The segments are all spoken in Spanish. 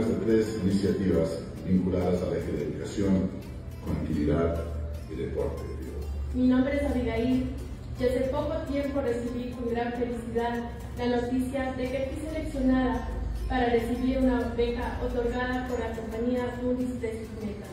De tres iniciativas vinculadas al eje de educación, conectividad y deporte. Mi nombre es Abigail y hace poco tiempo recibí con gran felicidad la noticia de que fui seleccionada para recibir una beca otorgada por la compañía Tunis de Cismeta.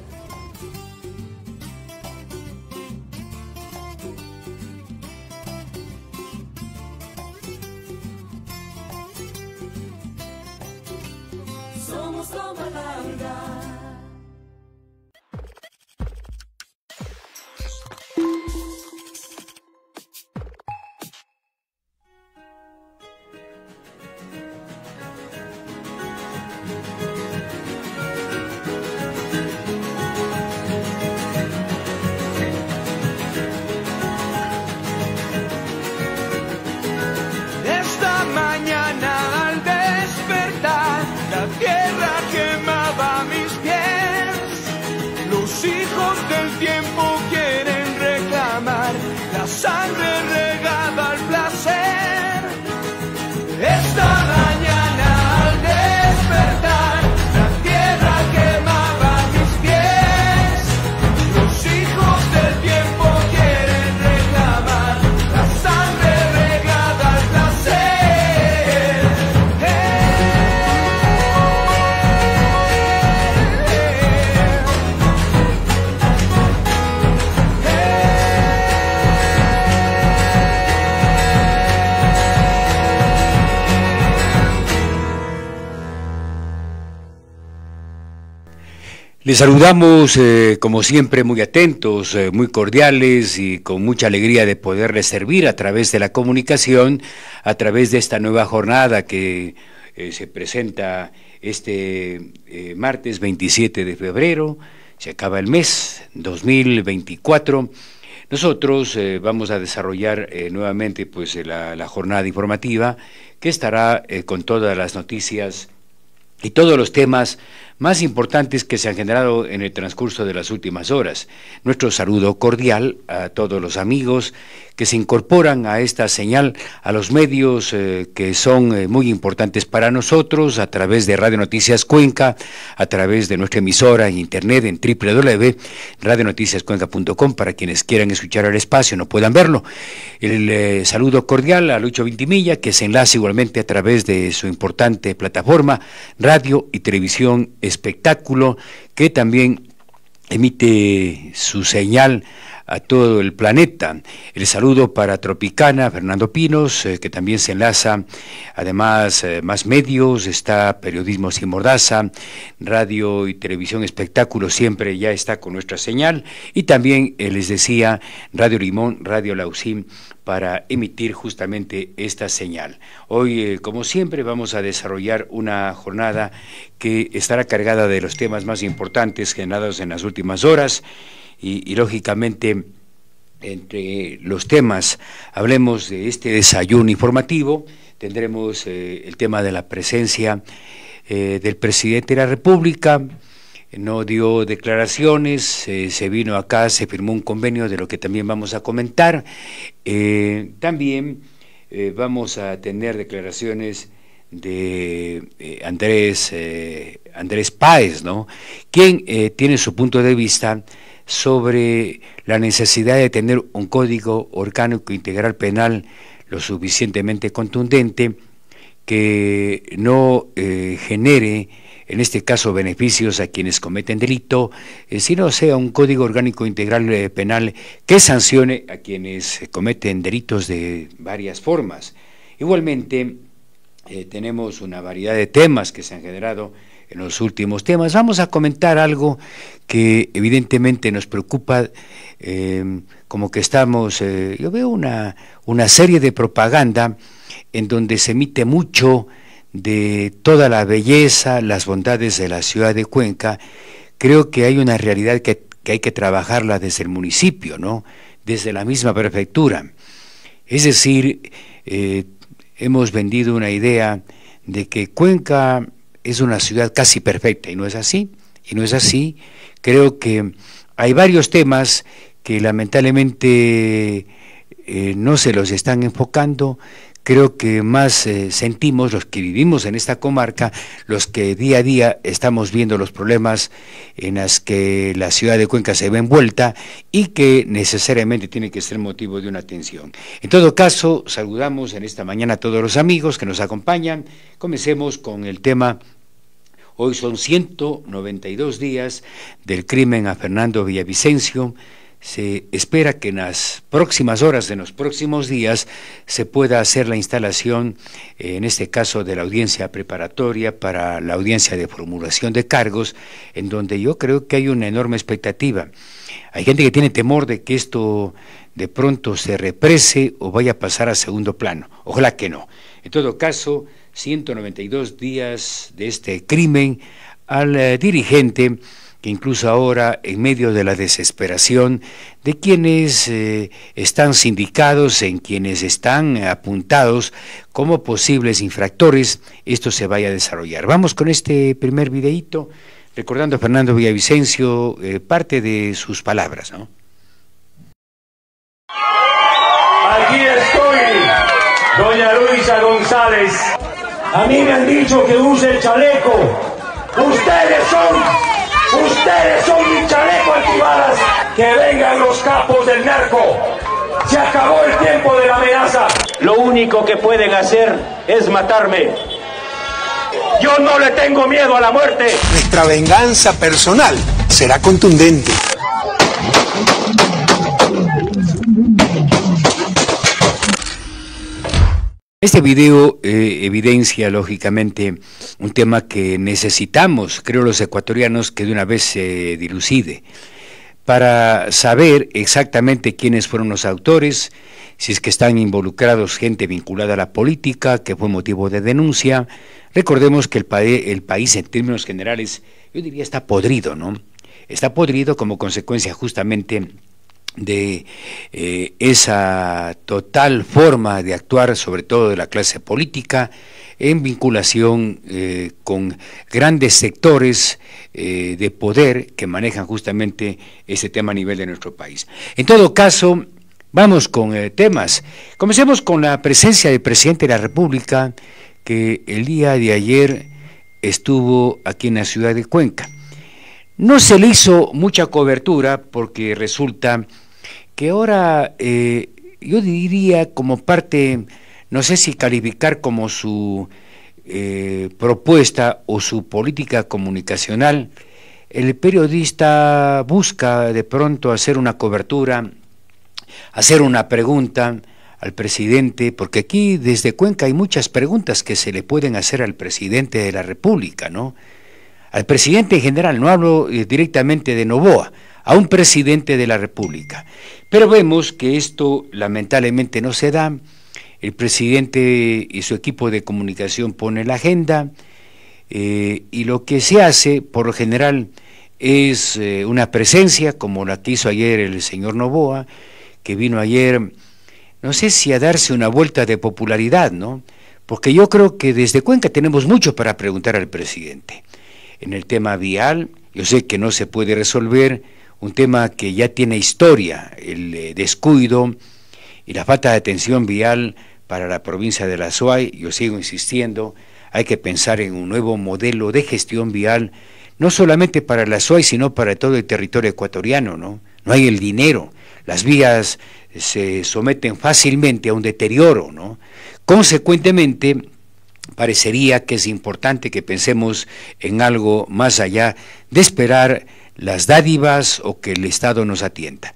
Les saludamos, eh, como siempre, muy atentos, eh, muy cordiales y con mucha alegría de poderles servir a través de la comunicación, a través de esta nueva jornada que eh, se presenta este martes 27 de febrero. Se acaba el mes 2024. Nosotros vamos a desarrollar nuevamente pues, la, la jornada informativa que estará con todas las noticias y todos los temas más importantes que se han generado en el transcurso de las últimas horas. Nuestro saludo cordial a todos los amigos que se incorporan a esta señal, a los medios eh, que son eh, muy importantes para nosotros, a través de Radio Noticias Cuenca, a través de nuestra emisora en internet en www.radionoticiascuenca.com para quienes quieran escuchar el espacio no puedan verlo. El eh, saludo cordial a Lucho Vintimilla, que se enlaza igualmente a través de su importante plataforma Radio y Televisión Espectáculo, que también emite su señal a todo el planeta. El saludo para Tropicana, Fernando Pinos, eh, que también se enlaza, además, eh, más medios, está Periodismo Sin Mordaza, Radio y Televisión Espectáculo, siempre ya está con nuestra señal, y también, eh, les decía, Radio Limón, Radio Lausim, para emitir justamente esta señal. Hoy, como siempre, vamos a desarrollar una jornada que estará cargada de los temas más importantes generados en las últimas horas y, lógicamente entre los temas hablemos de este desayuno informativo, tendremos eh, el tema de la presencia eh, del presidente de la República, no dio declaraciones, se vino acá, se firmó un convenio de lo que también vamos a comentar. Eh, también vamos a tener declaraciones de Andrés, Andrés Páez, ¿no? quien tiene su punto de vista sobre la necesidad de tener un código orgánico integral penal lo suficientemente contundente que no eh, genere en este caso beneficios a quienes cometen delito, eh, sino sea un código orgánico integral eh, penal que sancione a quienes cometen delitos de varias formas. Igualmente, eh, tenemos una variedad de temas que se han generado en los últimos temas. Vamos a comentar algo que evidentemente nos preocupa, eh, como que estamos, eh, yo veo una, una serie de propaganda en donde se emite mucho de toda la belleza, las bondades de la ciudad de Cuenca, creo que hay una realidad que, que hay que trabajarla desde el municipio, ¿no? desde la misma prefectura. Es decir, eh, hemos vendido una idea de que Cuenca es una ciudad casi perfecta y no es así, y no es así. Creo que hay varios temas que lamentablemente eh, no se los están enfocando, creo que más eh, sentimos los que vivimos en esta comarca, los que día a día estamos viendo los problemas en los que la ciudad de Cuenca se ve envuelta y que necesariamente tiene que ser motivo de una atención. En todo caso, saludamos en esta mañana a todos los amigos que nos acompañan. Comencemos con el tema Hoy son 192 días del crimen a Fernando Villavicencio, se espera que en las próximas horas, en los próximos días, se pueda hacer la instalación, en este caso de la audiencia preparatoria para la audiencia de formulación de cargos, en donde yo creo que hay una enorme expectativa. Hay gente que tiene temor de que esto de pronto se represe o vaya a pasar a segundo plano. Ojalá que no. En todo caso, 192 días de este crimen al eh, dirigente que incluso ahora, en medio de la desesperación de quienes eh, están sindicados, en quienes están apuntados como posibles infractores, esto se vaya a desarrollar. Vamos con este primer videíto, recordando a Fernando Villavicencio eh, parte de sus palabras. ¿no? Aquí estoy, doña Luisa González. A mí me han dicho que use el chaleco. Ustedes son Ustedes son mi chaleco antibalas. Que vengan los capos del narco. Se acabó el tiempo de la amenaza. Lo único que pueden hacer es matarme. Yo no le tengo miedo a la muerte. Nuestra venganza personal será contundente. Este video eh, evidencia lógicamente un tema que necesitamos, creo los ecuatorianos, que de una vez se dilucide, para saber exactamente quiénes fueron los autores, si es que están involucrados gente vinculada a la política, que fue motivo de denuncia. Recordemos que el, el país en términos generales, yo diría, está podrido, ¿no? Está podrido como consecuencia justamente de eh, esa total forma de actuar, sobre todo de la clase política, en vinculación eh, con grandes sectores eh, de poder que manejan justamente ese tema a nivel de nuestro país. En todo caso, vamos con temas. Comencemos con la presencia del presidente de la República, que el día de ayer estuvo aquí en la ciudad de Cuenca. No se le hizo mucha cobertura porque resulta que ahora eh, yo diría como parte, no sé si calificar como su eh, propuesta o su política comunicacional, el periodista busca de pronto hacer una cobertura, hacer una pregunta al presidente, porque aquí desde Cuenca hay muchas preguntas que se le pueden hacer al presidente de la República, ¿no? Al presidente en general, no hablo eh, directamente de Novoa, a un presidente de la República. Pero vemos que esto lamentablemente no se da. El presidente y su equipo de comunicación pone la agenda eh, y lo que se hace por lo general es eh, una presencia como la que hizo ayer el señor Novoa, que vino ayer, no sé si a darse una vuelta de popularidad, ¿no? Porque yo creo que desde Cuenca tenemos mucho para preguntar al presidente. En el tema vial, yo sé que no se puede resolver, un tema que ya tiene historia, el eh, descuido y la falta de atención vial para la provincia de la SUAY, yo sigo insistiendo, hay que pensar en un nuevo modelo de gestión vial, no solamente para la SUAY, sino para todo el territorio ecuatoriano, ¿no? No hay el dinero, las vías se someten fácilmente a un deterioro, ¿no? Consecuentemente, parecería que es importante que pensemos en algo más allá de esperar las dádivas o que el Estado nos atienda.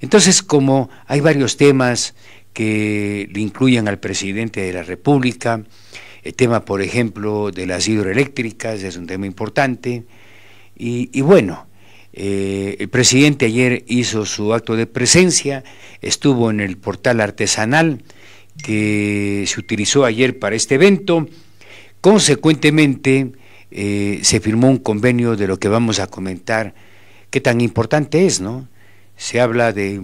Entonces, como hay varios temas que le incluyen al presidente de la República, el tema, por ejemplo, de las hidroeléctricas es un tema importante, y, bueno, eh, el presidente ayer hizo su acto de presencia, estuvo en el portal artesanal que se utilizó ayer para este evento, consecuentemente eh, se firmó un convenio de lo que vamos a comentar qué tan importante es, ¿no? Se habla de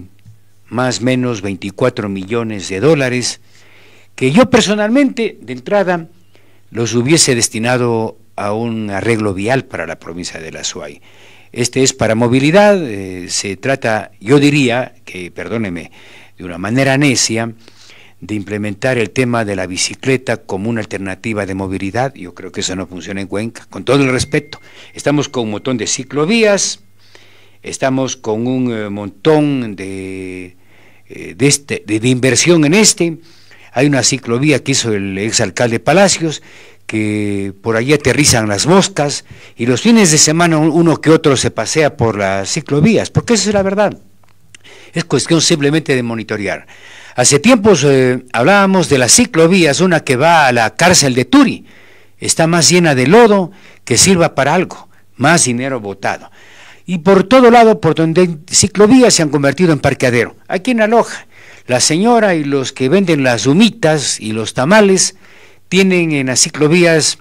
más o menos 24 millones de dólares que yo personalmente, de entrada, los hubiese destinado a un arreglo vial para la provincia de la Suay. Este es para movilidad, eh, se trata, yo diría, que perdóneme, de una manera necia de implementar el tema de la bicicleta como una alternativa de movilidad. Yo creo que eso no funciona en Cuenca, con todo el respeto. Estamos con un montón de ciclovías, estamos con un eh, montón de, eh, de, este, de, inversión en este. Hay una ciclovía que hizo el exalcalde Palacios, que por allí aterrizan las moscas, y los fines de semana uno que otro se pasea por las ciclovías, porque esa es la verdad. Es cuestión simplemente de monitorear. Hace tiempos eh, hablábamos de las ciclovías, una que va a la cárcel de Turi. Está más llena de lodo que sirva para algo, más dinero botado. Y por todo lado, por donde ciclovías se han convertido en parqueadero. Aquí en Aloja, la señora y los que venden las humitas y los tamales tienen en las ciclovías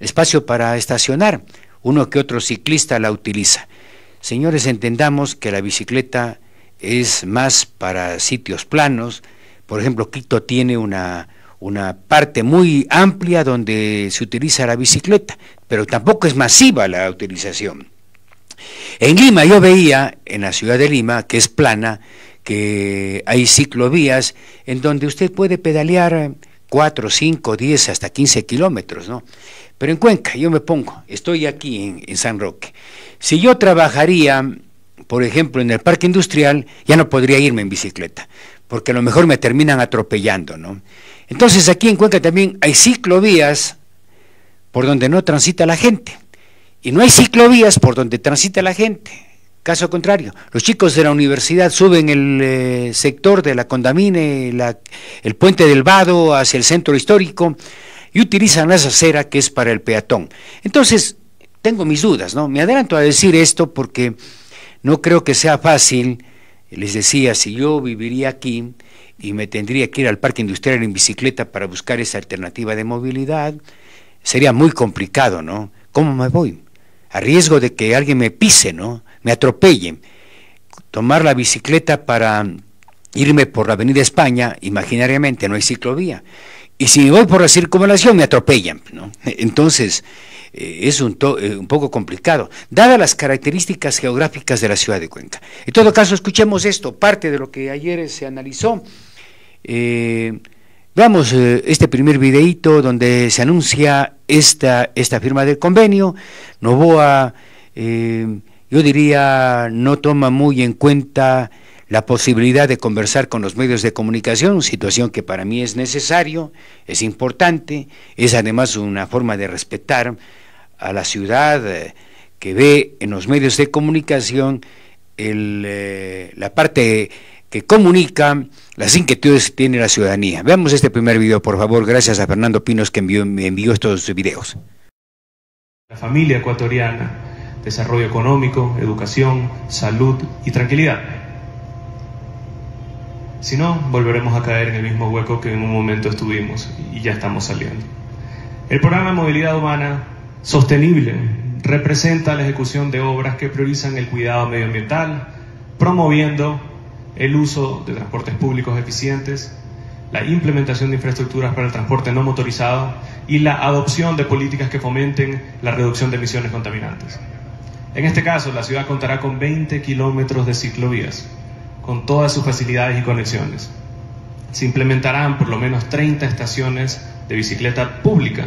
espacio para estacionar. Uno que otro ciclista la utiliza. Señores, entendamos que la bicicleta es más para sitios planos. Por ejemplo, Quito tiene una, una parte muy amplia donde se utiliza la bicicleta, pero tampoco es masiva la utilización. En Lima yo veía, en la ciudad de Lima, que es plana, que hay ciclovías en donde usted puede pedalear 4, 5, 10, hasta 15 kilómetros, ¿no? Pero en Cuenca, yo me pongo, estoy aquí en, en San Roque. Si yo trabajaría por ejemplo, en el parque industrial, ya no podría irme en bicicleta, porque a lo mejor me terminan atropellando, ¿no? Entonces aquí en Cuenca también hay ciclovías por donde no transita la gente, y no hay ciclovías por donde transita la gente. Caso contrario, los chicos de la universidad suben el eh, sector de la Condamine, el puente del Vado hacia el centro histórico y utilizan esa acera que es para el peatón. Entonces, tengo mis dudas, ¿no? Me adelanto a decir esto porque no creo que sea fácil, les decía, si yo viviría aquí y me tendría que ir al parque industrial en bicicleta para buscar esa alternativa de movilidad, sería muy complicado, ¿no? ¿Cómo me voy? A riesgo de que alguien me pise, ¿no? Me atropelle. Tomar la bicicleta para irme por la Avenida España, imaginariamente no hay ciclovía. Y si voy por la circunvalación, me atropellan, ¿no? Entonces, eh, es un, eh, un, poco complicado, dadas las características geográficas de la ciudad de Cuenca. En todo caso, escuchemos esto, parte de lo que ayer se analizó. Eh, veamos este primer videíto donde se anuncia esta, esta firma del convenio. Novoa, yo diría, no toma muy en cuenta la posibilidad de conversar con los medios de comunicación, situación que para mí es necesario, es importante, es además una forma de respetar a la ciudad eh, que ve en los medios de comunicación el, eh, la parte que comunica las inquietudes que tiene la ciudadanía. Veamos este primer video, por favor, gracias a Fernando Pinos que envió, me envió estos videos. La familia ecuatoriana, desarrollo económico, educación, salud y tranquilidad. Si no, volveremos a caer en el mismo hueco que en un momento estuvimos y ya estamos saliendo. El programa de movilidad humana Sostenible representa la ejecución de obras que priorizan el cuidado medioambiental, promoviendo el uso de transportes públicos eficientes, la implementación de infraestructuras para el transporte no motorizado y la adopción de políticas que fomenten la reducción de emisiones contaminantes. En este caso, la ciudad contará con 20 kilómetros de ciclovías, con todas sus facilidades y conexiones. Se implementarán por lo menos 30 estaciones de bicicleta pública.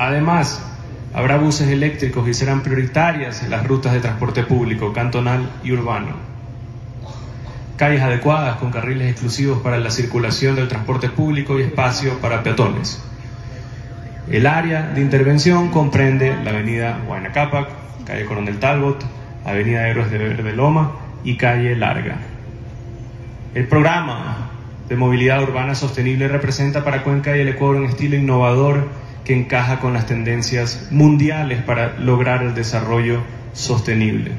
Además, Habrá buses eléctricos y serán prioritarias las rutas de transporte público, cantonal y urbano. Calles adecuadas con carriles exclusivos para la circulación del transporte público y espacio para peatones. El área de intervención comprende la avenida Huayna calle Coronel Talbot, avenida Héroes de Verde Loma y calle Larga. El programa de movilidad urbana sostenible representa para Cuenca y el Ecuador un estilo innovador que encaja con las tendencias mundiales para lograr el desarrollo sostenible.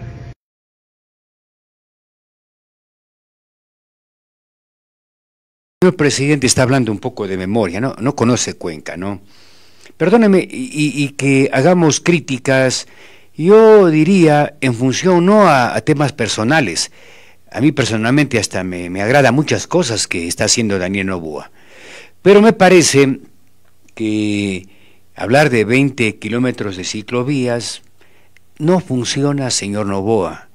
El presidente está hablando un poco de memoria, ¿no? No conoce Cuenca, ¿no? Perdóneme, y, que hagamos críticas, yo diría, en función no a, temas personales. A mí personalmente hasta me, me agrada muchas cosas que está haciendo Daniel Novoa. Pero me parece que Hablar de 20 kilómetros de ciclovías no funciona, señor Novoa.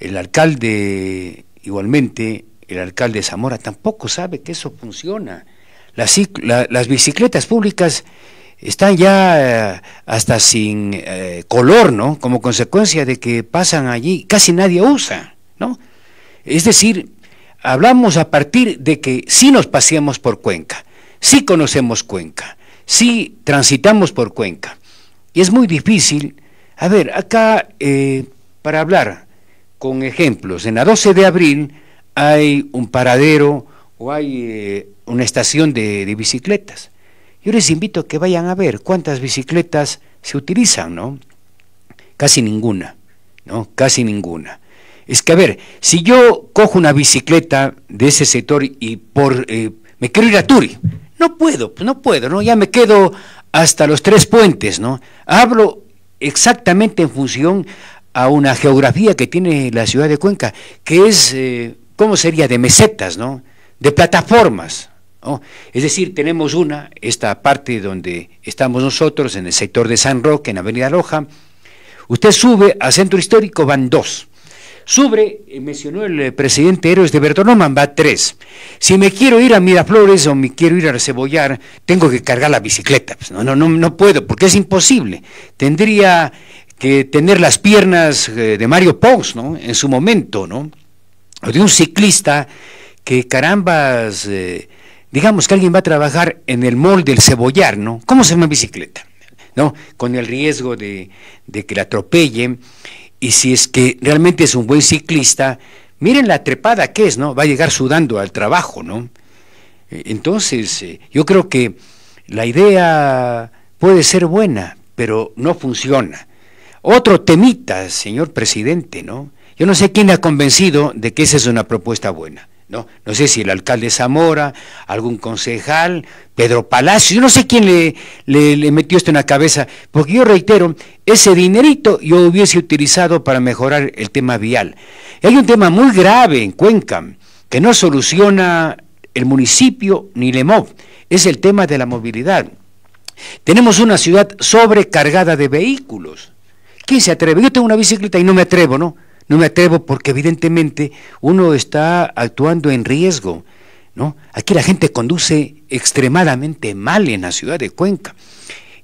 El alcalde igualmente el alcalde Zamora tampoco sabe que eso funciona. Las, bicicletas públicas están ya eh, hasta sin eh, color, ¿no? Como consecuencia de que pasan allí, casi nadie usa, ¿no? Es decir, hablamos a partir de que sí nos paseamos por Cuenca, sí conocemos Cuenca, sí transitamos por Cuenca. Y es muy difícil, a ver, acá, eh, para hablar con ejemplos, en la 12 de abril hay un paradero o hay eh, una estación de, bicicletas. Yo les invito a que vayan a ver cuántas bicicletas se utilizan, ¿no? Casi ninguna, ¿no? Casi ninguna. Es que, a ver, si yo cojo una bicicleta de ese sector y por eh, me quiero ir a Turi, no puedo, no puedo, ¿no? Ya me quedo hasta los tres puentes, ¿no? Hablo exactamente en función a una geografía que tiene la ciudad de Cuenca, que es, eh, ¿cómo sería? De mesetas, ¿no? De plataformas. Es decir, tenemos una, esta parte donde estamos nosotros, en el sector de San Roque, en Avenida Loja. Usted sube al centro histórico, van dos. Sube, eh, mencionó el eh, presidente Héroes de Bertonoman, va tres. Si me quiero ir a Miraflores o me quiero ir a Cebollar, tengo que cargar la bicicleta. Pues, no, no, no, no puedo, porque es imposible. Tendría que tener las piernas eh, de Mario Pons, ¿no? En su momento, ¿no? O de un ciclista que carambas, digamos que alguien va a trabajar en el mall del Cebollar, ¿no? ¿Cómo se llama bicicleta? ¿No? Con el riesgo de, de que la atropellen y si es que realmente es un buen ciclista, miren la trepada que es, ¿no? Va a llegar sudando al trabajo, ¿no? Eh, entonces, eh, yo creo que la idea puede ser buena, pero no funciona. Otro temita, señor presidente, ¿no? Yo no sé quién le ha convencido de que esa es una propuesta buena. ¿No? No sé si el alcalde Zamora, algún concejal, Pedro Palacio, yo no sé quién le, le, metió esto en la cabeza, porque yo reitero, ese dinerito yo hubiese utilizado para mejorar el tema vial. hay un tema muy grave en Cuenca, que no soluciona el municipio ni LEMOV, es el tema de la movilidad. Tenemos una ciudad sobrecargada de vehículos. ¿Quién se atreve? Yo tengo una bicicleta y no me atrevo, ¿no? No me atrevo porque evidentemente uno está actuando en riesgo. ¿no? Aquí la gente conduce extremadamente mal en la ciudad de Cuenca.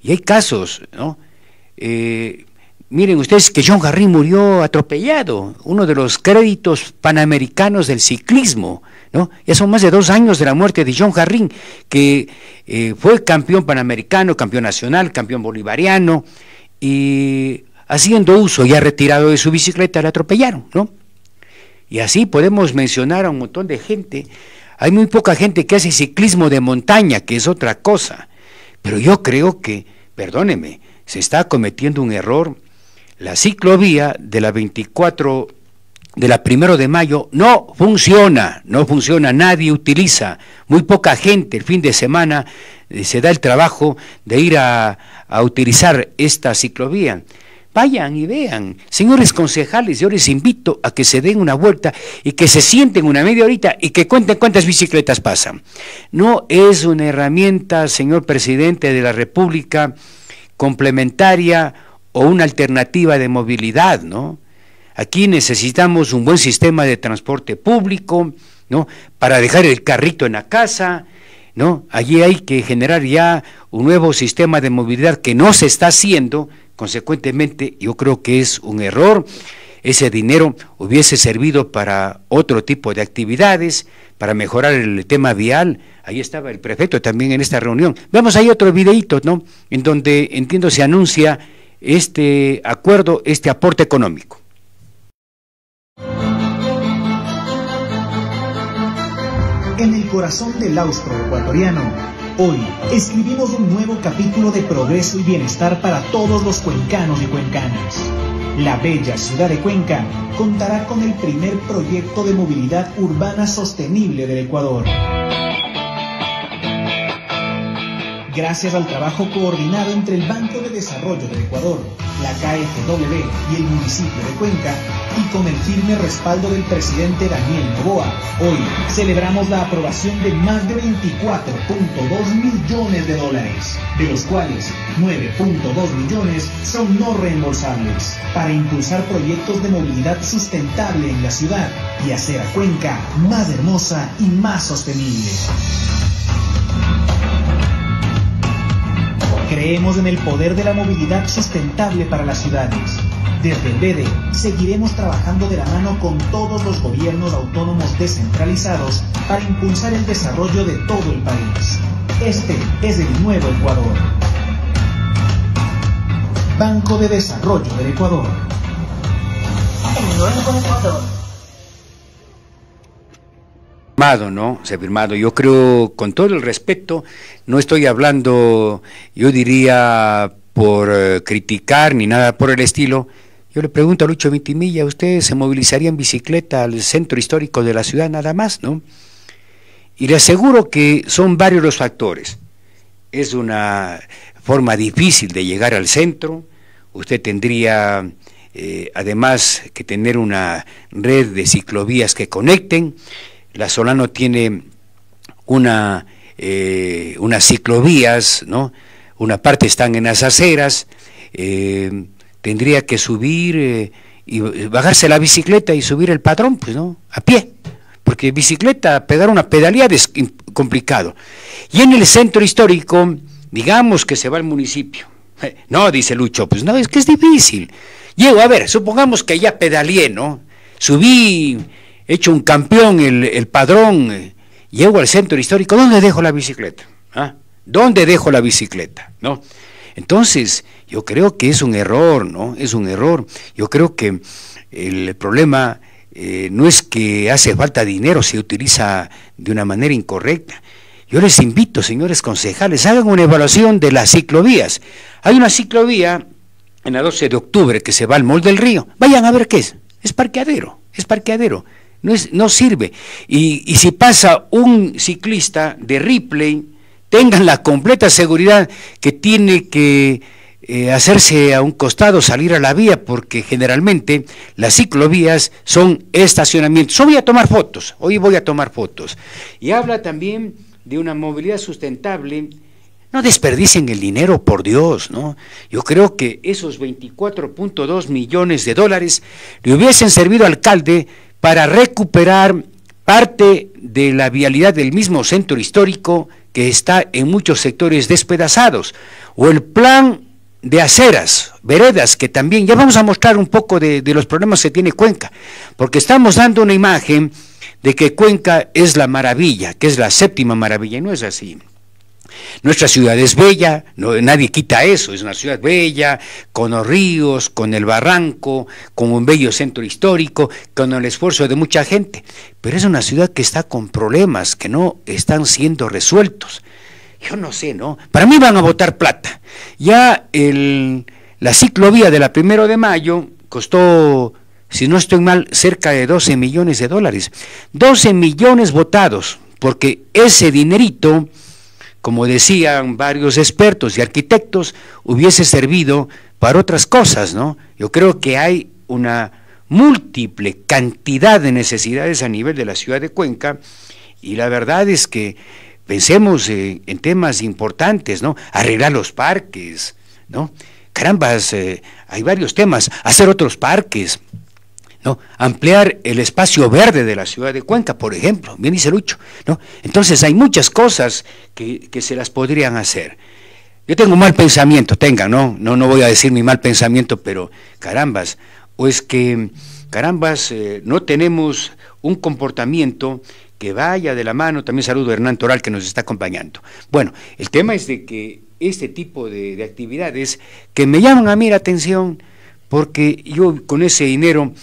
Y hay casos, ¿no? Eh, miren ustedes que John Garrin murió atropellado, uno de los créditos panamericanos del ciclismo. ¿no? Ya son más de dos años de la muerte de John Garrin, que eh, fue campeón panamericano, campeón nacional, campeón bolivariano, y haciendo uso ya retirado de su bicicleta, le atropellaron, ¿no? Y así podemos mencionar a un montón de gente. Hay muy poca gente que hace ciclismo de montaña, que es otra cosa. Pero yo creo que, perdóneme, se está cometiendo un error. La ciclovía de la 24 de la primero de mayo no funciona, no funciona, nadie utiliza, muy poca gente el fin de semana eh, se da el trabajo de ir a utilizar esta ciclovía. Vayan y vean. Señores concejales, yo les invito a que se den una vuelta y que se sienten una media horita y que cuenten cuántas bicicletas pasan. No es una herramienta, señor presidente de la República, complementaria o una alternativa de movilidad, ¿no? Aquí necesitamos un buen sistema de transporte público, ¿no? Para dejar el carrito en la casa, ¿no? Allí hay que generar ya un nuevo sistema de movilidad que no se está haciendo Consecuentemente, yo creo que es un error. Ese dinero hubiese servido para otro tipo de actividades, para mejorar el tema vial. Ahí estaba el prefecto también en esta reunión. Vemos ahí otro videíto, ¿no? En donde, entiendo, se anuncia este acuerdo, este aporte económico. En el corazón del austro ecuatoriano Hoy escribimos un nuevo capítulo de progreso y bienestar para todos los cuencanos y cuencanas. La bella ciudad de Cuenca contará con el primer proyecto de movilidad urbana sostenible del Ecuador. Gracias al trabajo coordinado entre el Banco de Desarrollo del Ecuador, la KfW y el municipio de Cuenca, y con el firme respaldo del presidente Daniel Novoa, hoy celebramos la aprobación de más de 24.2 millones de dólares, de los cuales 9.2 millones son no reembolsables, para impulsar proyectos de movilidad sustentable en la ciudad y hacer a Cuenca más hermosa y más sostenible. Creemos en el poder de la movilidad sustentable para las ciudades. Desde el BEDE seguiremos trabajando de la mano con todos los gobiernos autónomos descentralizados para impulsar el desarrollo de todo el país. Este es el nuevo Ecuador. Banco de Desarrollo del Ecuador. El nuevo Ecuador. Firmado, ¿no? Se ha firmado. Yo creo, con todo el respeto, no estoy hablando, yo diría, por eh, criticar ni nada por el estilo. Yo le pregunto a Lucho Vintimilla, ¿usted se movilizaría en bicicleta al centro histórico de la ciudad nada más, no? Y le aseguro que son varios los factores. Es una forma difícil de llegar al centro. Usted tendría, eh, además, que tener una red de ciclovías que conecten la Solano tiene una, eh, unas ciclovías, ¿no? Una parte están en las aceras, eh, tendría que subir eh, y bajarse la bicicleta y subir el padrón, pues, ¿no? A pie, porque bicicleta, pegar una pedalía es complicado. Y en el centro histórico, digamos que se va al municipio. No, dice Lucho, pues no, es que es difícil. Llego, a ver, supongamos que ya pedaleé, ¿no? Subí hecho un campeón el, padrón, eh, llego al centro histórico, ¿dónde dejo la bicicleta? ¿Ah? ¿Dónde dejo la bicicleta? ¿No? Entonces, yo creo que es un error, ¿no? Es un error. Yo creo que el problema eh, no es que hace falta dinero, se utiliza de una manera incorrecta. Yo les invito, señores concejales, hagan una evaluación de las ciclovías. Hay una ciclovía en la 12 de octubre que se va al Mol del Río. Vayan a ver qué es. Es parqueadero, es parqueadero. No, es, no sirve. Y, si pasa un ciclista de Ripley, tengan la completa seguridad que tiene que eh, hacerse a un costado, salir a la vía, porque generalmente las ciclovías son estacionamientos. Hoy voy a tomar fotos, hoy voy a tomar fotos. Y habla también de una movilidad sustentable. No desperdicien el dinero, por Dios, ¿no? Yo creo que esos 24.2 millones de dólares le hubiesen servido al alcalde para recuperar parte de la vialidad del mismo centro histórico que está en muchos sectores despedazados, o el plan de aceras, veredas, que también, ya vamos a mostrar un poco de, los problemas que tiene Cuenca, porque estamos dando una imagen de que Cuenca es la maravilla, que es la séptima maravilla, y no es así. Nuestra ciudad es bella, nadie quita eso, es una ciudad bella, con los ríos, con el barranco, con un bello centro histórico, con el esfuerzo de mucha gente, pero es una ciudad que está con problemas que no están siendo resueltos. Yo no sé, ¿no? Para mí van a votar plata. Ya el, la ciclovía de la primero de mayo costó, si no estoy mal, cerca de 12 millones de dólares. 12 millones votados, porque ese dinerito como decían varios expertos y arquitectos, hubiese servido para otras cosas, ¿no? Yo creo que hay una múltiple cantidad de necesidades a nivel de la ciudad de Cuenca y la verdad es que pensemos en, temas importantes, ¿no? Arreglar los parques, ¿no? Carambas, eh, hay varios temas, hacer otros parques, ¿no? Ampliar el espacio verde de la ciudad de Cuenca, por ejemplo, bien dice Lucho, ¿no? Entonces hay muchas cosas que, que se las podrían hacer. Yo tengo un mal pensamiento, tengan, ¿no? No, no voy a decir mi mal pensamiento, pero carambas, o es que, carambas, eh, no tenemos un comportamiento que vaya de la mano, también saludo a Hernán Toral que nos está acompañando. Bueno, el tema es de que este tipo de actividades que me llaman a mí la atención, porque yo con ese dinero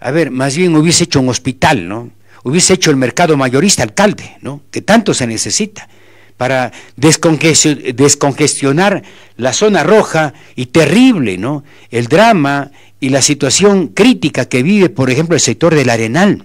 a ver, más bien hubiese hecho un hospital, ¿no? Hubiese hecho el mercado mayorista alcalde, ¿no? Que tanto se necesita para descongestionar la zona roja y terrible, ¿no? El drama y la situación crítica que vive, por ejemplo, el sector del Arenal.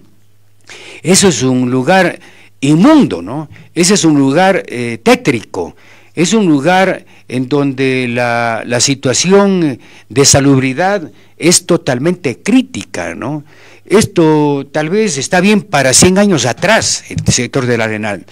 Eso es un lugar inmundo, ¿no? Ese es un lugar eh, tétrico. Es un lugar en donde la, situación de salubridad es totalmente crítica, ¿no? Esto tal vez está bien para 100 años atrás, el sector del Arenal.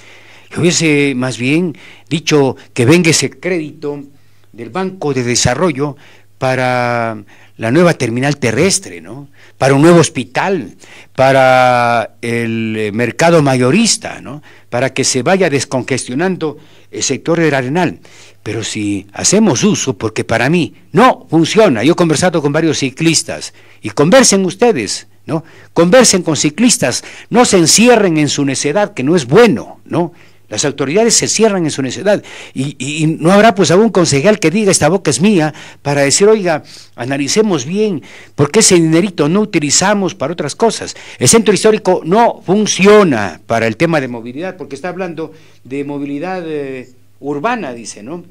Yo hubiese más bien dicho que venga ese crédito del Banco de Desarrollo para la nueva terminal terrestre, ¿no? para un nuevo hospital, para el eh, mercado mayorista, ¿no? para que se vaya descongestionando el sector del arenal. Pero si hacemos uso, porque para mí no funciona, yo he conversado con varios ciclistas, y conversen ustedes, ¿no? Conversen con ciclistas, no se encierren en su necedad, que no es bueno, ¿no? Las autoridades se cierran en su necedad y, no habrá pues algún concejal que diga esta boca es mía para decir, oiga, analicemos bien por qué ese dinerito no utilizamos para otras cosas. El centro histórico no funciona para el tema de movilidad porque está hablando de movilidad eh, urbana, dice, ¿no?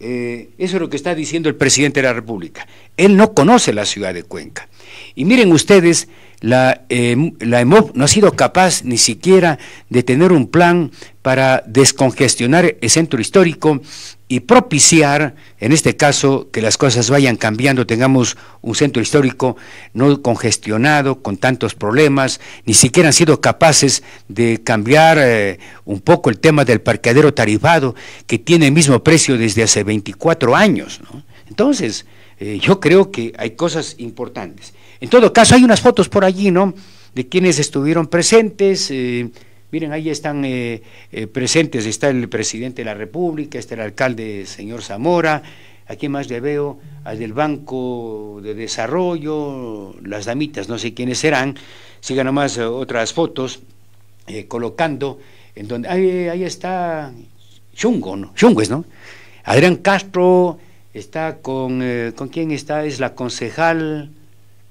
Eh, eso es lo que está diciendo el presidente de la República. Él no conoce la ciudad de Cuenca. Y miren ustedes la, eh, la EMOP no ha sido capaz ni siquiera de tener un plan para descongestionar el centro histórico y propiciar, en este caso, que las cosas vayan cambiando, tengamos un centro histórico no congestionado, con tantos problemas, ni siquiera han sido capaces de cambiar eh, un poco el tema del parqueadero tarifado, que tiene el mismo precio desde hace 24 años. Entonces, eh, yo creo que hay cosas importantes. En todo caso, hay unas fotos por allí, ¿no? De quienes estuvieron presentes. Eh, miren, ahí están eh, eh, presentes, está el presidente de la República, está el alcalde, señor Zamora, aquí más le veo, al del Banco de Desarrollo, las damitas, no sé quiénes serán, sigan nomás otras fotos, colocando, en donde, ahí, está Chungo, ¿no? Chungues, ¿no? Adrián Castro está con, ¿con quién está? Es la concejal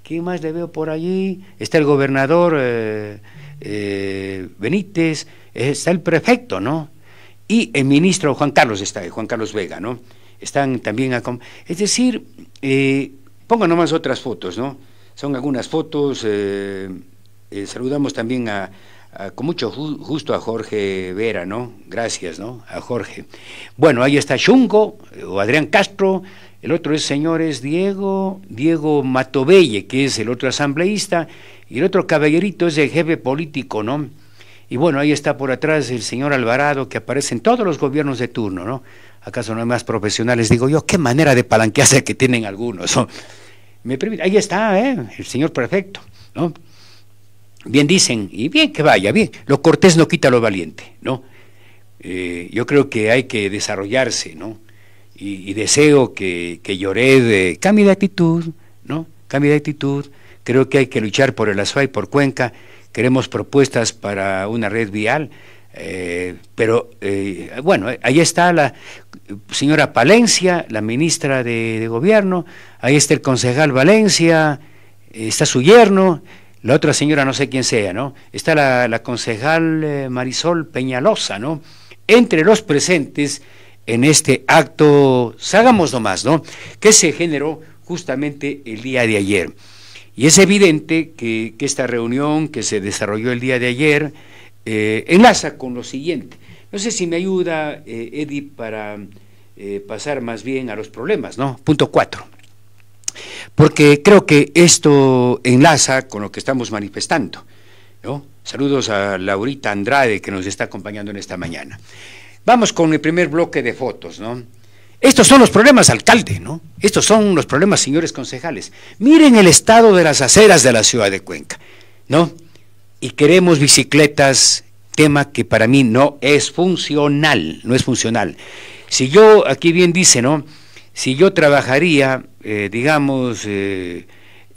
¿Quién más le veo por allí? Está el gobernador eh, eh, Benítez, está el prefecto, ¿no? Y el ministro Juan Carlos está, Juan Carlos Vega, ¿no? Están también, a, es decir, eh, pongo nomás otras fotos, ¿no? Son algunas fotos, saludamos también a, con mucho gusto a Jorge Vera, ¿no? Gracias, ¿no? A Jorge. Bueno, ahí está Chungo, o Adrián Castro, el otro es, señores, Diego, Diego Matovelle, que es el otro asambleísta, y el otro caballerito es el jefe político, ¿no? Y bueno, ahí está por atrás el señor Alvarado, que aparece en todos los gobiernos de turno, ¿no? ¿Acaso no hay más profesionales? Digo yo, qué manera de palanquearse que tienen algunos, ahí está, ¿eh? El señor perfecto, ¿no? Bien dicen, y bien que vaya, bien. Lo cortés no quita lo valiente, ¿no? Eh, yo creo que hay que desarrollarse, ¿no? Y, deseo que, que de cambie de actitud, ¿no? Cambie de actitud. Creo que hay que luchar por el y por Cuenca. Queremos propuestas para una red vial. Eh, pero eh, bueno, ahí está la señora Palencia, la ministra de, Gobierno, ahí está el concejal Valencia, está su yerno, la otra señora no sé quién sea, ¿no? Está la, concejal eh, Marisol Peñalosa, ¿no? Entre los presentes en este acto, hagamos nomás, ¿no? Que se generó justamente el día de ayer. Y es evidente que, esta reunión que se desarrolló el día de ayer eh, enlaza con lo siguiente. No sé si me ayuda, eh, Eddie, para eh, pasar más bien a los problemas, ¿no? Punto cuatro. Porque creo que esto enlaza con lo que estamos manifestando. Saludos a Laurita Andrade que nos está acompañando en esta mañana. Vamos con el primer bloque de fotos, ¿no? Estos son los problemas, alcalde, ¿no? Estos son los problemas, señores concejales. Miren el estado de las aceras de la ciudad de Cuenca, ¿no? Y queremos bicicletas, tema que para mí no es funcional, no es funcional. Si yo, aquí bien dice, ¿no? Si yo trabajaría, eh, digamos, eh,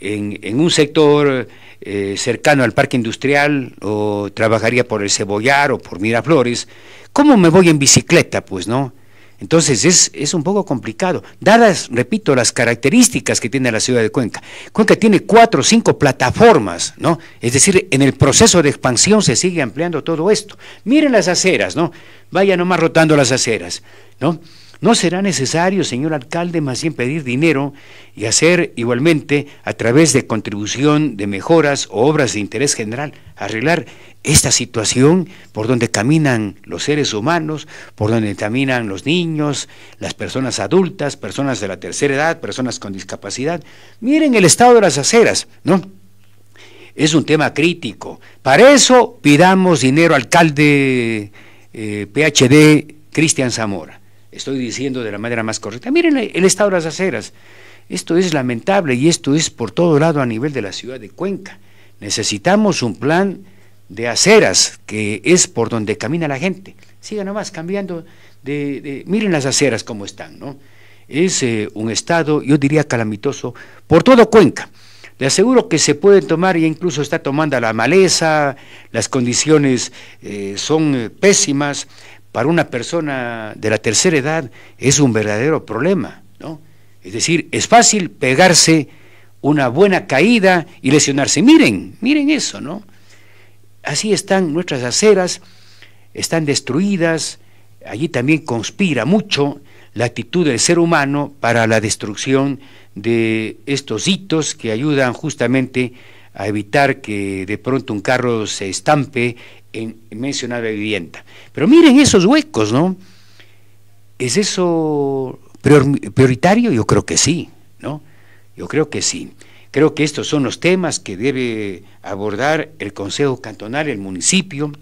en, un sector eh, cercano al parque industrial, o trabajaría por el Cebollar o por Miraflores, ¿Cómo me voy en bicicleta? Pues no. Entonces es, es, un poco complicado. Dadas, repito, las características que tiene la ciudad de Cuenca. Cuenca tiene cuatro o cinco plataformas, ¿no? Es decir, en el proceso de expansión se sigue ampliando todo esto. Miren las aceras, ¿no? Vaya nomás rotando las aceras, ¿no? ¿No será necesario, señor alcalde, más bien pedir dinero y hacer igualmente, a través de contribución de mejoras o obras de interés general, arreglar esta situación por donde caminan los seres humanos, por donde caminan los niños, las personas adultas, personas de la tercera edad, personas con discapacidad. Miren el estado de las aceras, ¿no? Es un tema crítico. Para eso pidamos dinero al alcalde eh, PhD Cristian Zamora. Estoy diciendo de la manera más correcta. Miren el estado de las aceras. Esto es lamentable y esto es por todo lado a nivel de la ciudad de Cuenca. Necesitamos un plan de aceras, que es por donde camina la gente. Siga nomás cambiando de, miren las aceras como están, ¿no? Es eh, un estado, yo diría, calamitoso por todo Cuenca. Le aseguro que se pueden tomar, e incluso está tomando la maleza, las condiciones eh, son eh, pésimas. Para una persona de la tercera edad es un verdadero problema, ¿no? Es decir, es fácil pegarse una buena caída y lesionarse. Miren, miren eso, ¿no? Así están nuestras aceras, están destruidas, allí también conspira mucho la actitud del ser humano para la destrucción de estos hitos que ayudan justamente a evitar que de pronto un carro se estampe en mencionada vivienda. Pero miren esos huecos, ¿no? ¿Es eso prioritario? Yo creo que sí, ¿no? Yo creo que sí. Creo que estos son los temas que debe abordar el Consejo Cantonal, el municipio,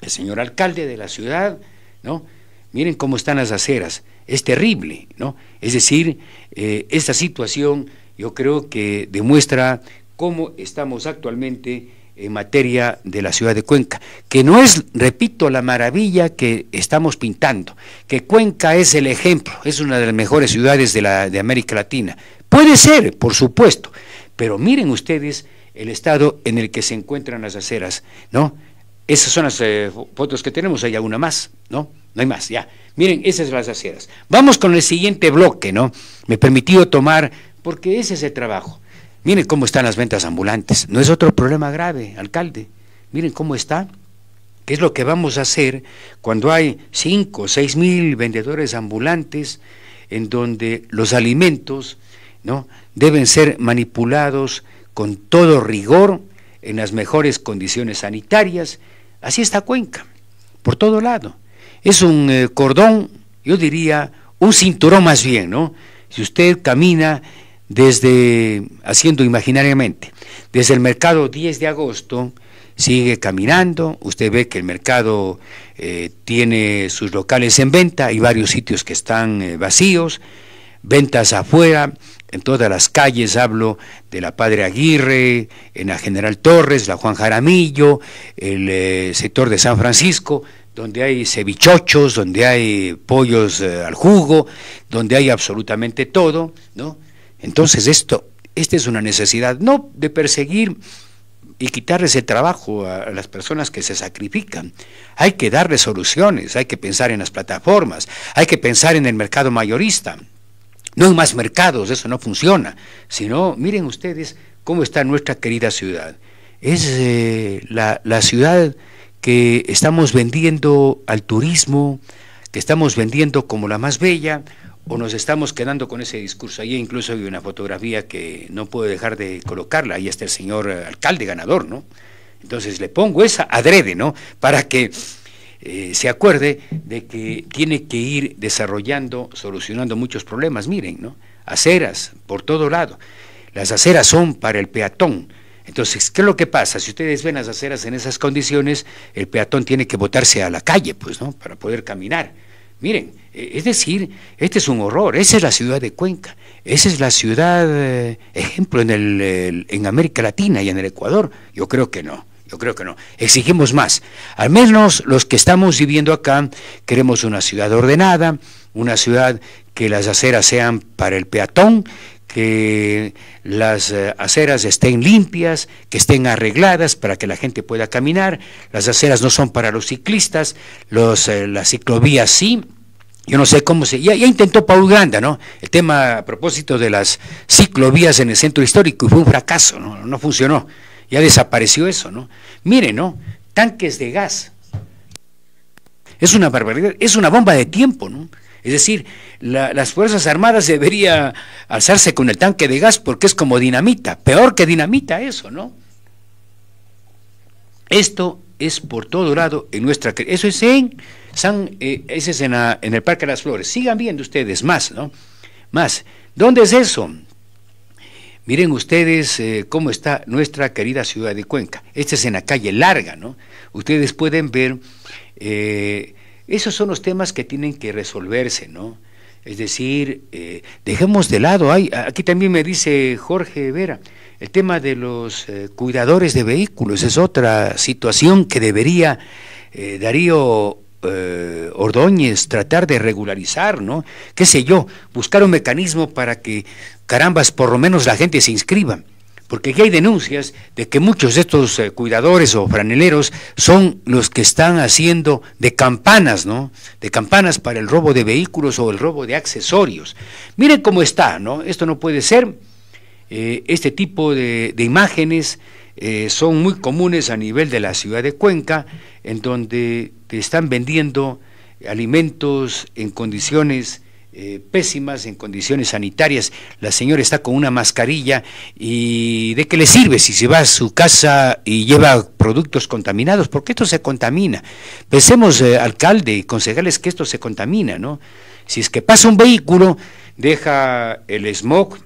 el señor alcalde de la ciudad, ¿no? Miren cómo están las aceras, es terrible, ¿no? Es decir, eh, esta situación yo creo que demuestra cómo estamos actualmente en materia de la ciudad de Cuenca, que no es, repito, la maravilla que estamos pintando, que Cuenca es el ejemplo, es una de las mejores ciudades de, la, de América Latina. Puede ser, por supuesto, pero miren ustedes el estado en el que se encuentran las aceras, ¿no? Esas son las eh, fotos que tenemos, hay alguna más, ¿no? No hay más, ya. Miren, esas son las aceras. Vamos con el siguiente bloque, ¿no? Me he permitido tomar, porque ese es el trabajo. Miren cómo están las ventas ambulantes. No es otro problema grave, alcalde. Miren cómo está. ¿Qué es lo que vamos a hacer cuando hay cinco o seis mil vendedores ambulantes en donde los alimentos ¿no? deben ser manipulados con todo rigor, en las mejores condiciones sanitarias. Así está Cuenca, por todo lado. Es un eh, cordón, yo diría, un cinturón más bien, ¿no? Si usted camina desde, haciendo imaginariamente, desde el mercado 10 de agosto, sigue caminando, usted ve que el mercado eh, tiene sus locales en venta, hay varios sitios que están eh, vacíos, ventas afuera, en todas las calles, hablo de la Padre Aguirre, en la General Torres, la Juan Jaramillo, el eh, sector de San Francisco, donde hay cevichochos, donde hay pollos al jugo, donde hay absolutamente todo, ¿no? Entonces esto, esta es una necesidad, no de perseguir y quitarles el trabajo a las personas que se sacrifican. Hay que darles soluciones, hay que pensar en las plataformas, hay que pensar en el mercado mayorista. No hay más mercados, eso no funciona. Sino, miren ustedes cómo está nuestra querida ciudad. Es eh, la, la ciudad que estamos vendiendo al turismo, que estamos vendiendo como la más bella, o nos estamos quedando con ese discurso. Ahí incluso hay una fotografía que no puedo dejar de colocarla, ahí está el señor alcalde ganador, ¿no? Entonces le pongo esa adrede, ¿no? Para que eh, se acuerde de que tiene que ir desarrollando, solucionando muchos problemas. Miren, ¿no? Aceras por todo lado. Las aceras son para el peatón. Entonces, ¿qué es lo que pasa? Si ustedes ven las aceras en esas condiciones, el peatón tiene que botarse a la calle, pues, ¿no? Para poder caminar. Miren, e, es decir, este es un horror. Esa es la ciudad de Cuenca. Esa es la ciudad, eh, ejemplo, en, el, en América Latina y en el Ecuador. Yo creo que no. Yo creo que no. Exigimos más. Al menos los que estamos viviendo acá queremos una ciudad ordenada, una ciudad que las aceras sean para el peatón, que las eh, aceras estén limpias, que estén arregladas para que la gente pueda caminar. Las aceras no son para los ciclistas, los, eh, las ciclovías sí. Yo no sé cómo se... Ya, intentó Paul Granda, ¿no? El tema a propósito de las ciclovías en el centro histórico y fue un fracaso, ¿no? No funcionó. Ya desapareció eso, ¿no? Mire, ¿no? Tanques de gas. Es una barbaridad, es una bomba de tiempo, ¿no? Es decir, las Fuerzas Armadas debería alzarse con el tanque de gas porque es como dinamita, peor que dinamita eso, ¿no? Esto es por todo lado en nuestra... Eso es en San, eh, ese es en, el Parque de las Flores. Sigan viendo ustedes más, ¿no? Más. ¿Dónde es eso? Miren ustedes eh, cómo está nuestra querida ciudad de Cuenca. Esta es en la calle Larga, ¿no? Ustedes pueden ver, eh, esos son los temas que tienen que resolverse, ¿no? Es decir, dejemos de lado, hay, aquí también me dice Jorge Vera, el tema de los cuidadores de vehículos es otra situación que debería Darío eh, Ordóñez tratar de regularizar, ¿no? ¿Qué sé yo? Buscar un mecanismo para que, carambas, por lo menos la gente se inscriba. Porque aquí hay denuncias de que muchos de estos eh, cuidadores o franeleros son los que están haciendo de campanas, ¿no? De campanas para el robo de vehículos o el robo de accesorios. Miren cómo está, ¿no? Esto no puede ser. Eh, este tipo de, imágenes eh, son muy comunes a nivel de la ciudad de Cuenca, en donde te están vendiendo alimentos en condiciones eh, pésimas, en condiciones sanitarias. La señora está con una mascarilla y ¿de qué le sirve si se va a su casa y lleva productos contaminados? Porque esto se contamina. Pensemos, alcalde y concejales, que esto se contamina, ¿no? Si es que pasa un vehículo, deja el smog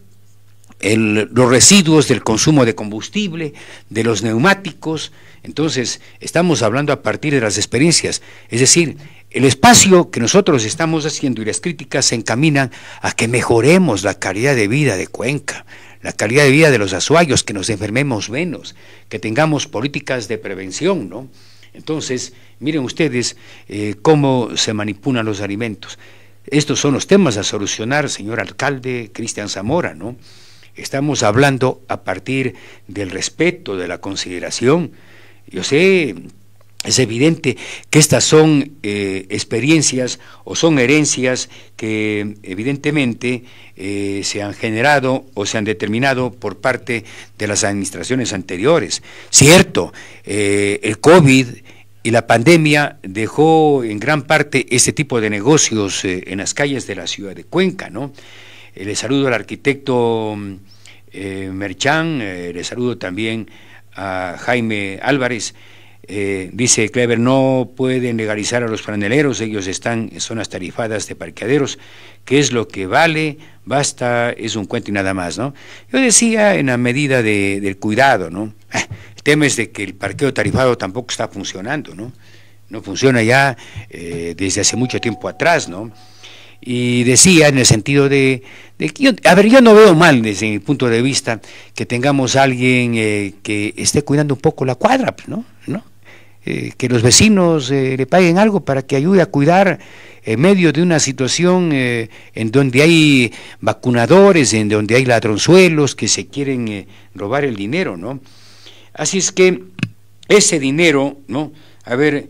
los residuos del consumo de combustible, de los neumáticos. Entonces, estamos hablando a partir de las experiencias. Es decir, el espacio que nosotros estamos haciendo y las críticas se encaminan a que mejoremos la calidad de vida de Cuenca, la calidad de vida de los azuayos, que nos enfermemos menos, que tengamos políticas de prevención, ¿no? Entonces, miren ustedes eh, cómo se manipulan los alimentos. Estos son los temas a solucionar, señor alcalde Cristian Zamora, ¿no? Estamos hablando a partir del respeto, de la consideración. Yo sé, es evidente que estas son eh, experiencias o son herencias que evidentemente eh, se han generado o se han determinado por parte de las administraciones anteriores. Cierto, eh, el COVID y la pandemia dejó en gran parte este tipo de negocios en las calles de la ciudad de Cuenca, ¿no? le saludo al arquitecto eh, Merchán, eh, le saludo también a Jaime Álvarez. Eh, dice Clever, no pueden legalizar a los franeleros, ellos están en zonas tarifadas de parqueaderos. ¿Qué es lo que vale? Basta, es un cuento y nada más, ¿no? Yo decía en la medida del cuidado, ¿no? el tema es de que el parqueo tarifado tampoco está funcionando, ¿no? No funciona ya desde hace mucho tiempo atrás, ¿no? Y decía en el sentido de, que a ver, yo no veo mal desde mi punto de vista que tengamos alguien eh, que esté cuidando un poco la cuadra, ¿no? ¿No? Eh, que los vecinos eh, le paguen algo para que ayude a cuidar en medio de una situación en donde hay vacunadores, en donde hay ladronzuelos que se quieren robar el dinero, ¿no? Así es que ese dinero, ¿no? A ver,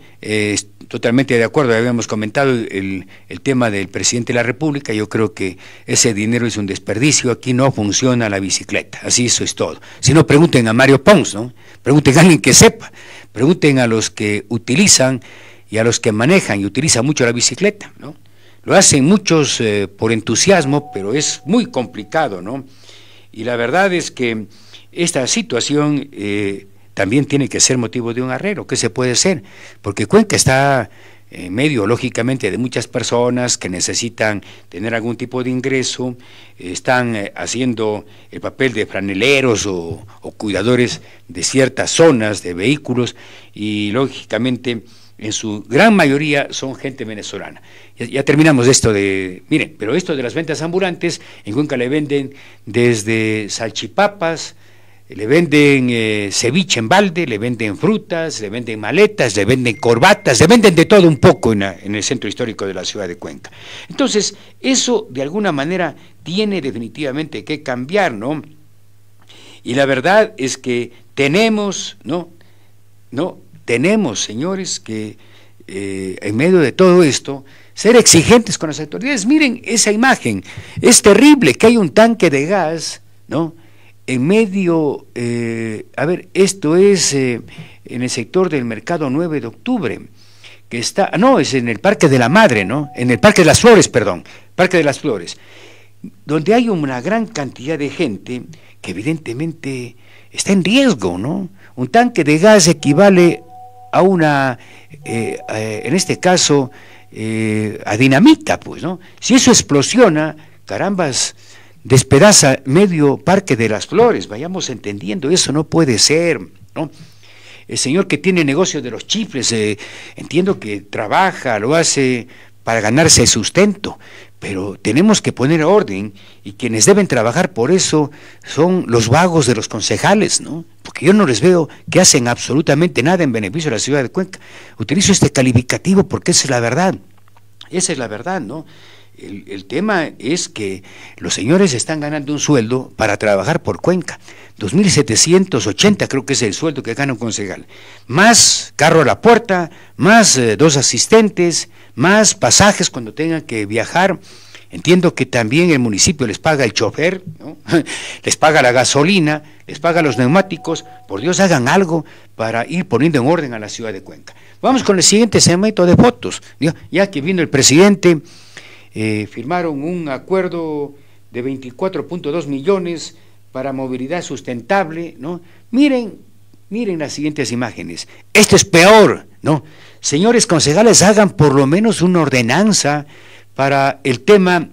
totalmente de acuerdo, habíamos comentado el, el, tema del presidente de la República, yo creo que ese dinero es un desperdicio, aquí no funciona la bicicleta, así eso es todo. Si no, pregunten a Mario Pons, ¿no? Pregunten a alguien que sepa, pregunten a los que utilizan y a los que manejan y utilizan mucho la bicicleta, ¿no? Lo hacen muchos eh, por entusiasmo, pero es muy complicado, ¿no? Y la verdad es que esta situación... Eh, también tiene que ser motivo de un arreglo. ¿Qué se puede hacer? Porque Cuenca está en medio, lógicamente, de muchas personas que necesitan tener algún tipo de ingreso, están eh, haciendo el papel de franeleros o, cuidadores de ciertas zonas de vehículos y, lógicamente, en su gran mayoría son gente venezolana. Ya, ya, terminamos esto de, miren, pero esto de las ventas ambulantes, en Cuenca le venden desde salchipapas, le venden eh, ceviche en balde, le venden frutas, le venden maletas, le venden corbatas, le venden de todo un poco en, el centro histórico de la ciudad de Cuenca. Entonces, eso de alguna manera tiene definitivamente que cambiar, ¿no? Y la verdad es que tenemos, ¿no? No, tenemos, señores, que eh, en medio de todo esto, ser exigentes con las autoridades. Miren esa imagen, es terrible que hay un tanque de gas, ¿no? En medio, eh, a ver, esto es eh, en el sector del mercado 9 de octubre, que está, no, es en el Parque de la Madre, ¿no? En el Parque de las Flores, perdón, Parque de las Flores, donde hay una gran cantidad de gente que evidentemente está en riesgo, ¿no? Un tanque de gas equivale a una, eh, en este caso, a dinamita, pues, ¿no? Si eso explosiona, carambas, despedaza medio parque de las flores, vayamos entendiendo, eso no puede ser, ¿no? El señor que tiene negocio de los chifles, entiendo que trabaja, lo hace para ganarse sustento, pero tenemos que poner orden y quienes deben trabajar por eso son los vagos de los concejales, ¿no? Porque yo no les veo que hacen absolutamente nada en beneficio de la ciudad de Cuenca. Utilizo este calificativo porque esa es la verdad. Esa es la verdad, ¿no? El, tema es que los señores están ganando un sueldo para trabajar por Cuenca. 2.780 creo que es el sueldo que gana un concejal. Más carro a la puerta, más eh, dos asistentes, más pasajes cuando tengan que viajar. Entiendo que también el municipio les paga el chofer, les paga la gasolina, les paga los neumáticos. Por Dios, hagan algo para ir poniendo en orden a la ciudad de Cuenca. Vamos con el siguiente segmento de fotos. Ya que vino el presidente, eh, firmaron un acuerdo de 24.2 millones para movilidad sustentable, ¿no? Miren, miren las siguientes imágenes. Esto es peor, ¿no? Señores concejales, hagan por lo menos una ordenanza para el tema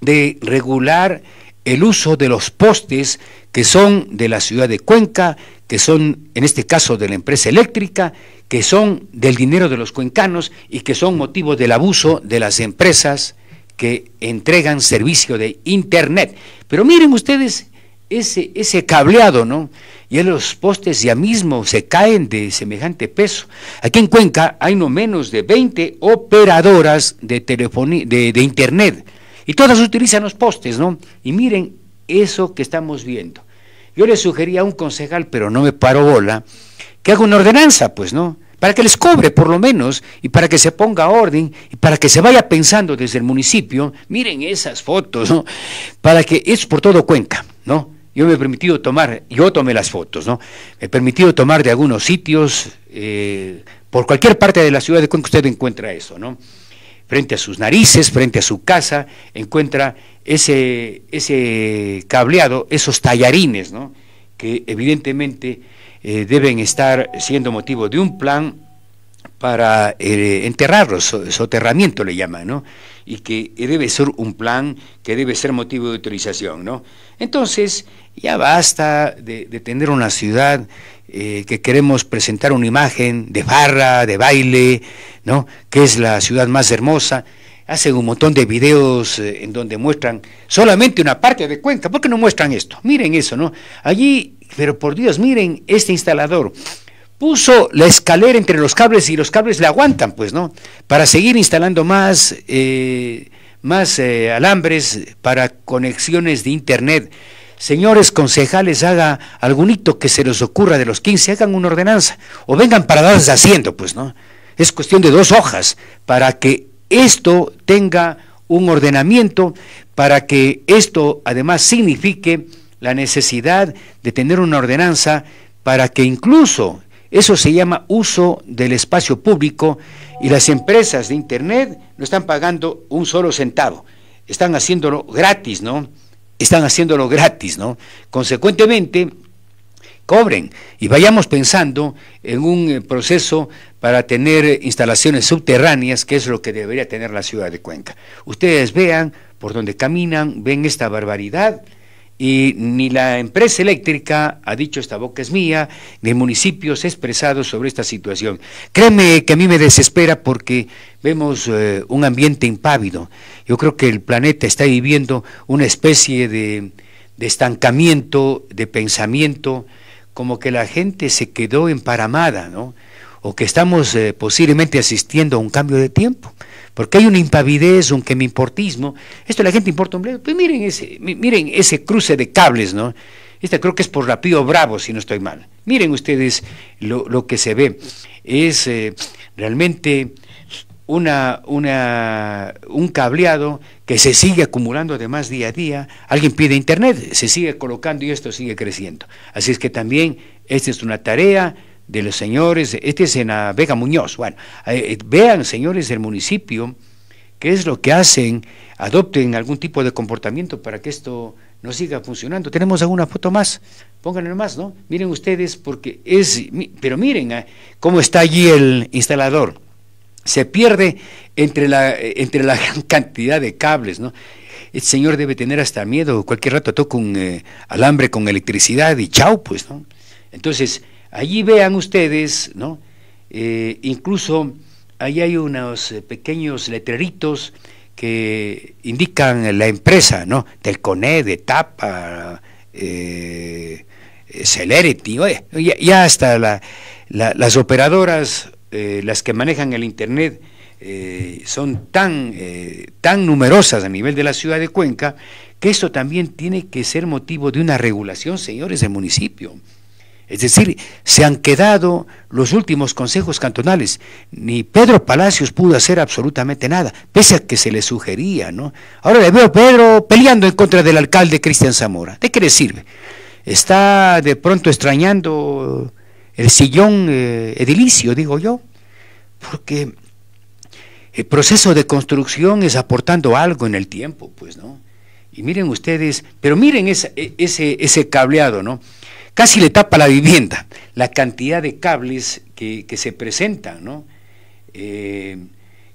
de regular el uso de los postes que son de la ciudad de Cuenca, que son, en este caso, de la empresa eléctrica, que son del dinero de los cuencanos y que son motivo del abuso de las empresas que entregan servicio de Internet. Pero miren ustedes ese, ese cableado, ¿no? y los postes ya mismo se caen de semejante peso. Aquí en Cuenca hay no menos de 20 operadoras de, telefonía, de, de Internet y todas utilizan los postes, ¿no? Y miren eso que estamos viendo. Yo le sugería a un concejal, pero no me paró bola, que haga una ordenanza, pues, ¿no? Para que les cobre por lo menos y para que se ponga orden y para que se vaya pensando desde el municipio, miren esas fotos, ¿no? Para que es por todo Cuenca, ¿no? yo me he permitido tomar, yo tomé las fotos, ¿no? Me he permitido tomar de algunos sitios, eh, por cualquier parte de la ciudad de Cuenca usted encuentra eso, ¿no? Frente a sus narices, frente a su casa, encuentra ese, ese cableado, esos tallarines, ¿no? Que evidentemente eh, deben estar siendo motivo de un plan para eh, enterrarlos, soterramiento le llaman, ¿no? Y que debe ser un plan que debe ser motivo de utilización, ¿no? Entonces, ya basta de, tener una ciudad eh, que queremos presentar una imagen de barra, de baile, ¿no? Que es la ciudad más hermosa. Hacen un montón de videos eh, en donde muestran solamente una parte de Cuenca. ¿Por qué no muestran esto? Miren eso, ¿no? Allí, pero por Dios, miren este instalador puso la escalera entre los cables y los cables le aguantan, pues, ¿no? Para seguir instalando más, eh, más eh, alambres para conexiones de Internet. Señores concejales, haga algún hito que se les ocurra de los 15, hagan una ordenanza o vengan para darles haciendo, pues, ¿no? Es cuestión de dos hojas para que esto tenga un ordenamiento, para que esto además signifique la necesidad de tener una ordenanza para que incluso eso se llama uso del espacio público y las empresas de Internet no están pagando un solo centavo, están haciéndolo gratis, ¿no? Están haciéndolo gratis, ¿no? Consecuentemente, cobren y vayamos pensando en un eh, proceso para tener instalaciones subterráneas, que es lo que debería tener la ciudad de Cuenca. Ustedes vean por donde caminan, ven esta barbaridad, y ni la empresa eléctrica ha dicho esta boca es mía, ni el municipio se ha expresado sobre esta situación. Créeme que a mí me desespera porque vemos eh, un ambiente impávido. Yo creo que el planeta está viviendo una especie de, estancamiento, de pensamiento, como que la gente se quedó emparamada, ¿no? o que estamos eh, posiblemente asistiendo a un cambio de tiempo porque hay una impavidez, un importismo. Esto la gente importa un Pues miren ese, miren ese cruce de cables, ¿no? Esta creo que es por Rapío Bravo, si no estoy mal. Miren ustedes lo, que se ve. Es eh, realmente una, una, un cableado que se sigue acumulando además día a día. Alguien pide internet, se sigue colocando y esto sigue creciendo. Así es que también esta es una tarea de los señores, este es en la Vega Muñoz, bueno, eh, eh, vean señores del municipio qué es lo que hacen, adopten algún tipo de comportamiento para que esto no siga funcionando. Tenemos alguna foto más, pónganle más, ¿no? Miren ustedes, porque es, pero miren ah, cómo está allí el instalador. Se pierde entre la, entre la cantidad de cables, ¿no? El señor debe tener hasta miedo, cualquier rato toca un eh, alambre con electricidad y chau, pues, ¿no? Entonces, allí vean ustedes, ¿no? Eh, incluso ahí hay unos eh, pequeños letreritos que indican la empresa, ¿no? Del CONE, de TAPA, eh, Celerity, ya, hasta las operadoras, eh, las que manejan el Internet, eh, son tan, tan numerosas a nivel de la ciudad de Cuenca, que esto también tiene que ser motivo de una regulación, señores del municipio. Es decir, se han quedado los últimos consejos cantonales. Ni Pedro Palacios pudo hacer absolutamente nada, pese a que se le sugería, ¿no? Ahora le veo Pedro peleando en contra del alcalde Cristian Zamora. ¿De qué le sirve? Está de pronto extrañando el sillón eh, edilicio, digo yo, porque el proceso de construcción es aportando algo en el tiempo, pues, ¿no? Y miren ustedes, pero miren ese, ese, ese cableado, ¿no? Casi le tapa la vivienda, la cantidad de cables que, se presentan, ¿no? Eh,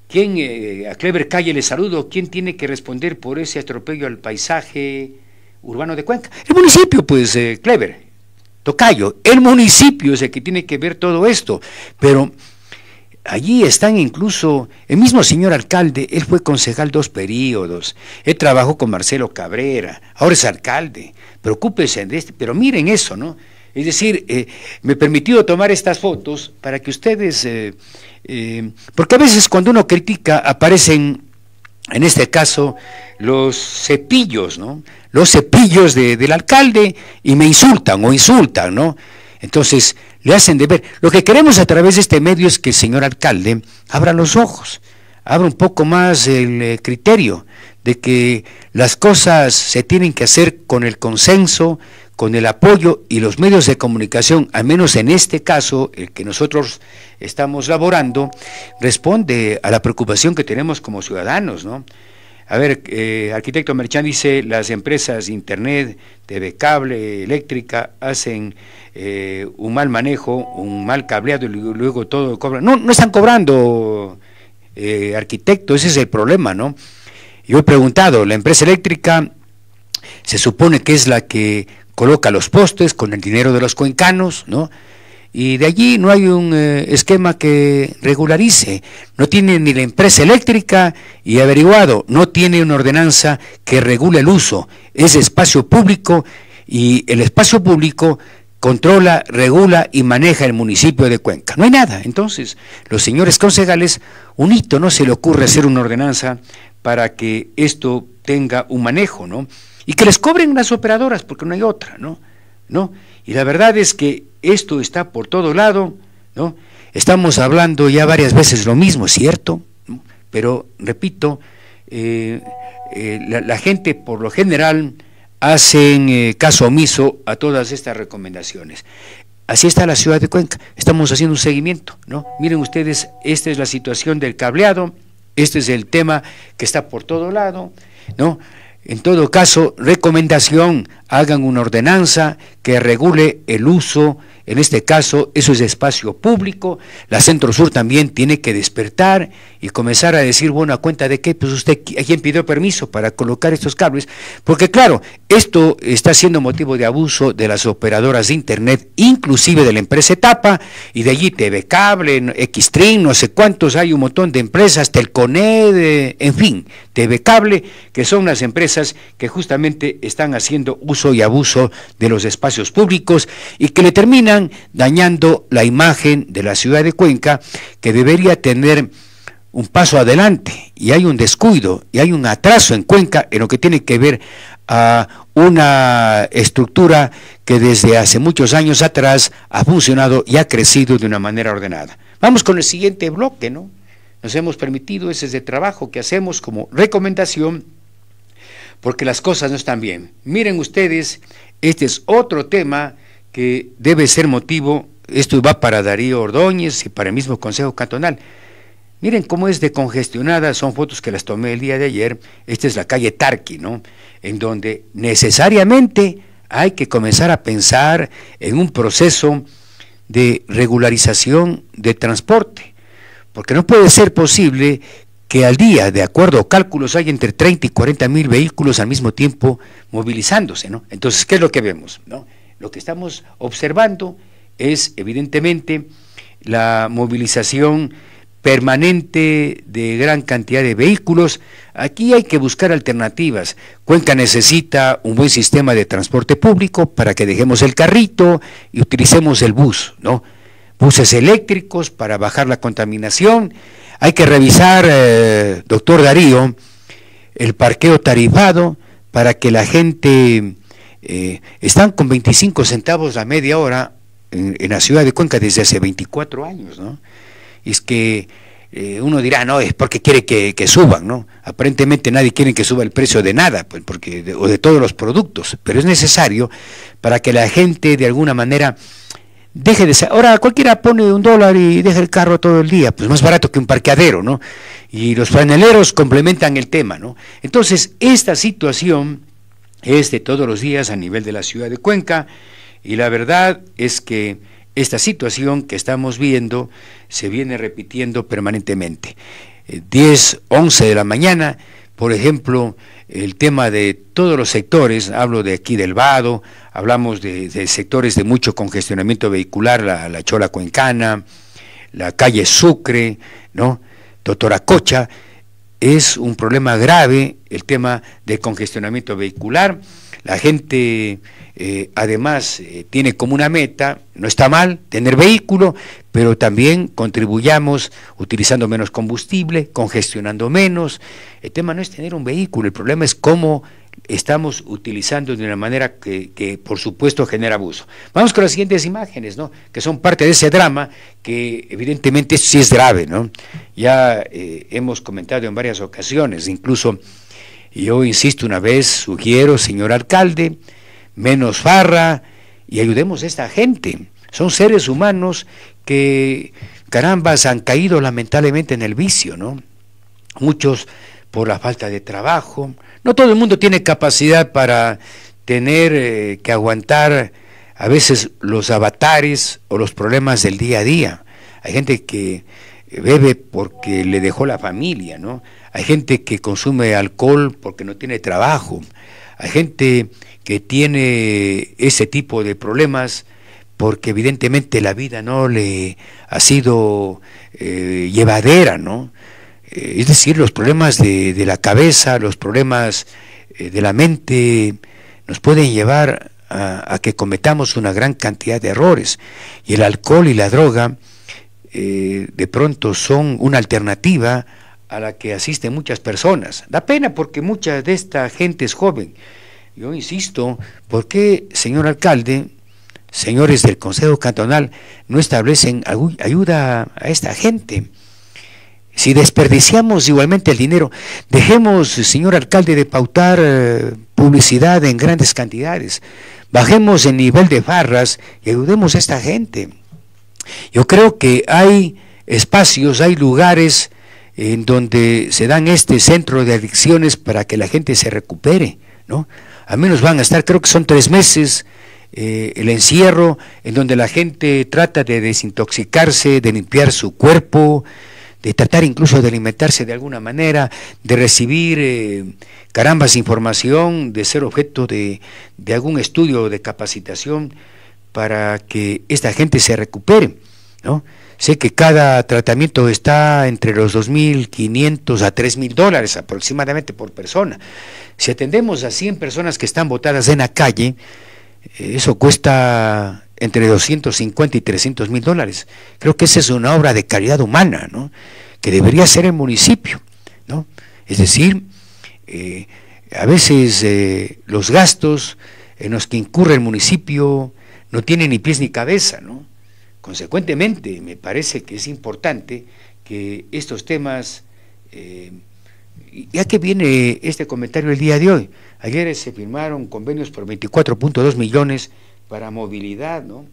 ¿Quién, eh, a Clever Calle le saludo, quién tiene que responder por ese atropello al paisaje urbano de Cuenca? El municipio, pues, eh, Clever, Tocayo, el municipio es el que tiene que ver todo esto, pero allí están incluso, el mismo señor alcalde, él fue concejal dos periodos, él trabajó con Marcelo Cabrera, ahora es alcalde, preocúpese de este, pero miren eso, ¿no? Es decir, eh, me he permitido tomar estas fotos para que ustedes, eh, eh, porque a veces cuando uno critica aparecen, en este caso, los cepillos, ¿no? Los cepillos del alcalde y me insultan o insultan, ¿no? Entonces, le hacen de ver. Lo que queremos a través de este medio es que el señor alcalde abra los ojos, abra un poco más el criterio de que las cosas se tienen que hacer con el consenso, con el apoyo y los medios de comunicación, al menos en este caso, el que nosotros estamos laborando, responde a la preocupación que tenemos como ciudadanos, ¿no? A ver, eh, arquitecto Merchan dice, las empresas Internet, TV cable, eléctrica, hacen eh, un mal manejo, un mal cableado y luego todo cobran. No, no están cobrando, eh, arquitecto, ese es el problema, ¿no? Yo he preguntado, la empresa eléctrica se supone que es la que coloca los postes con el dinero de los cuencanos, ¿no? Y de allí no hay un eh, esquema que regularice. No tiene ni la empresa eléctrica y averiguado, no tiene una ordenanza que regule el uso. Es espacio público y el espacio público controla, regula y maneja el municipio de Cuenca. No hay nada. Entonces, los señores concejales, un hito no se le ocurre hacer una ordenanza para que esto tenga un manejo, ¿no? Y que les cobren las operadoras, porque no hay otra, ¿no? ¿No? Y la verdad es que esto está por todo lado, ¿no? Estamos hablando ya varias veces lo mismo, ¿cierto? Pero, repito, eh, eh, la, gente por lo general hacen eh, caso omiso a todas estas recomendaciones. Así está la ciudad de Cuenca. Estamos haciendo un seguimiento, ¿no? Miren ustedes, esta es la situación del cableado, este es el tema que está por todo lado, ¿no? En todo caso, recomendación, hagan una ordenanza que regule el uso en este caso, eso es espacio público. La Centro Sur también tiene que despertar y comenzar a decir, bueno, a cuenta de qué, pues usted, ¿a quién pidió permiso para colocar estos cables? Porque claro, esto está siendo motivo de abuso de las operadoras de Internet, inclusive de la empresa Etapa, y de allí TV Cable, Xstream, no sé cuántos, hay un montón de empresas, Telconed, eh, en fin, TV Cable, que son las empresas que justamente están haciendo uso y abuso de los espacios públicos y que le terminan dañando la imagen de la ciudad de Cuenca, que debería tener un paso adelante y hay un descuido y hay un atraso en Cuenca en lo que tiene que ver a una estructura que desde hace muchos años atrás ha funcionado y ha crecido de una manera ordenada. Vamos con el siguiente bloque, ¿no? Nos hemos permitido ese trabajo que hacemos como recomendación porque las cosas no están bien. Miren ustedes, este es otro tema que debe ser motivo, esto va para Darío Ordóñez y para el mismo Consejo Cantonal, Miren cómo es de congestionada, son fotos que las tomé el día de ayer. Esta es la calle Tarqui, ¿no? En donde necesariamente hay que comenzar a pensar en un proceso de regularización de transporte, porque no puede ser posible que al día, de acuerdo a cálculos, hay entre 30 y 40 mil vehículos al mismo tiempo movilizándose, ¿no? Entonces, ¿qué es lo que vemos? ¿no? Lo que estamos observando es, evidentemente, la movilización permanente de gran cantidad de vehículos. Aquí hay que buscar alternativas. Cuenca necesita un buen sistema de transporte público para que dejemos el carrito y utilicemos el bus, ¿no? Buses eléctricos para bajar la contaminación. Hay que revisar, eh, doctor Darío, el parqueo tarifado para que la gente eh, están con 25 centavos la media hora en, la ciudad de Cuenca desde hace 24 años, ¿no? es que eh, uno dirá, no, es porque quiere que, suban, ¿no? Aparentemente nadie quiere que suba el precio de nada, pues, porque, o de todos los productos, pero es necesario para que la gente de alguna manera deje de. Ahora cualquiera pone un dólar y deja el carro todo el día, pues más barato que un parqueadero, ¿no? Y los paneleros complementan el tema, ¿no? Entonces, esta situación es de todos los días a nivel de la ciudad de Cuenca, y la verdad es que esta situación que estamos viendo se viene repitiendo permanentemente. 10, eh, 11 de la mañana, por ejemplo, el tema de todos los sectores, hablo de aquí del Vado, hablamos de, sectores de mucho congestionamiento vehicular, la, la, Chola Cuencana, la calle Sucre, ¿no? Totoracocha, es un problema grave el tema del congestionamiento vehicular. La gente eh, además eh, tiene como una meta, no está mal tener vehículo, pero también contribuyamos utilizando menos combustible, congestionando menos. El tema no es tener un vehículo, el problema es cómo estamos utilizando de una manera que, por supuesto genera abuso. Vamos con las siguientes imágenes, ¿no? que son parte de ese drama que evidentemente sí es grave. ¿no? Ya eh, hemos comentado en varias ocasiones, incluso yo insisto una vez, sugiero, señor alcalde, menos farra y ayudemos a esta gente. Son seres humanos que, carambas, han caído lamentablemente en el vicio, ¿no? Muchos por la falta de trabajo. No todo el mundo tiene capacidad para tener eh, que aguantar a veces los avatares o los problemas del día a día. Hay gente que bebe porque le dejó la familia, ¿no? Hay gente que consume alcohol porque no tiene trabajo. Hay gente que tiene ese tipo de problemas porque evidentemente la vida no le ha sido eh, llevadera, ¿no? Eh, es decir, los problemas de, la cabeza, los problemas eh, de la mente nos pueden llevar a, a, que cometamos una gran cantidad de errores. Y el alcohol y la droga eh, de pronto son una alternativa a la que asisten muchas personas. Da pena porque mucha de esta gente es joven yo insisto, ¿por qué, señor alcalde, señores del Consejo Cantonal, no establecen ayuda a esta gente? Si desperdiciamos igualmente el dinero, dejemos, señor alcalde, de pautar eh, publicidad en grandes cantidades. Bajemos el nivel de barras y ayudemos a esta gente. Yo creo que hay espacios, hay lugares en donde se dan este centro de adicciones para que la gente se recupere, ¿no? al menos van a estar, creo que son tres meses, eh, el encierro, en donde la gente trata de desintoxicarse, de limpiar su cuerpo, de tratar incluso de alimentarse de alguna manera, de recibir eh, carambas información, de ser objeto de, de algún estudio de capacitación para que esta gente se recupere, ¿no? Sé que cada tratamiento está entre los 2.500 a 3.000 dólares aproximadamente por persona. Si atendemos a 100 personas que están botadas en la calle, eh, eso cuesta entre 250 y 300 mil dólares. Creo que esa es una obra de caridad humana, ¿no? que debería ser el municipio. ¿no? Es decir, eh, a veces eh, los gastos en los que incurre el municipio no tienen ni pies ni cabeza. ¿no? Consecuentemente, me parece que es importante que estos temas eh, ya que viene este comentario el día de hoy, ayer se firmaron convenios por 24.2 millones para movilidad, ¿no?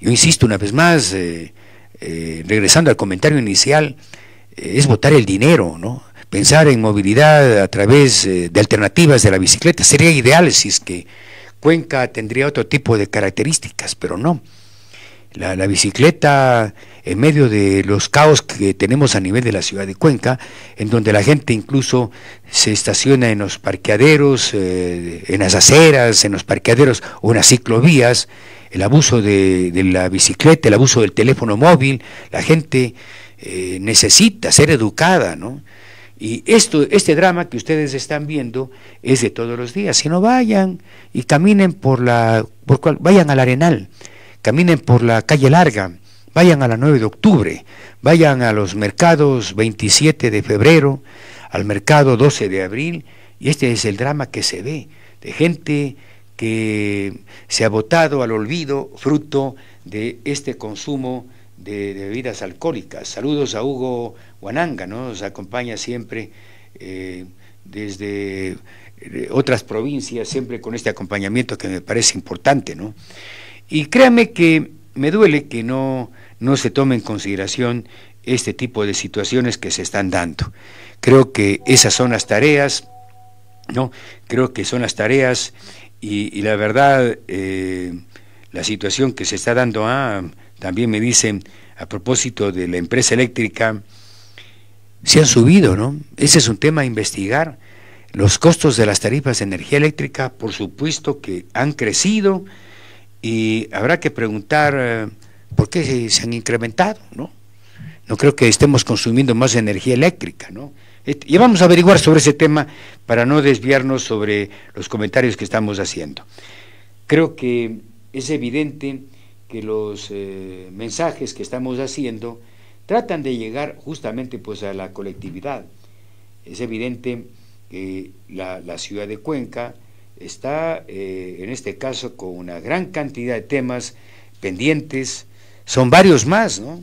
Yo insisto una vez más, eh, eh, regresando al comentario inicial, eh, es votar el dinero, ¿no? Pensar en movilidad a través de alternativas de la bicicleta sería ideal si es que Cuenca tendría otro tipo de características, pero no. La, la, bicicleta en medio de los caos que tenemos a nivel de la ciudad de Cuenca, en donde la gente incluso se estaciona en los parqueaderos, eh, en las aceras, en los parqueaderos o en las ciclovías, el abuso de, la bicicleta, el abuso del teléfono móvil, la gente eh, necesita ser educada, ¿no? Y esto, este drama que ustedes están viendo es de todos los días. Si no vayan y caminen por la, por cual, vayan al Arenal, caminen por la calle larga, vayan a la 9 de octubre, vayan a los mercados 27 de febrero, al mercado 12 de abril, y este es el drama que se ve, de gente que se ha botado al olvido fruto de este consumo de, bebidas alcohólicas. Saludos a Hugo Guananga, ¿no? nos acompaña siempre eh, desde eh, otras provincias, siempre con este acompañamiento que me parece importante. ¿no? Y créame que me duele que no, no se tome en consideración este tipo de situaciones que se están dando. Creo que esas son las tareas, ¿no? Creo que son las tareas y, la verdad, eh, la situación que se está dando, ah, también me dicen, a propósito de la empresa eléctrica, se han subido, ¿no? Ese es un tema a investigar. Los costos de las tarifas de energía eléctrica, por supuesto que han crecido y habrá que preguntar por qué se, han incrementado, ¿no? No creo que estemos consumiendo más energía eléctrica, ¿no? Y vamos a averiguar sobre ese tema para no desviarnos sobre los comentarios que estamos haciendo. Creo que es evidente que los eh, mensajes que estamos haciendo tratan de llegar justamente pues a la colectividad. Es evidente que la, la ciudad de Cuenca está eh, en este caso con una gran cantidad de temas pendientes, son varios más, ¿no?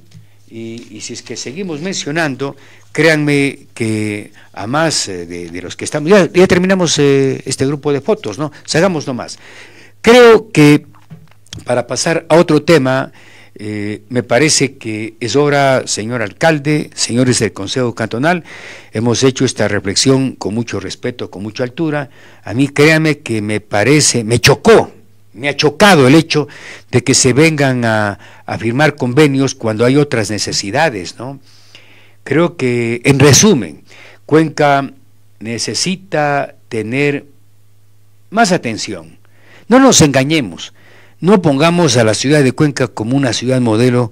Y, si es que seguimos mencionando, créanme que a más eh, de, los que estamos, ya, terminamos eh, este grupo de fotos, ¿no? Sigamos nomás. Creo que para pasar a otro tema, eh, me parece que es hora, señor alcalde, señores del Consejo Cantonal, hemos hecho esta reflexión con mucho respeto, con mucha altura. A mí créame que me parece, me chocó, me ha chocado el hecho de que se vengan a, firmar convenios cuando hay otras necesidades, ¿no? Creo que, en resumen, Cuenca necesita tener más atención. No nos engañemos. No pongamos a la ciudad de Cuenca como una ciudad modelo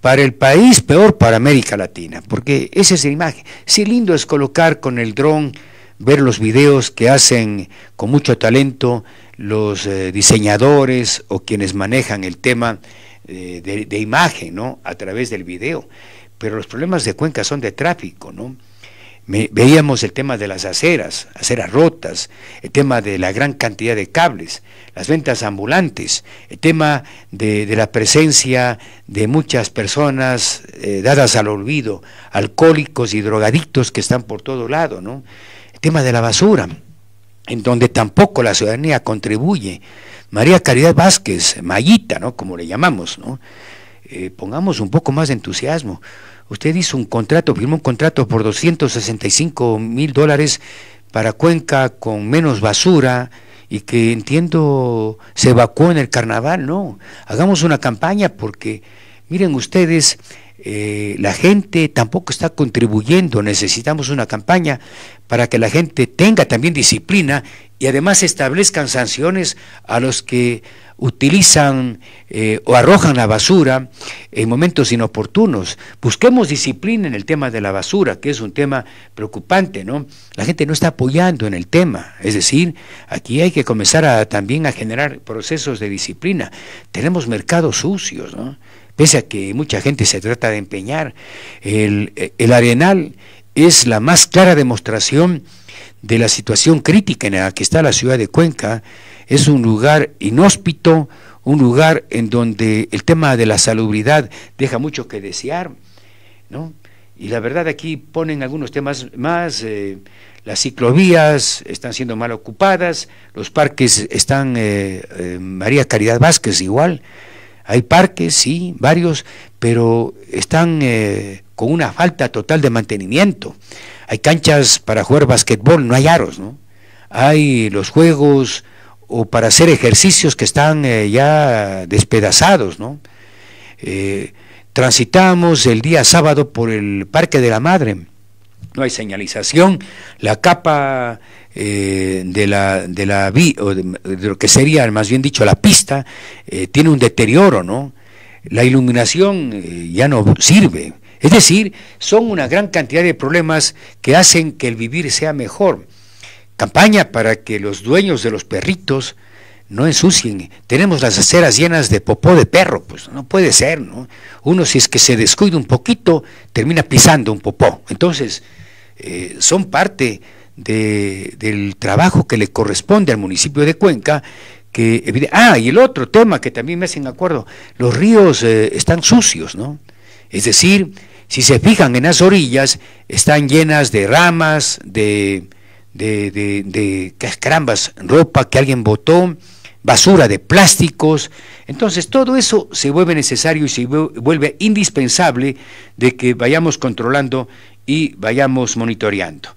para el país, peor para América Latina, porque esa es la imagen. Sí, lindo es colocar con el dron, ver los videos que hacen con mucho talento los eh, diseñadores o quienes manejan el tema eh, de, imagen, ¿no? A través del video. Pero los problemas de Cuenca son de tráfico, ¿no? Veíamos el tema de las aceras, aceras rotas, el tema de la gran cantidad de cables, las ventas ambulantes, el tema de, de la presencia de muchas personas eh, dadas al olvido, alcohólicos y drogadictos que están por todo lado, ¿no? El tema de la basura, en donde tampoco la ciudadanía contribuye. María Caridad Vázquez, Mayita, ¿no? Como le llamamos, ¿no? Eh, pongamos un poco más de entusiasmo. Usted hizo un contrato, firmó un contrato por 265 mil dólares para Cuenca con menos basura y que entiendo se evacuó en el carnaval, no. Hagamos una campaña porque, miren ustedes, eh, la gente tampoco está contribuyendo, necesitamos una campaña para que la gente tenga también disciplina y además establezcan sanciones a los que utilizan eh, o arrojan la basura en momentos inoportunos. Busquemos disciplina en el tema de la basura, que es un tema preocupante, ¿no? La gente no está apoyando en el tema, es decir, aquí hay que comenzar a, también a generar procesos de disciplina. Tenemos mercados sucios, ¿no? Pese a que mucha gente se trata de empeñar, el, el arenal es la más clara demostración de la situación crítica en la que está la ciudad de Cuenca, es un lugar inhóspito, un lugar en donde el tema de la salubridad deja mucho que desear, ¿no? Y la verdad aquí ponen algunos temas más, eh, las ciclovías están siendo mal ocupadas, los parques están, eh, eh, María Caridad Vázquez igual, Hay parques, sí, varios, pero están eh, con una falta total de mantenimiento. Hay canchas para jugar basquetbol, no hay aros, ¿no? Hay los juegos o para hacer ejercicios que están eh, ya despedazados, ¿no? Eh, transitamos el día sábado por el Parque de la Madre. No hay señalización, la capa eh, de la de la o de, lo que sería más bien dicho la pista eh, tiene un deterioro no la iluminación eh, ya no sirve. Es decir son una gran cantidad de problemas que hacen que el vivir sea mejor. Campaña para que los dueños de los perritos no ensucien. Tenemos las aceras llenas de popó de perro pues no puede ser no uno si es que se descuida un poquito termina pisando un popó. Entonces son parte de, del trabajo que le corresponde al municipio de Cuenca, que, ah, y el otro tema que también me hacen acuerdo, los ríos eh, están sucios, ¿no? Es decir, si se fijan en las orillas, están llenas de ramas, de, de, de, de ropa que alguien botó, basura de plásticos. Entonces todo eso se vuelve necesario y se vuelve indispensable de que vayamos controlando y vayamos monitoreando.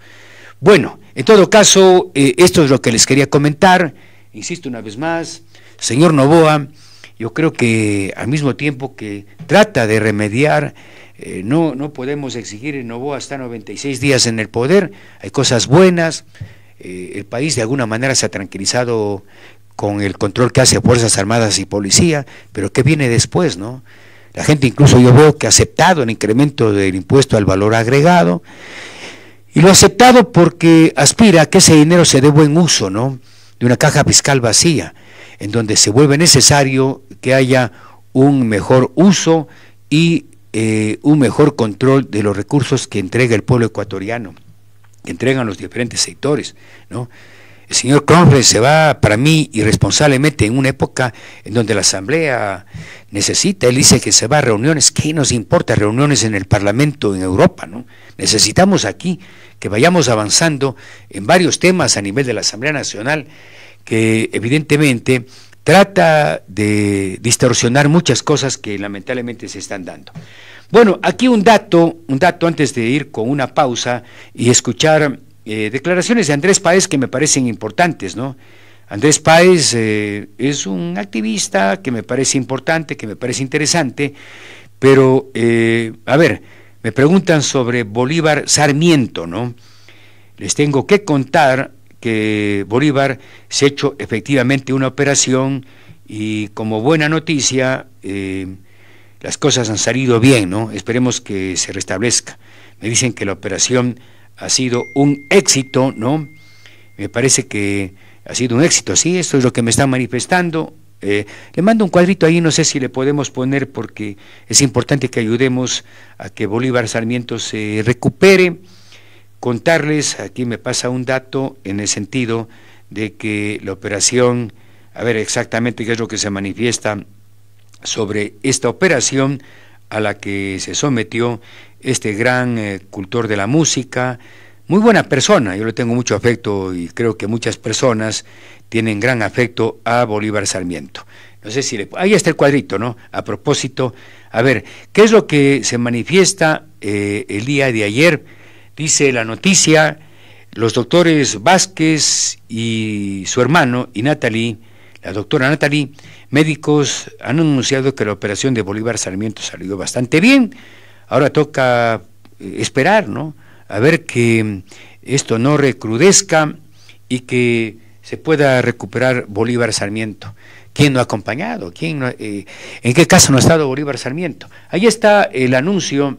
Bueno, en todo caso, eh, esto es lo que les quería comentar. Insisto una vez más, señor Novoa, yo creo que al mismo tiempo que trata de remediar, eh, no, no podemos exigir en Novoa hasta 96 días en el poder, hay cosas buenas, eh, el país de alguna manera se ha tranquilizado con el control que hace Fuerzas Armadas y Policía, pero ¿qué viene después, no? La gente incluso yo veo que ha aceptado el incremento del impuesto al valor agregado, y lo aceptado porque aspira a que ese dinero se dé buen uso, ¿no? De una caja fiscal vacía, en donde se vuelve necesario que haya un mejor uso y eh, un mejor control de los recursos que entrega el pueblo ecuatoriano, que entregan los diferentes sectores, ¿no? El señor Cronfred se va, para mí, irresponsablemente en una época en donde la Asamblea necesita, él dice que se va a reuniones, ¿qué nos importa reuniones en el Parlamento en Europa? ¿no? Necesitamos aquí que vayamos avanzando en varios temas a nivel de la Asamblea Nacional, que evidentemente trata de distorsionar muchas cosas que lamentablemente se están dando. Bueno, aquí un dato, un dato antes de ir con una pausa y escuchar eh, declaraciones de Andrés Páez que me parecen importantes, ¿no? Andrés Páez eh, es un activista que me parece importante, que me parece interesante, pero, eh, a ver, me preguntan sobre Bolívar Sarmiento, ¿no? Les tengo que contar que Bolívar se ha hecho efectivamente una operación y como buena noticia, las cosas han salido bien, ¿no? Esperemos que se restablezca. Me dicen que la operación ha sido un éxito, ¿no? Me parece que ha sido un éxito, sí, esto es lo que me están manifestando. Eh, le mando un cuadrito ahí, no sé si le podemos poner porque es importante que ayudemos a que Bolívar Sarmiento se recupere. Contarles, aquí me pasa un dato en el sentido de que la operación, a ver exactamente qué es lo que se manifiesta sobre esta operación a la que se sometió este gran eh, cultor de la música, muy buena persona, yo le tengo mucho afecto y creo que muchas personas tienen gran afecto a Bolívar Sarmiento. No sé si le... Ahí está el cuadrito, ¿no? A propósito, a ver, ¿qué es lo que se manifiesta eh, el día de ayer? Dice la noticia, los doctores Vázquez y su hermano y Natalie, la doctora Natalie, médicos han anunciado que la operación de Bolívar Sarmiento salió bastante bien, Ahora toca eh, esperar, ¿no? A ver que esto no recrudezca y que se pueda recuperar Bolívar Sarmiento. ¿Quién no ha acompañado? ¿Quién eh, ¿En qué caso no ha estado Bolívar Sarmiento? Ahí está el anuncio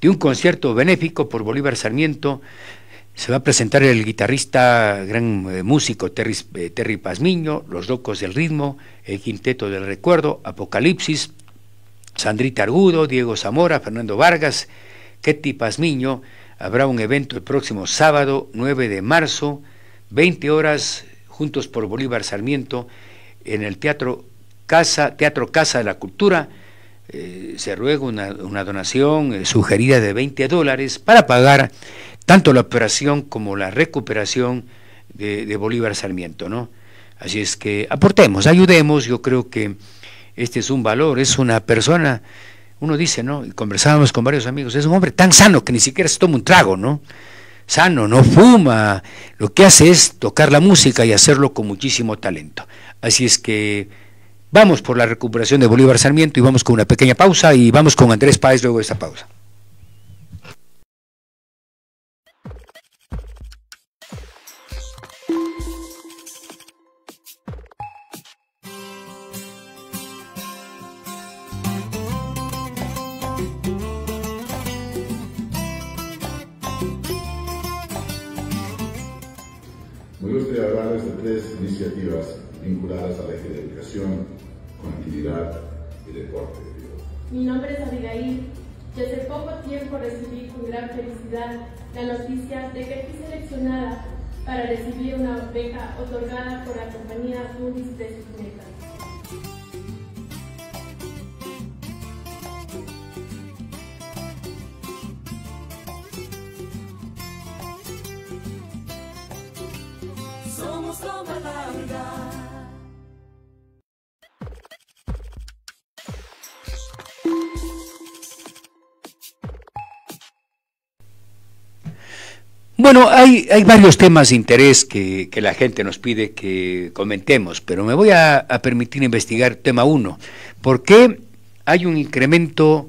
de un concierto benéfico por Bolívar Sarmiento. Se va a presentar el guitarrista, gran eh, músico Terry, Terry Pazmiño, Los Locos del Ritmo, el Quinteto del Recuerdo, Apocalipsis, Sandrita Argudo, Diego Zamora, Fernando Vargas, Ketty Pazmiño. Habrá un evento el próximo sábado, 9 de marzo, 20 horas, juntos por Bolívar Sarmiento, en el Teatro Casa, Teatro Casa de la Cultura. Eh, se ruega una, donación eh, sugerida de 20 dólares para pagar tanto la operación como la recuperación de, de Bolívar Sarmiento, ¿no? Así es que aportemos, ayudemos, yo creo que este es un valor, es una persona, uno dice, ¿no? Y conversábamos con varios amigos, es un hombre tan sano que ni siquiera se toma un trago, ¿no? Sano, no fuma, lo que hace es tocar la música y hacerlo con muchísimo talento. Así es que vamos por la recuperación de Bolívar Sarmiento y vamos con una pequeña pausa y vamos con Andrés Páez luego de esta pausa. Iniciativas vinculadas al eje de educación, conectividad y deporte. Mi nombre es Abigail y hace poco tiempo recibí con gran felicidad la noticia de que fui seleccionada para recibir una beca otorgada por la compañía Moody's de sus metas. Bueno, hay, hay varios temas de interés que, la gente nos pide que comentemos, pero me voy a, permitir investigar tema uno. ¿Por qué hay un incremento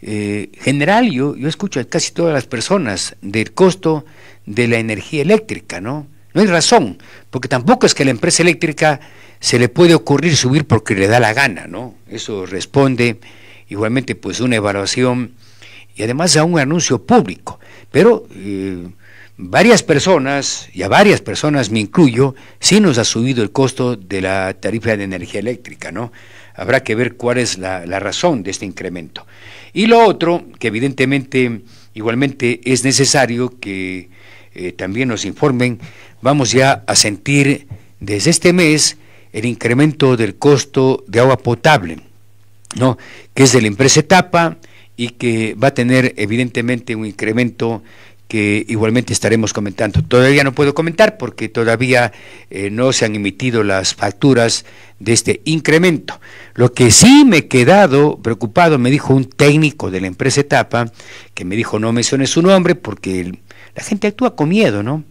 eh, general? Yo, yo escucho a casi todas las personas del costo de la energía eléctrica, ¿no? No hay razón, porque tampoco es que a la empresa eléctrica se le puede ocurrir subir porque le da la gana, ¿no? Eso responde igualmente pues una evaluación y además a un anuncio público. Pero eh, varias personas, y a varias personas me incluyo, sí nos ha subido el costo de la tarifa de energía eléctrica, ¿no? Habrá que ver cuál es la, razón de este incremento. Y lo otro, que evidentemente igualmente es necesario que eh, también nos informen, vamos ya a sentir desde este mes el incremento del costo de agua potable, ¿no? que es de la empresa Etapa y que va a tener evidentemente un incremento que igualmente estaremos comentando. Todavía no puedo comentar porque todavía eh, no se han emitido las facturas de este incremento. Lo que sí me he quedado preocupado, me dijo un técnico de la empresa Etapa, que me dijo no mencione su nombre porque la gente actúa con miedo, ¿no?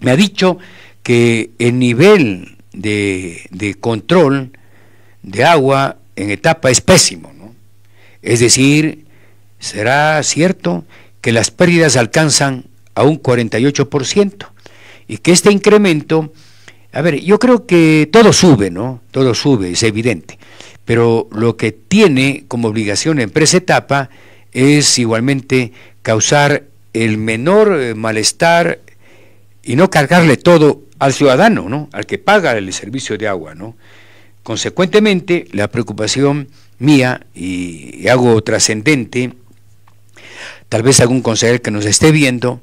Me ha dicho que el nivel de, control de agua en etapa es pésimo, ¿no? Es decir, será cierto que las pérdidas alcanzan a un 48% y que este incremento, a ver, yo creo que todo sube, ¿no? Todo sube, es evidente, pero lo que tiene como obligación la empresa etapa es igualmente causar el menor eh, malestar y no cargarle todo al ciudadano, ¿no? Al que paga el servicio de agua, ¿no? Consecuentemente, la preocupación mía, y hago trascendente, tal vez algún consejero que nos esté viendo,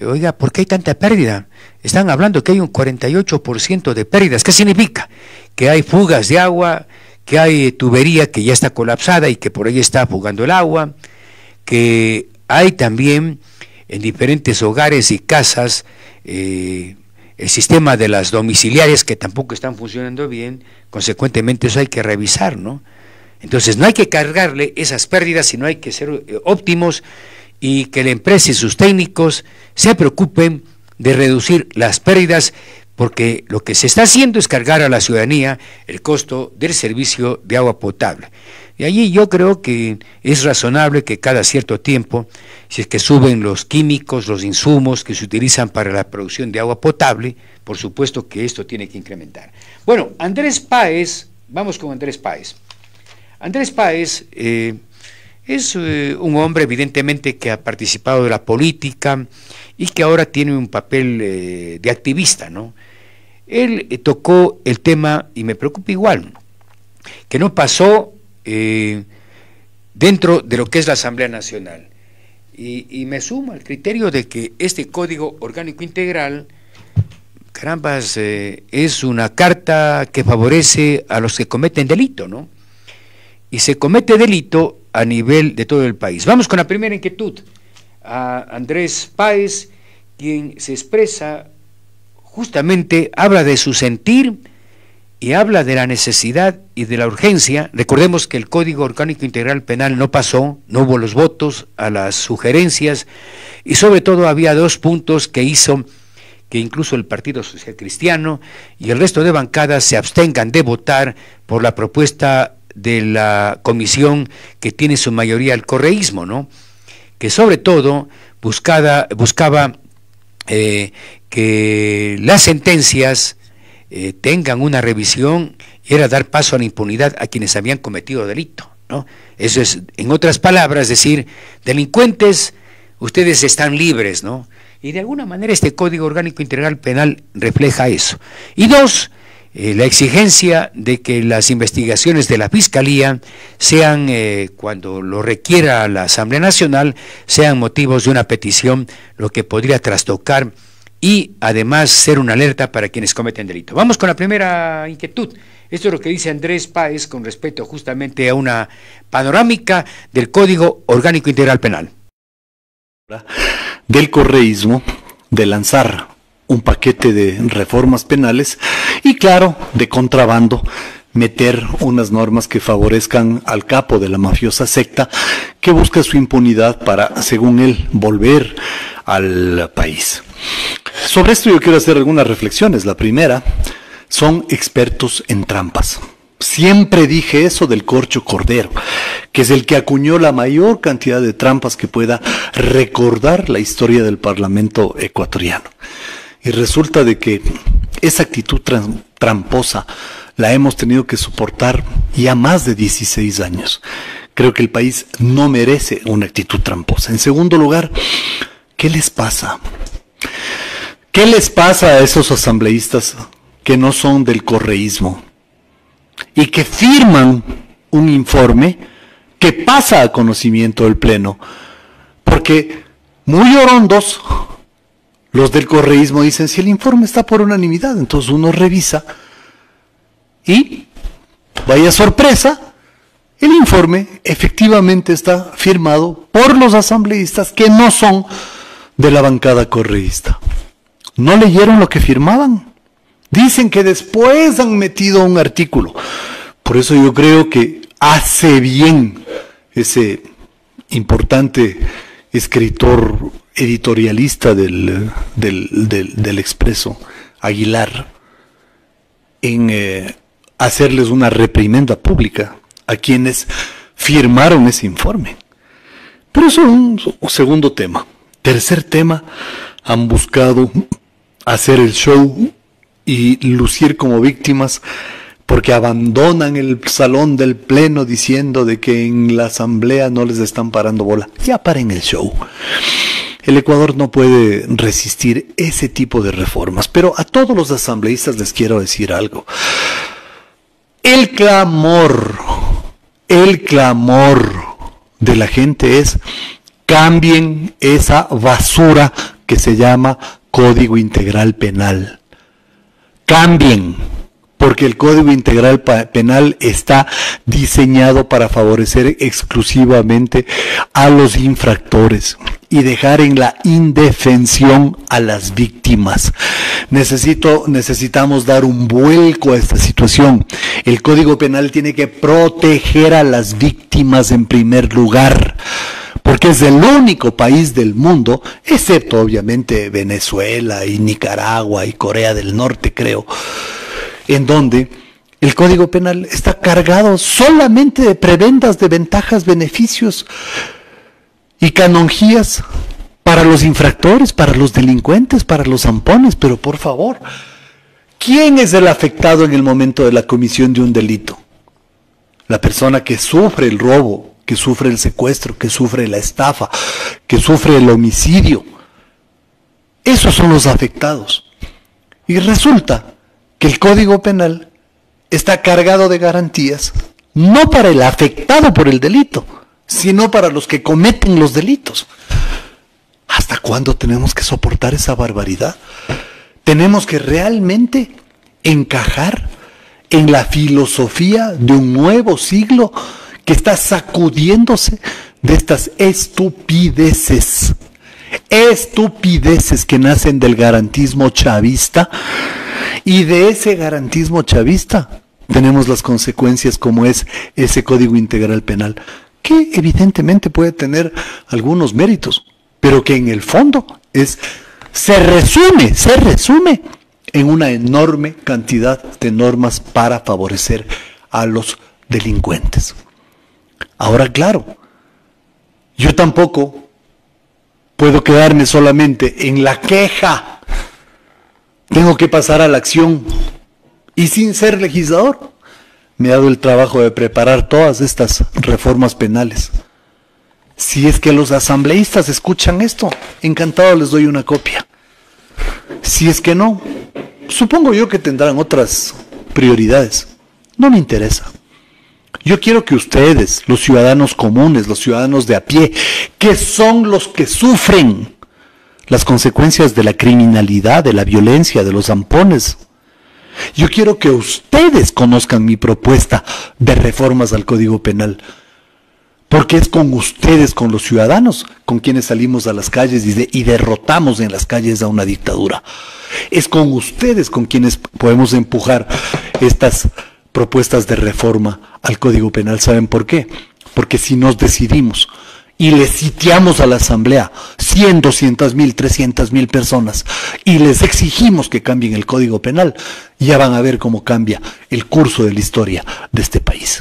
oiga, ¿por qué hay tanta pérdida? Están hablando que hay un 48% de pérdidas. ¿Qué significa? Que hay fugas de agua, que hay tubería que ya está colapsada y que por ahí está fugando el agua, que hay también en diferentes hogares y casas eh, el sistema de las domiciliarias que tampoco están funcionando bien, consecuentemente eso hay que revisar, ¿no? Entonces no hay que cargarle esas pérdidas, sino hay que ser eh, óptimos y que la empresa y sus técnicos se preocupen de reducir las pérdidas, porque lo que se está haciendo es cargar a la ciudadanía el costo del servicio de agua potable. Y allí yo creo que es razonable que cada cierto tiempo, si es que suben los químicos, los insumos que se utilizan para la producción de agua potable, por supuesto que esto tiene que incrementar. Bueno, Andrés Páez, vamos con Andrés Páez. Andrés Páez eh, es eh, un hombre evidentemente que ha participado de la política y que ahora tiene un papel eh, de activista, ¿no? Él tocó el tema, y me preocupa igual, que no pasó dentro de lo que es la Asamblea Nacional. Y, me sumo al criterio de que este Código Orgánico Integral, carambas, es una carta que favorece a los que cometen delito, ¿no? y se comete delito a nivel de todo el país. Vamos con la primera inquietud. A Andrés Páez, quien se expresa justamente, habla de su sentir y habla de la necesidad y de la urgencia. Recordemos que el Código Orgánico Integral Penal no pasó, no hubo los votos a las sugerencias y sobre todo había dos puntos que hizo que incluso el Partido Social Cristiano y el resto de bancadas se abstengan de votar por la propuesta de la comisión que tiene su mayoría el correísmo, ¿no? Que sobre todo buscaba eh, que las sentencias eh, tengan una revisión era dar paso a la impunidad a quienes habían cometido delito. ¿no? Eso es, en otras palabras, decir, delincuentes, ustedes están libres, ¿no? Y de alguna manera este Código Orgánico Integral Penal refleja eso. Y dos, eh, la exigencia de que las investigaciones de la Fiscalía sean, eh, cuando lo requiera la Asamblea Nacional, sean motivos de una petición, lo que podría trastocar y además ser una alerta para quienes cometen delito. Vamos con la primera inquietud. Esto es lo que dice Andrés Páez con respecto justamente a una panorámica del Código Orgánico Integral Penal. Del correísmo de lanzar un paquete de reformas penales y claro, de contrabando meter unas normas que favorezcan al capo de la mafiosa secta que busca su impunidad para, según él, volver al país. Sobre esto yo quiero hacer algunas reflexiones. La primera, son expertos en trampas. Siempre dije eso del corcho cordero, que es el que acuñó la mayor cantidad de trampas que pueda recordar la historia del Parlamento ecuatoriano. Y resulta de que esa actitud tramposa la hemos tenido que soportar ya más de 16 años. Creo que el país no merece una actitud tramposa. En segundo lugar, ¿qué les pasa? ¿Qué les pasa a esos asambleístas que no son del correísmo y que firman un informe que pasa a conocimiento del Pleno? Porque muy orondos, los del correísmo dicen, si el informe está por unanimidad, entonces uno revisa y, vaya sorpresa, el informe efectivamente está firmado por los asambleístas que no son de la bancada correísta no leyeron lo que firmaban. Dicen que después han metido un artículo. Por eso yo creo que hace bien ese importante escritor editorialista del, del, Expreso, Aguilar, en eh, hacerles una reprimenda pública a quienes firmaron ese informe. Pero eso es un segundo tema. Tercer tema, han buscado hacer el show y lucir como víctimas porque abandonan el salón del pleno diciendo de que en la asamblea no les están parando bola. Ya paren el show. El Ecuador no puede resistir ese tipo de reformas, pero a todos los asambleístas les quiero decir algo. El clamor, el clamor de la gente es cambien esa basura que se llama Código Integral Penal. Cambien, porque el Código Integral Penal está diseñado para favorecer exclusivamente a los infractores y dejar en la indefensión a las víctimas. Necesito, necesitamos dar un vuelco a esta situación. El Código Penal tiene que proteger a las víctimas en primer lugar porque es el único país del mundo, excepto obviamente Venezuela y Nicaragua y Corea del Norte, creo, en donde el Código Penal está cargado solamente de prebendas de ventajas, beneficios y canonjías para los infractores, para los delincuentes, para los zampones, pero por favor, ¿quién es el afectado en el momento de la comisión de un delito? La persona que sufre el robo, que sufre el secuestro, que sufre la estafa, que sufre el homicidio. Esos son los afectados. Y resulta que el Código Penal está cargado de garantías, no para el afectado por el delito, sino para los que cometen los delitos. ¿Hasta cuándo tenemos que soportar esa barbaridad? Tenemos que realmente encajar en la filosofía de un nuevo siglo que está sacudiéndose de estas estupideces, estupideces que nacen del garantismo chavista Y de ese garantismo chavista tenemos las consecuencias como es ese Código Integral Penal, que evidentemente puede tener algunos méritos, pero que en el fondo es se resume, se resume en una enorme cantidad de normas para favorecer a los delincuentes. Ahora, claro, yo tampoco puedo quedarme solamente en la queja. Tengo que pasar a la acción. Y sin ser legislador, me he dado el trabajo de preparar todas estas reformas penales. Si es que los asambleístas escuchan esto, encantado les doy una copia. Si es que no, supongo yo que tendrán otras prioridades. No me interesa. Yo quiero que ustedes, los ciudadanos comunes, los ciudadanos de a pie, que son los que sufren las consecuencias de la criminalidad, de la violencia, de los zampones, yo quiero que ustedes conozcan mi propuesta de reformas al Código Penal. Porque es con ustedes, con los ciudadanos, con quienes salimos a las calles y, derrotamos en las calles a una dictadura. Es con ustedes con quienes podemos empujar estas propuestas de reforma al Código Penal. ¿Saben por qué? Porque si nos decidimos y le sitiamos a la Asamblea 100, 200 mil, 300 mil personas y les exigimos que cambien el Código Penal, ya van a ver cómo cambia el curso de la historia de este país.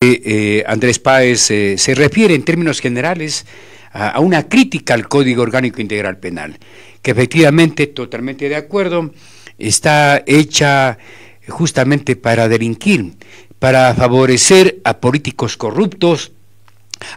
Eh, eh, Andrés Páez eh, se refiere en términos generales a, a, una crítica al Código Orgánico Integral Penal, que efectivamente, totalmente de acuerdo, está hecha justamente para delinquir, para favorecer a políticos corruptos,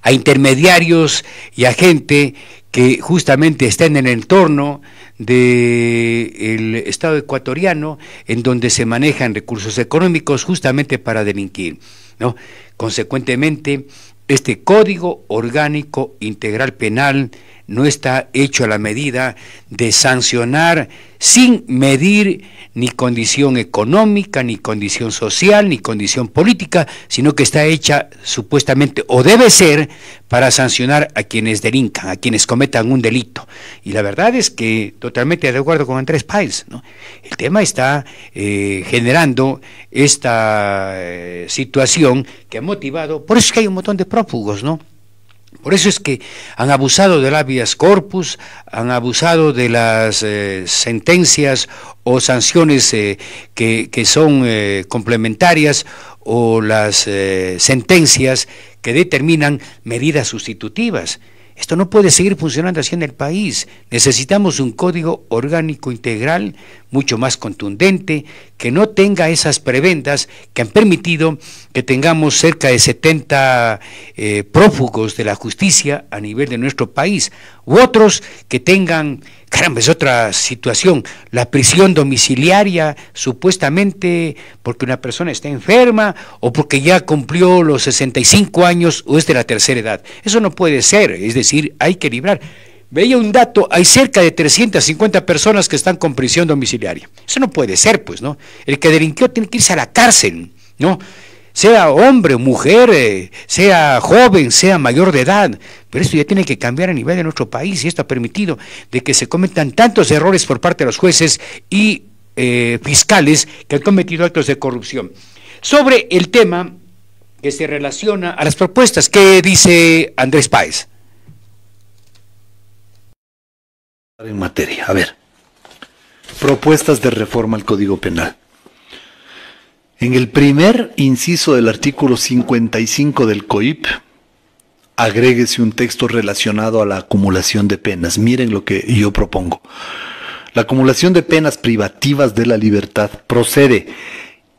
a intermediarios y a gente que justamente está en el entorno del Estado ecuatoriano, en donde se manejan recursos económicos justamente para delinquir. ¿no? Consecuentemente, este Código Orgánico Integral Penal no está hecho a la medida de sancionar sin medir ni condición económica, ni condición social, ni condición política, sino que está hecha supuestamente o debe ser para sancionar a quienes delincan, a quienes cometan un delito. Y la verdad es que totalmente de acuerdo con Andrés Páez, ¿no? el tema está eh, generando esta eh, situación que ha motivado, por eso es que hay un montón de prófugos, ¿no? Por eso es que han abusado del habeas corpus, han abusado de las eh, sentencias o sanciones eh, que, son eh, complementarias o las sentencias que determinan medidas sustitutivas. Esto no puede seguir funcionando así en el país. Necesitamos un código orgánico integral mucho más contundente, que no tenga esas prebendas que han permitido que tengamos cerca de 70 eh, prófugos de la justicia a nivel de nuestro país, u otros que tengan, caramba, es otra situación, la prisión domiciliaria, supuestamente porque una persona está enferma o porque ya cumplió los 65 años o es de la tercera edad. Eso no puede ser, es decir, hay que librar. Veía un dato, hay cerca de 350 personas que están con prisión domiciliaria. Eso no puede ser, pues, ¿no? El que delinquió tiene que irse a la cárcel, ¿no? Sea hombre, mujer, eh, sea joven, sea mayor de edad. Pero esto ya tiene que cambiar a nivel de nuestro país y esto ha permitido de que se cometan tantos errores por parte de los jueces y eh, fiscales que han cometido actos de corrupción. Sobre el tema que se relaciona a las propuestas, ¿qué dice Andrés Páez? En materia. A ver, propuestas de reforma al Código Penal. En el primer inciso del artículo 55 del COIP, agréguese un texto relacionado a la acumulación de penas. Miren lo que yo propongo. La acumulación de penas privativas de la libertad procede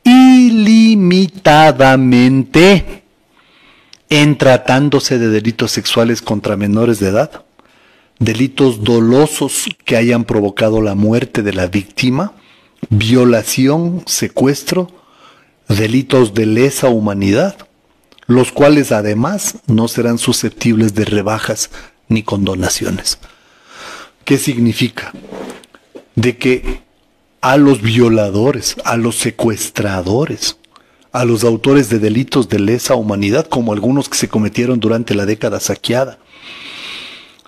ilimitadamente en tratándose de delitos sexuales contra menores de edad delitos dolosos que hayan provocado la muerte de la víctima, violación, secuestro, delitos de lesa humanidad, los cuales además no serán susceptibles de rebajas ni condonaciones. ¿Qué significa? De que a los violadores, a los secuestradores, a los autores de delitos de lesa humanidad, como algunos que se cometieron durante la década saqueada,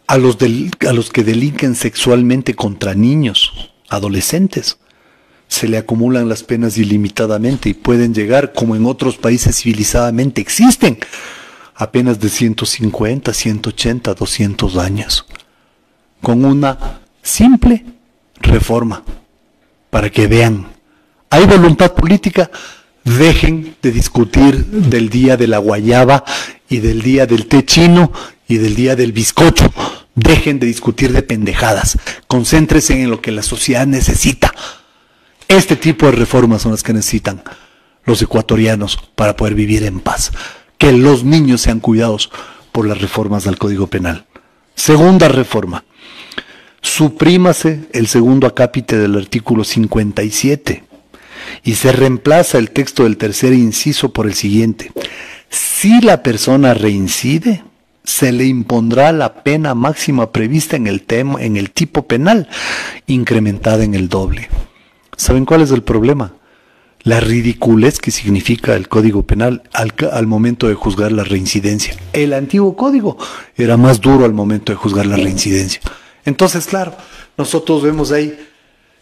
a los, a los que delinquen sexualmente contra niños, adolescentes. Se le acumulan las penas ilimitadamente y pueden llegar, como en otros países civilizadamente existen, a penas de 150, 180, 200 años. Con una simple reforma, para que vean, hay voluntad política, dejen de discutir del día de la guayaba y del día del té chino y del día del bizcocho. Dejen de discutir de pendejadas. Concéntrense en lo que la sociedad necesita. Este tipo de reformas son las que necesitan los ecuatorianos para poder vivir en paz. Que los niños sean cuidados por las reformas del Código Penal. Segunda reforma. Suprímase el segundo acápite del artículo 57 y se reemplaza el texto del tercer inciso por el siguiente. Si la persona reincide, se le impondrá la pena máxima prevista en el, tema, en el tipo penal, incrementada en el doble. ¿Saben cuál es el problema? La ridiculez que significa el código penal al, al, momento de juzgar la reincidencia. El antiguo código era más duro al momento de juzgar la reincidencia. Entonces, claro, nosotros vemos ahí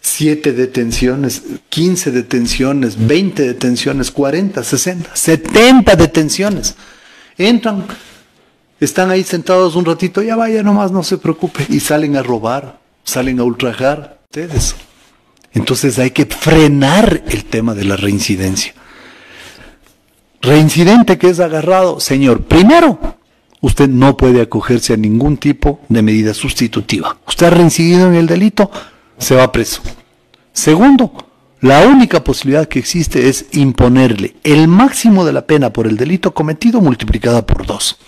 7 detenciones, 15 detenciones, 20 detenciones, 40, 60, 70 detenciones. Entran, están ahí sentados un ratito, ya vaya nomás, no se preocupe, y salen a robar, salen a ultrajar ustedes. Entonces hay que frenar el tema de la reincidencia. Reincidente que es agarrado, señor, primero, usted no puede acogerse a ningún tipo de medida sustitutiva. Usted ha reincidido en el delito, se va preso. Segundo, la única posibilidad que existe es imponerle el máximo de la pena por el delito cometido multiplicada por dos.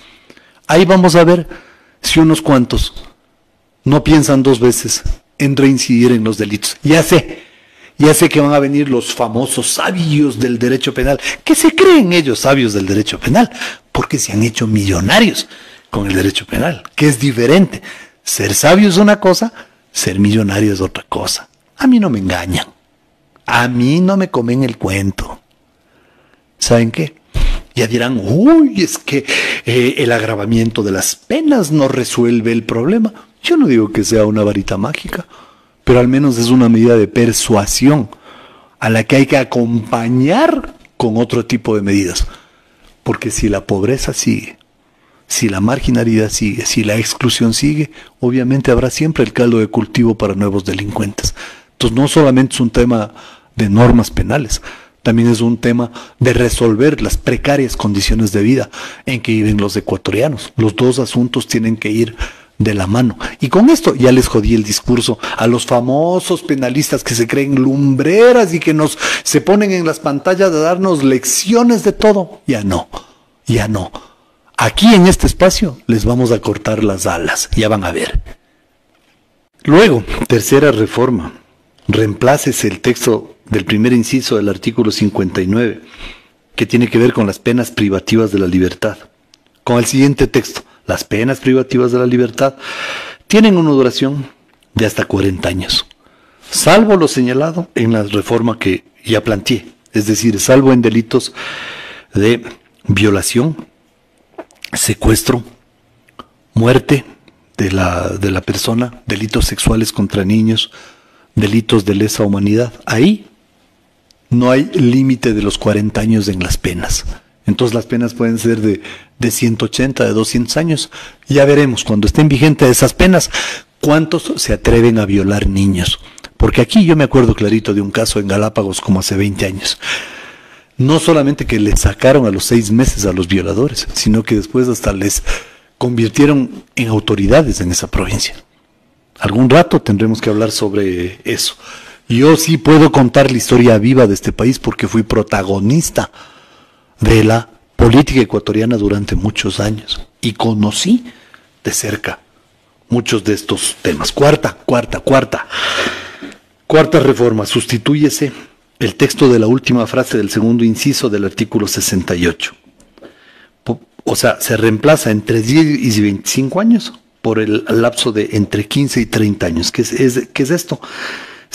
Ahí vamos a ver si unos cuantos no piensan dos veces en reincidir en los delitos. Ya sé, ya sé que van a venir los famosos sabios del derecho penal, que se creen ellos sabios del derecho penal, porque se han hecho millonarios con el derecho penal, que es diferente. Ser sabio es una cosa, ser millonario es otra cosa. A mí no me engañan. A mí no me comen el cuento. ¿Saben qué? Ya dirán, uy, es que eh, el agravamiento de las penas no resuelve el problema. Yo no digo que sea una varita mágica, pero al menos es una medida de persuasión a la que hay que acompañar con otro tipo de medidas. Porque si la pobreza sigue, si la marginalidad sigue, si la exclusión sigue, obviamente habrá siempre el caldo de cultivo para nuevos delincuentes. Entonces no solamente es un tema de normas penales, también es un tema de resolver las precarias condiciones de vida en que viven los ecuatorianos. Los dos asuntos tienen que ir de la mano. Y con esto ya les jodí el discurso a los famosos penalistas que se creen lumbreras y que nos se ponen en las pantallas de darnos lecciones de todo. Ya no, ya no. Aquí en este espacio les vamos a cortar las alas, ya van a ver. Luego, tercera reforma reemplaces el texto del primer inciso del artículo 59, que tiene que ver con las penas privativas de la libertad, con el siguiente texto. Las penas privativas de la libertad tienen una duración de hasta 40 años, salvo lo señalado en la reforma que ya planteé, es decir, salvo en delitos de violación, secuestro, muerte de la, de la persona, delitos sexuales contra niños, delitos de lesa humanidad. Ahí no hay límite de los 40 años en las penas. Entonces las penas pueden ser de, de 180, de 200 años. Ya veremos cuando estén vigentes esas penas cuántos se atreven a violar niños. Porque aquí yo me acuerdo clarito de un caso en Galápagos como hace 20 años. No solamente que les sacaron a los seis meses a los violadores, sino que después hasta les convirtieron en autoridades en esa provincia. Algún rato tendremos que hablar sobre eso. Yo sí puedo contar la historia viva de este país porque fui protagonista de la política ecuatoriana durante muchos años y conocí de cerca muchos de estos temas. Cuarta, cuarta, cuarta. Cuarta reforma. Sustitúyese el texto de la última frase del segundo inciso del artículo 68. O sea, se reemplaza entre 10 y 25 años por el lapso de entre 15 y 30 años. ¿Qué es, ¿Qué es esto?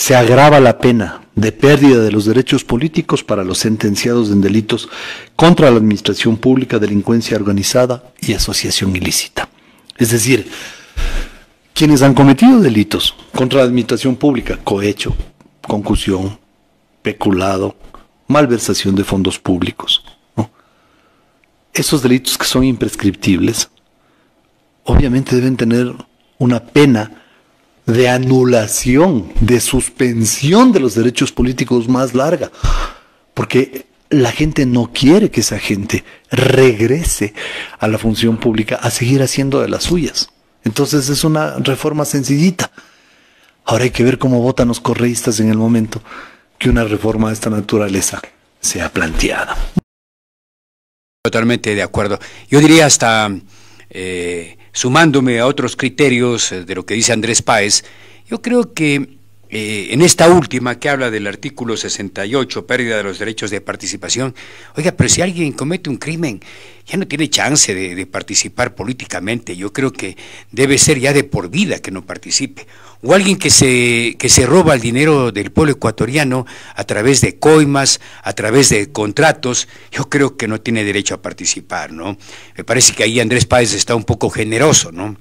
Se agrava la pena de pérdida de los derechos políticos para los sentenciados en delitos contra la administración pública, delincuencia organizada y asociación ilícita. Es decir, quienes han cometido delitos contra la administración pública, cohecho, concusión, peculado, malversación de fondos públicos. Esos delitos que son imprescriptibles, obviamente deben tener una pena de anulación, de suspensión de los derechos políticos más larga, porque la gente no quiere que esa gente regrese a la función pública a seguir haciendo de las suyas. Entonces es una reforma sencillita. Ahora hay que ver cómo votan los correístas en el momento que una reforma de esta naturaleza sea planteada. Totalmente de acuerdo. Yo diría hasta, eh, sumándome a otros criterios eh, de lo que dice Andrés Páez, yo creo que eh, en esta última que habla del artículo 68, pérdida de los derechos de participación, oiga, pero si alguien comete un crimen, ya no tiene chance de, de, participar políticamente, yo creo que debe ser ya de por vida que no participe. O alguien que se, que se roba el dinero del pueblo ecuatoriano a través de coimas, a través de contratos, yo creo que no tiene derecho a participar, ¿no? Me parece que ahí Andrés Páez está un poco generoso, ¿no?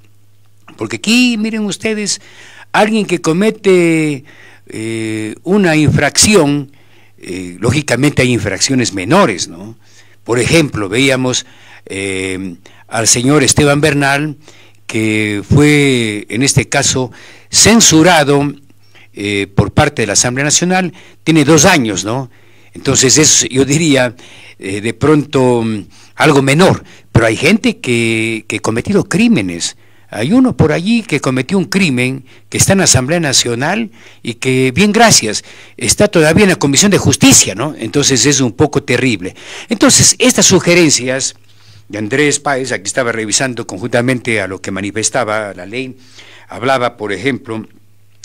Porque aquí, miren ustedes, alguien que comete eh, una infracción, eh, lógicamente hay infracciones menores, ¿no? Por ejemplo, veíamos eh, al señor Esteban Bernal, que fue en este caso censurado por parte de la Asamblea Nacional, tiene dos años, ¿no? Entonces es, yo diría, de pronto algo menor, pero hay gente que, que ha cometido crímenes, hay uno por allí que cometió un crimen, que está en la Asamblea Nacional y que, bien gracias, está todavía en la Comisión de Justicia, ¿no? Entonces es un poco terrible. Entonces, estas sugerencias de Andrés Páez, aquí estaba revisando conjuntamente a lo que manifestaba la ley, hablaba, por ejemplo,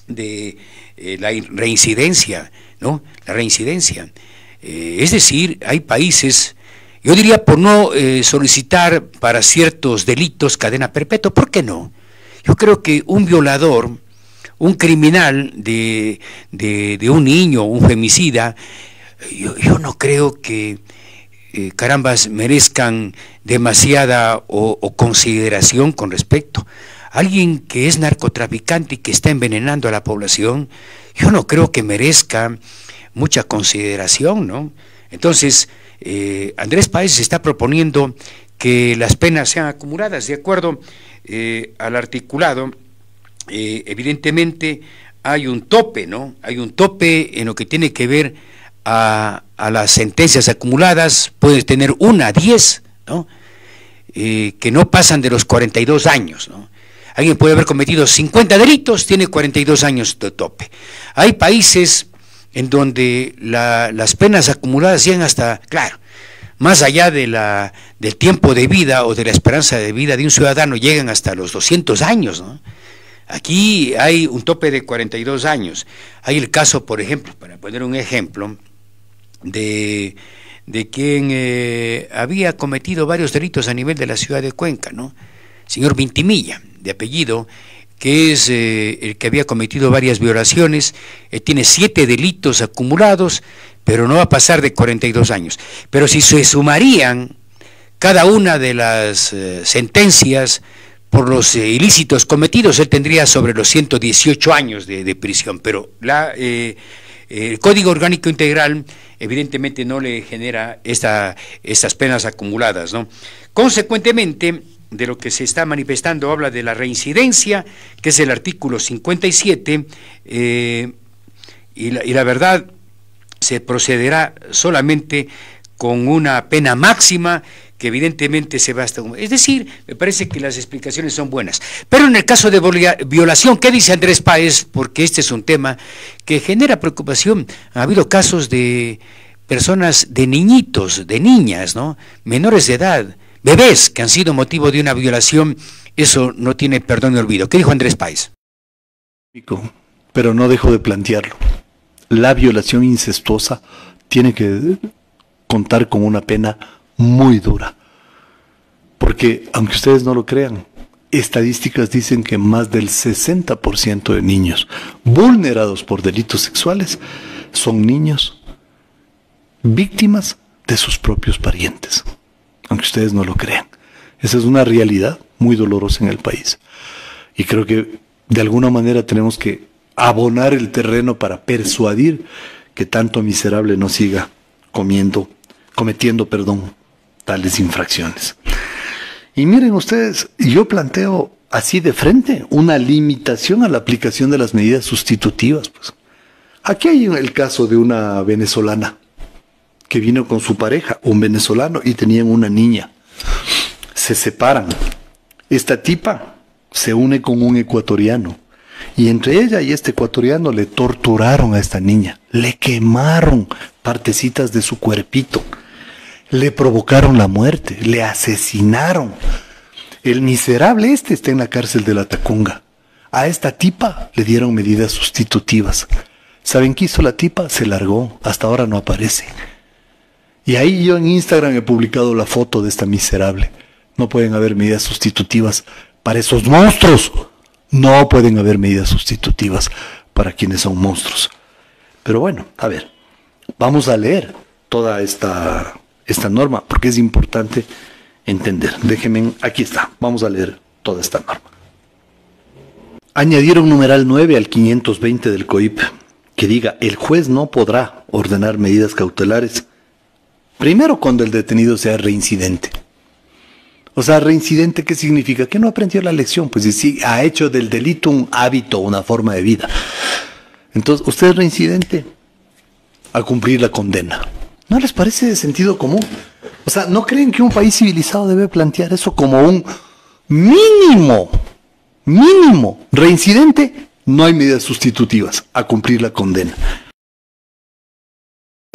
de eh, la reincidencia, ¿no? La reincidencia. Eh, es decir, hay países yo diría por no eh, solicitar para ciertos delitos cadena perpetua, ¿por qué no? Yo creo que un violador, un criminal de, de, un niño, un femicida, yo, no creo que eh, carambas merezcan demasiada o, consideración con respecto. Alguien que es narcotraficante y que está envenenando a la población, yo no creo que merezca mucha consideración, ¿no? Entonces, eh, Andrés Páez está proponiendo que las penas sean acumuladas de acuerdo eh, al articulado. Eh, evidentemente hay un tope, ¿no? Hay un tope en lo que tiene que ver a, las sentencias acumuladas, puedes tener una, diez, ¿no? que no pasan de los 42 años, ¿no? Alguien puede haber cometido 50 delitos, tiene 42 años de tope. Hay países en donde las penas acumuladas llegan hasta, claro, más allá de la, del tiempo de vida o de la esperanza de vida de un ciudadano, llegan hasta los 200 años. ¿no? Aquí hay un tope de 42 años. Hay el caso, por ejemplo, para poner un ejemplo, de, de quien eh, había cometido varios delitos a nivel de la ciudad de Cuenca, ¿no? Señor Vintimilla, de apellido, que es eh, el que había cometido varias violaciones, eh, tiene siete delitos acumulados, pero no va a pasar de 42 años. Pero si se sumarían cada una de las eh, sentencias por los ilícitos cometidos, él tendría sobre los 118 años de, prisión, pero la, el Código Orgánico Integral evidentemente no le genera esta, estas penas acumuladas. ¿no? Consecuentemente, de lo que se está manifestando habla de la reincidencia, que es el artículo 57, eh, y, la, y la verdad se procederá solamente con una pena máxima que evidentemente se va hasta... Es decir, me parece que las explicaciones son buenas. Pero en el caso de violación, ¿qué dice Andrés Páez? Porque este es un tema que genera preocupación. Ha habido casos de personas, de niñitos, de niñas, ¿no? Menores de edad, bebés que han sido motivo de una violación, eso no tiene perdón ni olvido. ¿Qué dijo Andrés Páez? Pero no dejo de plantearlo. La violación incestuosa tiene que contar con una pena muy dura. Porque, aunque ustedes no lo crean, estadísticas dicen que más del 60% de niños vulnerados por delitos sexuales son niños víctimas de sus propios parientes aunque ustedes no lo crean. Esa es una realidad muy dolorosa en el país. Y creo que de alguna manera tenemos que abonar el terreno para persuadir que tanto miserable no siga comiendo, cometiendo, perdón, tales infracciones. Y miren ustedes, yo planteo así de frente una limitación a la aplicación de las medidas sustitutivas. Pues. Aquí hay el caso de una venezolana que vino con su pareja, un venezolano, y tenían una niña. Se separan. Esta tipa se une con un ecuatoriano. Y entre ella y este ecuatoriano le torturaron a esta niña, le quemaron partecitas de su cuerpito, le provocaron la muerte, le asesinaron. El miserable este está en la cárcel de la Tacunga. A esta tipa le dieron medidas sustitutivas. ¿Saben qué hizo la tipa? Se largó, hasta ahora no aparece. Y ahí yo en Instagram he publicado la foto de esta miserable. No pueden haber medidas sustitutivas para esos monstruos. No pueden haber medidas sustitutivas para quienes son monstruos. Pero bueno, a ver, vamos a leer toda esta, esta norma porque es importante entender. Déjenme, aquí está, vamos a leer toda esta norma. Añadieron numeral 9 al 520 del COIP que diga el juez no podrá ordenar medidas cautelares primero cuando el detenido sea reincidente. O sea, reincidente, ¿qué significa? Que no aprendió la lección, pues si ha hecho del delito un hábito, una forma de vida. Entonces, usted es reincidente a cumplir la condena. ¿No les parece de sentido común? O sea, ¿no creen que un país civilizado debe plantear eso como un mínimo, mínimo, reincidente? No hay medidas sustitutivas a cumplir la condena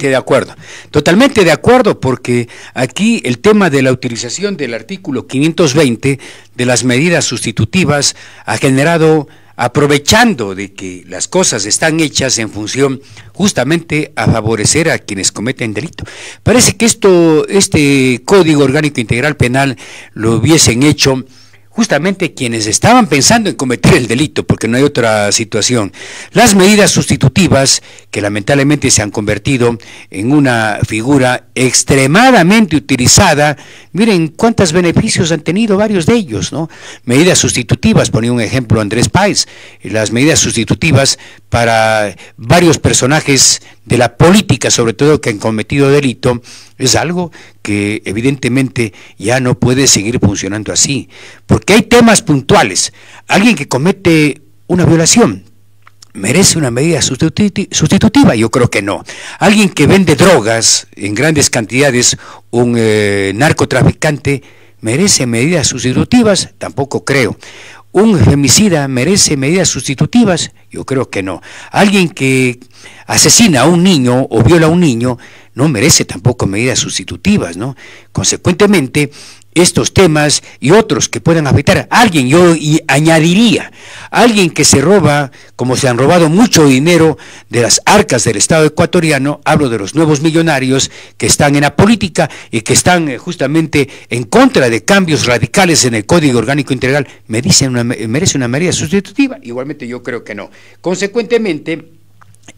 de acuerdo, totalmente de acuerdo, porque aquí el tema de la utilización del artículo 520 de las medidas sustitutivas ha generado, aprovechando de que las cosas están hechas en función justamente a favorecer a quienes cometen delito. Parece que esto, este Código Orgánico Integral Penal lo hubiesen hecho justamente quienes estaban pensando en cometer el delito, porque no hay otra situación. Las medidas sustitutivas, que lamentablemente se han convertido en una figura extremadamente utilizada, miren cuántos beneficios han tenido varios de ellos, ¿no? Medidas sustitutivas, ponía un ejemplo Andrés Páez, las medidas sustitutivas para varios personajes de la política, sobre todo que han cometido delito, es algo que evidentemente ya no puede seguir funcionando así, porque hay temas puntuales. Alguien que comete una violación, ¿Merece una medida sustitutiva? Yo creo que no. Alguien que vende drogas en grandes cantidades, un eh, narcotraficante, ¿merece medidas sustitutivas? Tampoco creo. ¿Un femicida merece medidas sustitutivas? Yo creo que no. Alguien que asesina a un niño o viola a un niño no merece tampoco medidas sustitutivas, ¿no? Consecuentemente, estos temas y otros que puedan afectar alguien, yo añadiría, alguien que se roba, como se han robado mucho dinero de las arcas del Estado ecuatoriano, hablo de los nuevos millonarios que están en la política y que están eh, justamente en contra de cambios radicales en el Código Orgánico Integral, me dicen merece una medida sustitutiva, igualmente yo creo que no. Consecuentemente,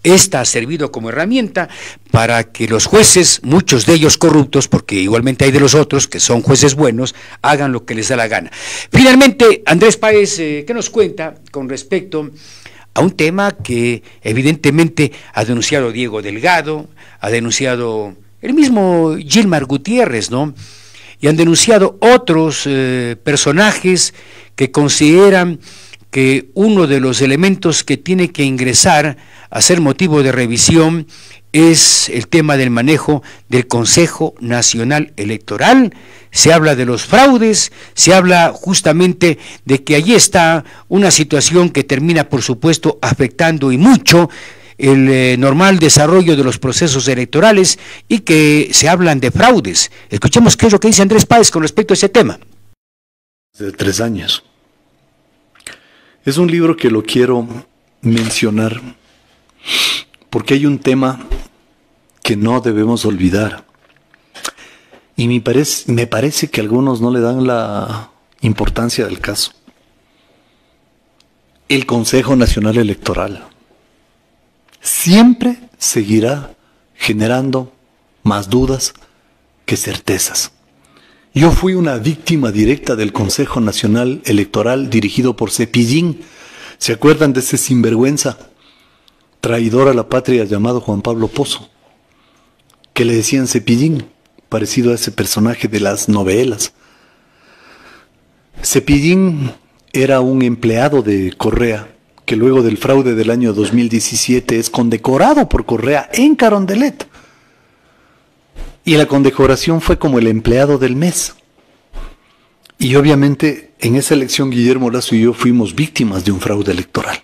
esta ha servido como herramienta para que los jueces, muchos de ellos corruptos, porque igualmente hay de los otros que son jueces buenos, hagan lo que les da la gana. Finalmente, Andrés Páez, eh, ¿qué nos cuenta con respecto a un tema que evidentemente ha denunciado Diego Delgado, ha denunciado el mismo Gilmar Gutiérrez, ¿no? Y han denunciado otros eh, personajes que consideran que uno de los elementos que tiene que ingresar a ser motivo de revisión es el tema del manejo del Consejo Nacional Electoral. Se habla de los fraudes, se habla justamente de que allí está una situación que termina, por supuesto, afectando y mucho el eh, normal desarrollo de los procesos electorales y que se hablan de fraudes. Escuchemos qué es lo que dice Andrés Páez con respecto a ese tema. De tres años. Es un libro que lo quiero mencionar porque hay un tema que no debemos olvidar. Y me parece, me parece que algunos no le dan la importancia del caso. El Consejo Nacional Electoral siempre seguirá generando más dudas que certezas. Yo fui una víctima directa del Consejo Nacional Electoral dirigido por Cepillín ¿Se acuerdan de ese sinvergüenza, traidor a la patria llamado Juan Pablo Pozo? Que le decían Cepillín, parecido a ese personaje de las novelas. Cepillín era un empleado de Correa que luego del fraude del año 2017 es condecorado por Correa en Carondelet. Y la condecoración fue como el empleado del mes. Y obviamente en esa elección Guillermo Lazo y yo fuimos víctimas de un fraude electoral.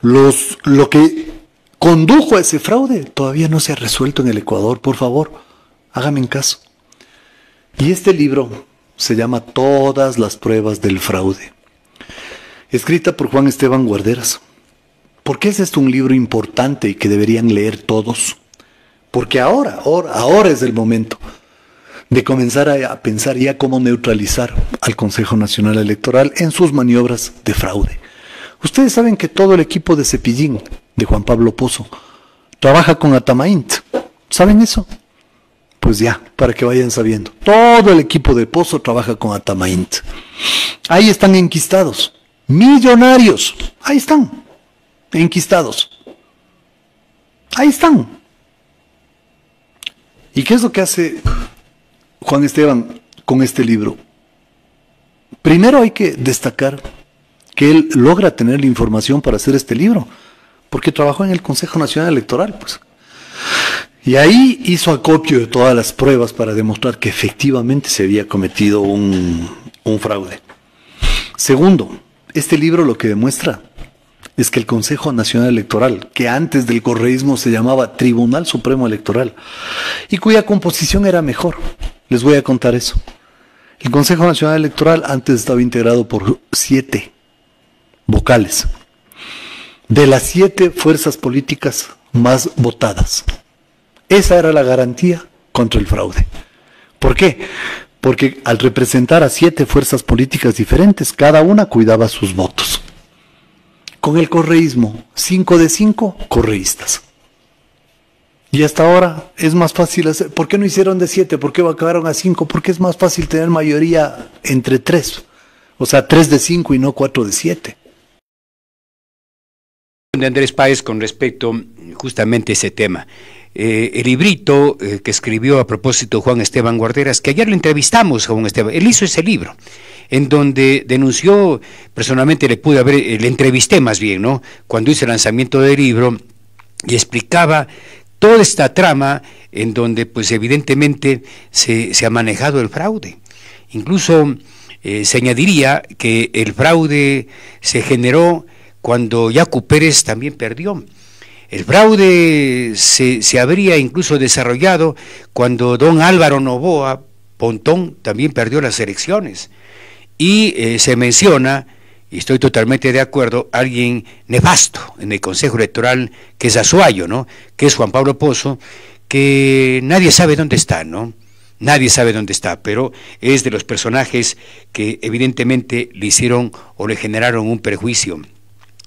Los, lo que condujo a ese fraude todavía no se ha resuelto en el Ecuador. Por favor, hágame en caso. Y este libro se llama Todas las pruebas del fraude, escrita por Juan Esteban Guarderas. ¿Por qué es esto un libro importante y que deberían leer todos? Porque ahora, ahora, ahora es el momento de comenzar a, pensar ya cómo neutralizar al Consejo Nacional Electoral en sus maniobras de fraude. Ustedes saben que todo el equipo de Cepillín, de Juan Pablo Pozo, trabaja con Atamaint. ¿Saben eso? Pues ya, para que vayan sabiendo. Todo el equipo de Pozo trabaja con Atamaint. Ahí están enquistados. Millonarios. Ahí están. Enquistados. Ahí están. ¿Y qué es lo que hace Juan Esteban con este libro? Primero hay que destacar que él logra tener la información para hacer este libro, porque trabajó en el Consejo Nacional Electoral, pues. Y ahí hizo acopio de todas las pruebas para demostrar que efectivamente se había cometido un, un fraude. Segundo, este libro lo que demuestra es que el Consejo Nacional Electoral, que antes del correísmo se llamaba Tribunal Supremo Electoral, y cuya composición era mejor, les voy a contar eso. El Consejo Nacional Electoral antes estaba integrado por siete vocales, de las siete fuerzas políticas más votadas. Esa era la garantía contra el fraude. ¿Por qué? Porque al representar a siete fuerzas políticas diferentes, cada una cuidaba sus votos. Con el correísmo, cinco de cinco correístas. Y hasta ahora es más fácil hacer. ¿Por qué no hicieron de siete? ¿Por qué acabaron a cinco? Porque es más fácil tener mayoría entre tres. O sea, tres de cinco y no cuatro de siete. De Andrés Páez con respecto justamente a ese tema. Eh, el librito eh, que escribió a propósito Juan Esteban Guarderas, que ayer lo entrevistamos, Juan Esteban, él hizo ese libro, en donde denunció, personalmente le pude haber, eh, le entrevisté más bien, ¿no? Cuando hizo el lanzamiento del libro y explicaba toda esta trama en donde pues evidentemente se, ha manejado el fraude. Incluso eh, se añadiría que el fraude se generó cuando Yacu Pérez también perdió. El fraude se, se, habría incluso desarrollado cuando don Álvaro Novoa Pontón también perdió las elecciones. Y eh, se menciona y estoy totalmente de acuerdo, alguien nefasto en el Consejo Electoral, que es Azuayo, ¿no? Que es Juan Pablo Pozo, que nadie sabe dónde está, ¿no? Nadie sabe dónde está, pero es de los personajes que evidentemente le hicieron o le generaron un perjuicio.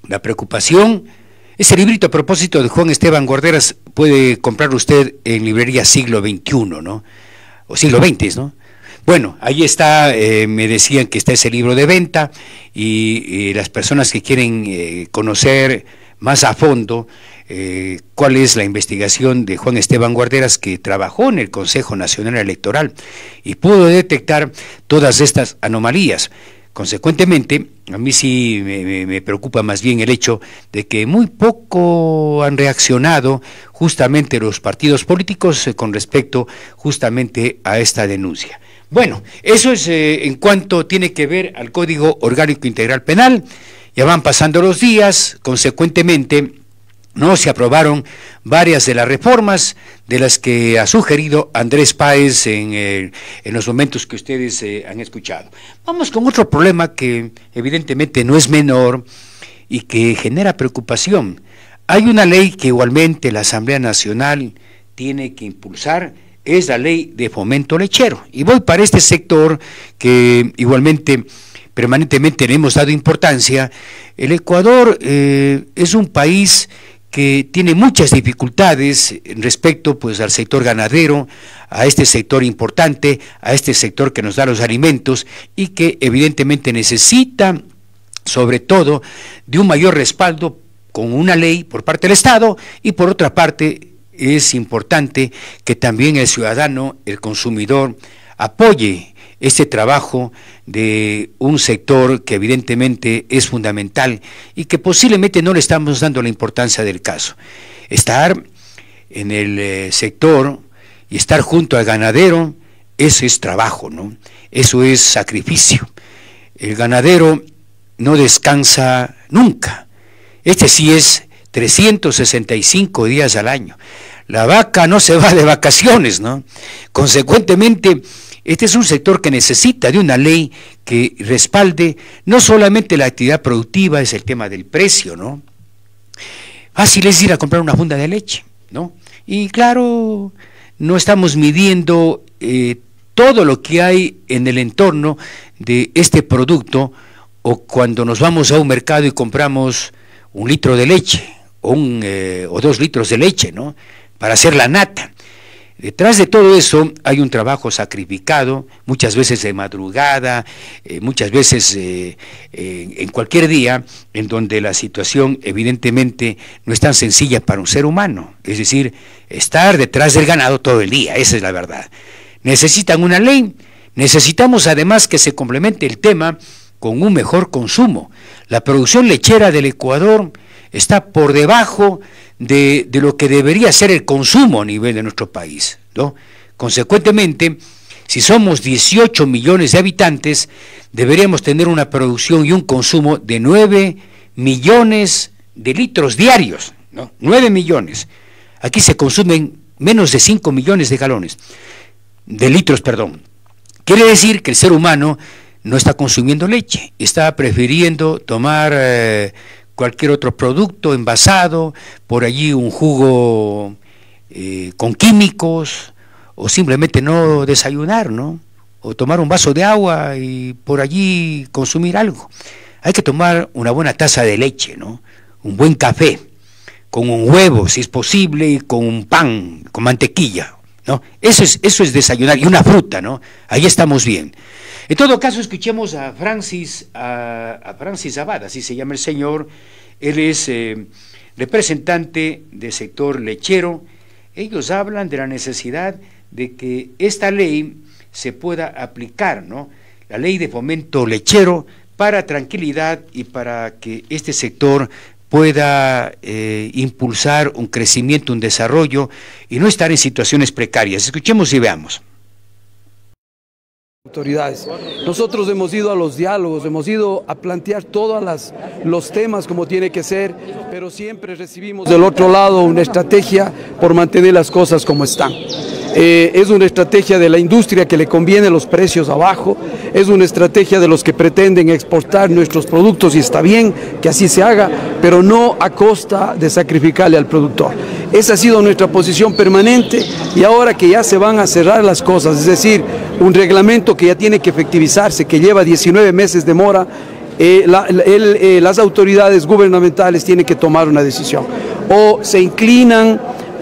La preocupación, ese librito a propósito de Juan Esteban Gorderas puede comprar usted en librería siglo XXI, ¿no? O siglo XX, ¿no? Bueno, ahí está, eh, me decían que está ese libro de venta y, las personas que quieren eh, conocer más a fondo eh, cuál es la investigación de Juan Esteban Guarderas que trabajó en el Consejo Nacional Electoral y pudo detectar todas estas anomalías. Consecuentemente, a mí sí me, preocupa más bien el hecho de que muy poco han reaccionado justamente los partidos políticos con respecto justamente a esta denuncia. Bueno, eso es eh, en cuanto tiene que ver al Código Orgánico Integral Penal. Ya van pasando los días, consecuentemente no se aprobaron varias de las reformas de las que ha sugerido Andrés Páez en, en los momentos que ustedes eh, han escuchado. Vamos con otro problema que evidentemente no es menor y que genera preocupación. Hay una ley que igualmente la Asamblea Nacional tiene que impulsar es la ley de fomento lechero. Y voy para este sector que igualmente permanentemente le hemos dado importancia. El Ecuador eh, es un país que tiene muchas dificultades respecto pues al sector ganadero, a este sector importante, a este sector que nos da los alimentos y que evidentemente necesita sobre todo de un mayor respaldo con una ley por parte del Estado y por otra parte es importante que también el ciudadano, el consumidor, apoye este trabajo de un sector que evidentemente es fundamental y que posiblemente no le estamos dando la importancia del caso. Estar en el eh, sector y estar junto al ganadero, eso es trabajo, ¿no? Eso es sacrificio. El ganadero no descansa nunca. Este sí es 365 días al año. La vaca no se va de vacaciones, ¿no? Consecuentemente, este es un sector que necesita de una ley que respalde no solamente la actividad productiva, es el tema del precio, ¿no? Fácil es ir a comprar una funda de leche, ¿no? Y claro, no estamos midiendo eh, todo lo que hay en el entorno de este producto o cuando nos vamos a un mercado y compramos un litro de leche o, eh, o dos litros de leche, ¿no? Para hacer la nata. Detrás de todo eso hay un trabajo sacrificado, muchas veces de madrugada, eh, muchas veces eh, en cualquier día, en donde la situación evidentemente no es tan sencilla para un ser humano. Es decir, estar detrás del ganado todo el día, esa es la verdad. Necesitan una ley, necesitamos además que se complemente el tema con un mejor consumo. La producción lechera del Ecuador está por debajo de, lo que debería ser el consumo a nivel de nuestro país. ¿no? Consecuentemente, si somos 18 millones de habitantes, deberíamos tener una producción y un consumo de 9 millones de litros diarios. ¿no? 9 millones. Aquí se consumen menos de 5 millones de galones, de litros, perdón. Quiere decir que el ser humano no está consumiendo leche, está prefiriendo tomar eh, cualquier otro producto envasado, por allí un jugo eh, con químicos, o simplemente no desayunar, ¿no? O tomar un vaso de agua y por allí consumir algo. Hay que tomar una buena taza de leche, ¿no? Un buen café, con un huevo, si es posible, y con un pan, con mantequilla, ¿no? Eso es, eso es desayunar, y una fruta, ¿no? Ahí estamos bien. En todo caso, escuchemos a Francis, a, Francis Abad, así se llama el señor. Él es eh, representante del sector lechero. Ellos hablan de la necesidad de que esta ley se pueda aplicar, ¿no? La ley de fomento lechero para tranquilidad y para que este sector pueda eh, impulsar un crecimiento, un desarrollo y no estar en situaciones precarias. Escuchemos y veamos autoridades. Nosotros hemos ido a los diálogos, hemos ido a plantear todos los temas como tiene que ser, pero siempre recibimos del otro lado una estrategia por mantener las cosas como están. Eh, es una estrategia de la industria que le conviene los precios abajo, es una estrategia de los que pretenden exportar nuestros productos y está bien que así se haga, pero no a costa de sacrificarle al productor. Esa ha sido nuestra posición permanente y ahora que ya se van a cerrar las cosas, es decir, un reglamento que ya tiene que efectivizarse, que lleva 19 meses de mora, eh, eh, las autoridades gubernamentales tienen que tomar una decisión. O se inclinan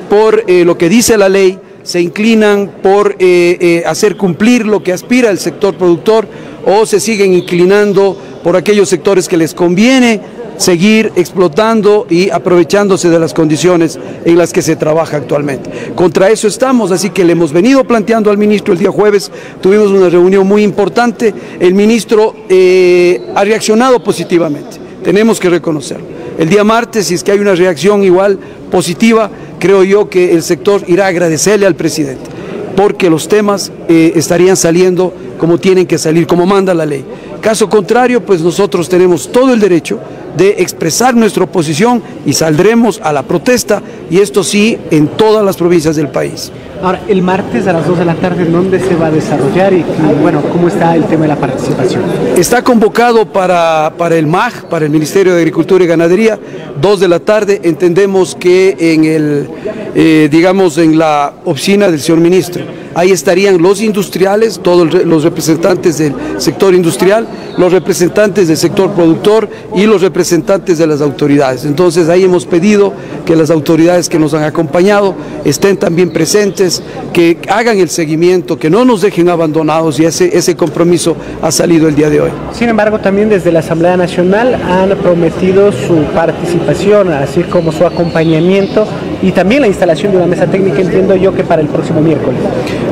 por lo que dice la ley, se inclinan por eh, eh, hacer cumplir lo que aspira el sector productor o se siguen inclinando por aquellos sectores que les conviene seguir explotando y aprovechándose de las condiciones en las que se trabaja actualmente. Contra eso estamos, así que le hemos venido planteando al ministro el día jueves, tuvimos una reunión muy importante, el ministro eh, ha reaccionado positivamente, tenemos que reconocerlo. El día martes, si es que hay una reacción igual positiva, creo yo que el sector irá a agradecerle al presidente, porque los temas eh, estarían saliendo como tienen que salir, como manda la ley. Caso contrario, pues nosotros tenemos todo el derecho de expresar nuestra oposición y saldremos a la protesta, y esto sí, en todas las provincias del país. Ahora, el martes a las 2 de la tarde, ¿dónde se va a desarrollar y, bueno, cómo está el tema de la participación? Está convocado para, para el MAG, para el Ministerio de Agricultura y Ganadería, 2 de la tarde. Entendemos que en el, eh, digamos, en la oficina del señor ministro Ahí estarían los industriales, todos los representantes del sector industrial, los representantes del sector productor y los representantes de las autoridades. Entonces ahí hemos pedido que las autoridades que nos han acompañado estén también presentes, que hagan el seguimiento, que no nos dejen abandonados y ese, ese compromiso ha salido el día de hoy. Sin embargo, también desde la Asamblea Nacional han prometido su participación, así como su acompañamiento y también la instalación de una mesa técnica, entiendo yo que para el próximo miércoles.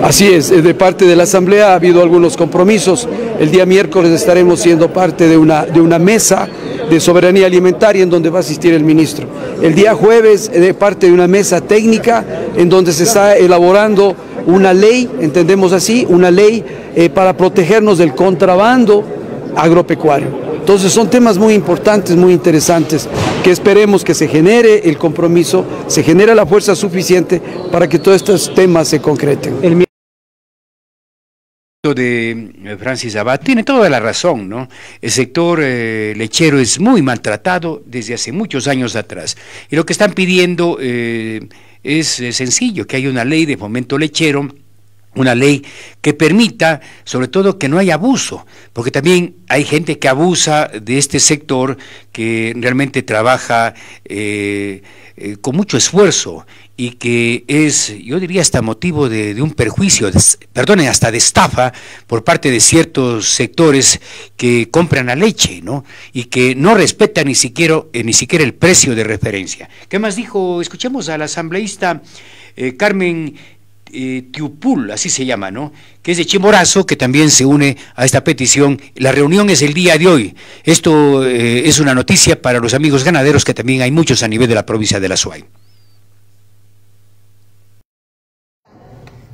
Así es, de parte de la Asamblea ha habido algunos compromisos. El día miércoles estaremos siendo parte de una, de una mesa de soberanía alimentaria en donde va a asistir el ministro. El día jueves de parte de una mesa técnica en donde se está elaborando una ley, entendemos así, una ley eh, para protegernos del contrabando agropecuario. Entonces son temas muy importantes, muy interesantes, que esperemos que se genere el compromiso, se genere la fuerza suficiente para que todos estos temas se concreten. El de eh, Francis Abad tiene toda la razón, ¿no? El sector eh, lechero es muy maltratado desde hace muchos años atrás. Y lo que están pidiendo eh, es sencillo, que haya una ley de fomento lechero una ley que permita, sobre todo, que no haya abuso, porque también hay gente que abusa de este sector, que realmente trabaja eh, eh, con mucho esfuerzo y que es, yo diría, hasta motivo de, un perjuicio, perdone, hasta de estafa por parte de ciertos sectores que compran la leche, ¿no? Y que no respetan ni siquiera, eh, ni siquiera el precio de referencia. ¿Qué más dijo? Escuchemos al asambleísta Carmen eh, Tiupul, así se llama, ¿no? Que es de Chimborazo, que también se une a esta petición. La reunión es el día de hoy. Esto eh, es una noticia para los amigos ganaderos, que también hay muchos a nivel de la provincia de La Suay.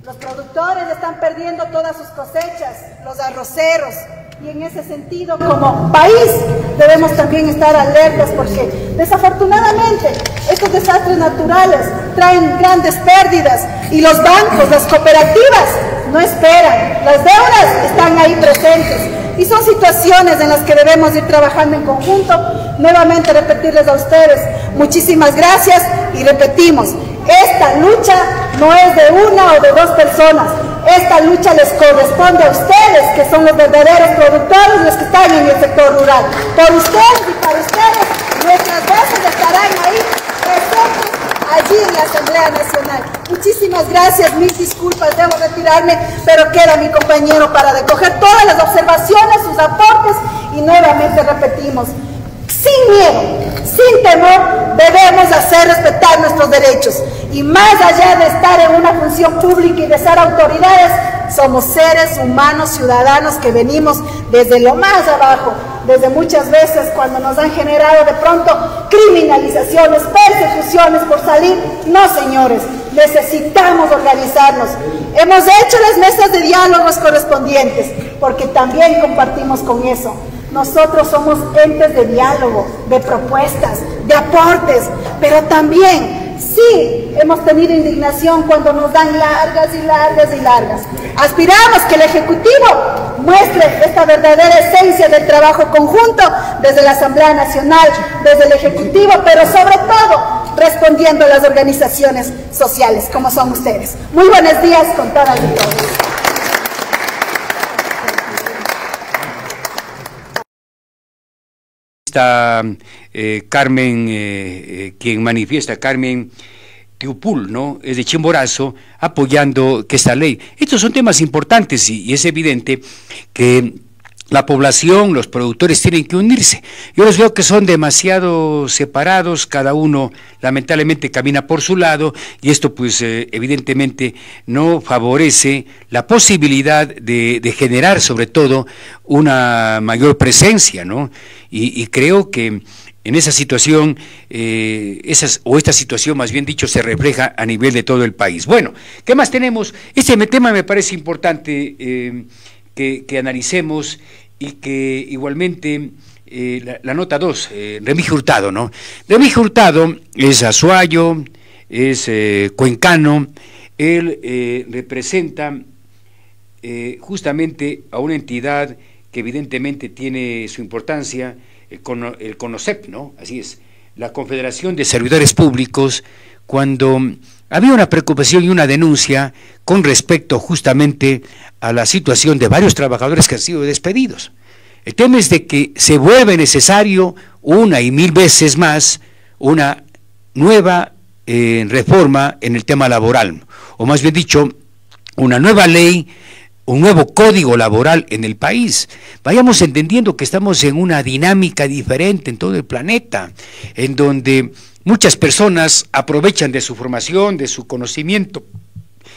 Los productores están perdiendo todas sus cosechas, los arroceros, y en ese sentido, como país, debemos también estar alertas porque desafortunadamente estos desastres naturales traen grandes pérdidas y los bancos, las cooperativas no esperan. Las deudas están ahí presentes y son situaciones en las que debemos ir trabajando en conjunto. Nuevamente repetirles a ustedes muchísimas gracias y repetimos, esta lucha no es de una o de dos personas, esta lucha les corresponde a ustedes, que son los verdaderos productores, los que están en el sector rural. Por ustedes y para ustedes, nuestras voces estarán allí en la Asamblea Nacional. Muchísimas gracias, mil disculpas, debo retirarme, pero queda mi compañero para recoger todas las observaciones, sus aportes y nuevamente repetimos, sin miedo, sin temor, debemos hacer respetar nuestros derechos. Y más allá de estar en una función pública y de ser autoridades, somos seres humanos, ciudadanos que venimos desde lo más abajo, desde muchas veces cuando nos han generado de pronto criminalizaciones, persecuciones por salir. No, señores, necesitamos organizarnos. Hemos hecho las mesas de diálogos correspondientes, porque también compartimos con eso. Nosotros somos entes de diálogo, de propuestas, de aportes, pero también sí hemos tenido indignación cuando nos dan largas y largas y largas. Aspiramos que el Ejecutivo muestre esta verdadera esencia del trabajo conjunto desde la Asamblea Nacional, desde el Ejecutivo, pero sobre todo respondiendo a las organizaciones sociales como son ustedes. Muy buenos días con todas y todos. Eh, Carmen, eh, eh, quien manifiesta, Carmen Tiupul, ¿no? Es de Chimborazo, apoyando que esta ley. Estos son temas importantes y es evidente que la población, los productores tienen que unirse. Yo los veo que son demasiado separados, cada uno lamentablemente camina por su lado y esto pues evidentemente no favorece la posibilidad de, generar sobre todo una mayor presencia, ¿no? Y, creo que en esa situación, eh, esas, o esta situación más bien dicho, se refleja a nivel de todo el país. Bueno, ¿qué más tenemos? Este tema me parece importante. Eh, que, analicemos y que igualmente eh, la, nota 2, eh, Remigio Hurtado, ¿no? Remigio Hurtado es azuayo, es cuencano, él representa justamente a una entidad evidentemente tiene su importancia, el, el CONOCEP, ¿no? Así es, la Confederación de Servidores Públicos, cuando había una preocupación y una denuncia con respecto justamente a la situación de varios trabajadores que han sido despedidos. El tema es de que se vuelve necesario una y mil veces más una nueva eh, reforma en el tema laboral, o más bien dicho, una nueva ley, un nuevo código laboral en el país. Vayamos entendiendo que estamos en una dinámica diferente en todo el planeta, en donde muchas personas aprovechan de su formación, de su conocimiento,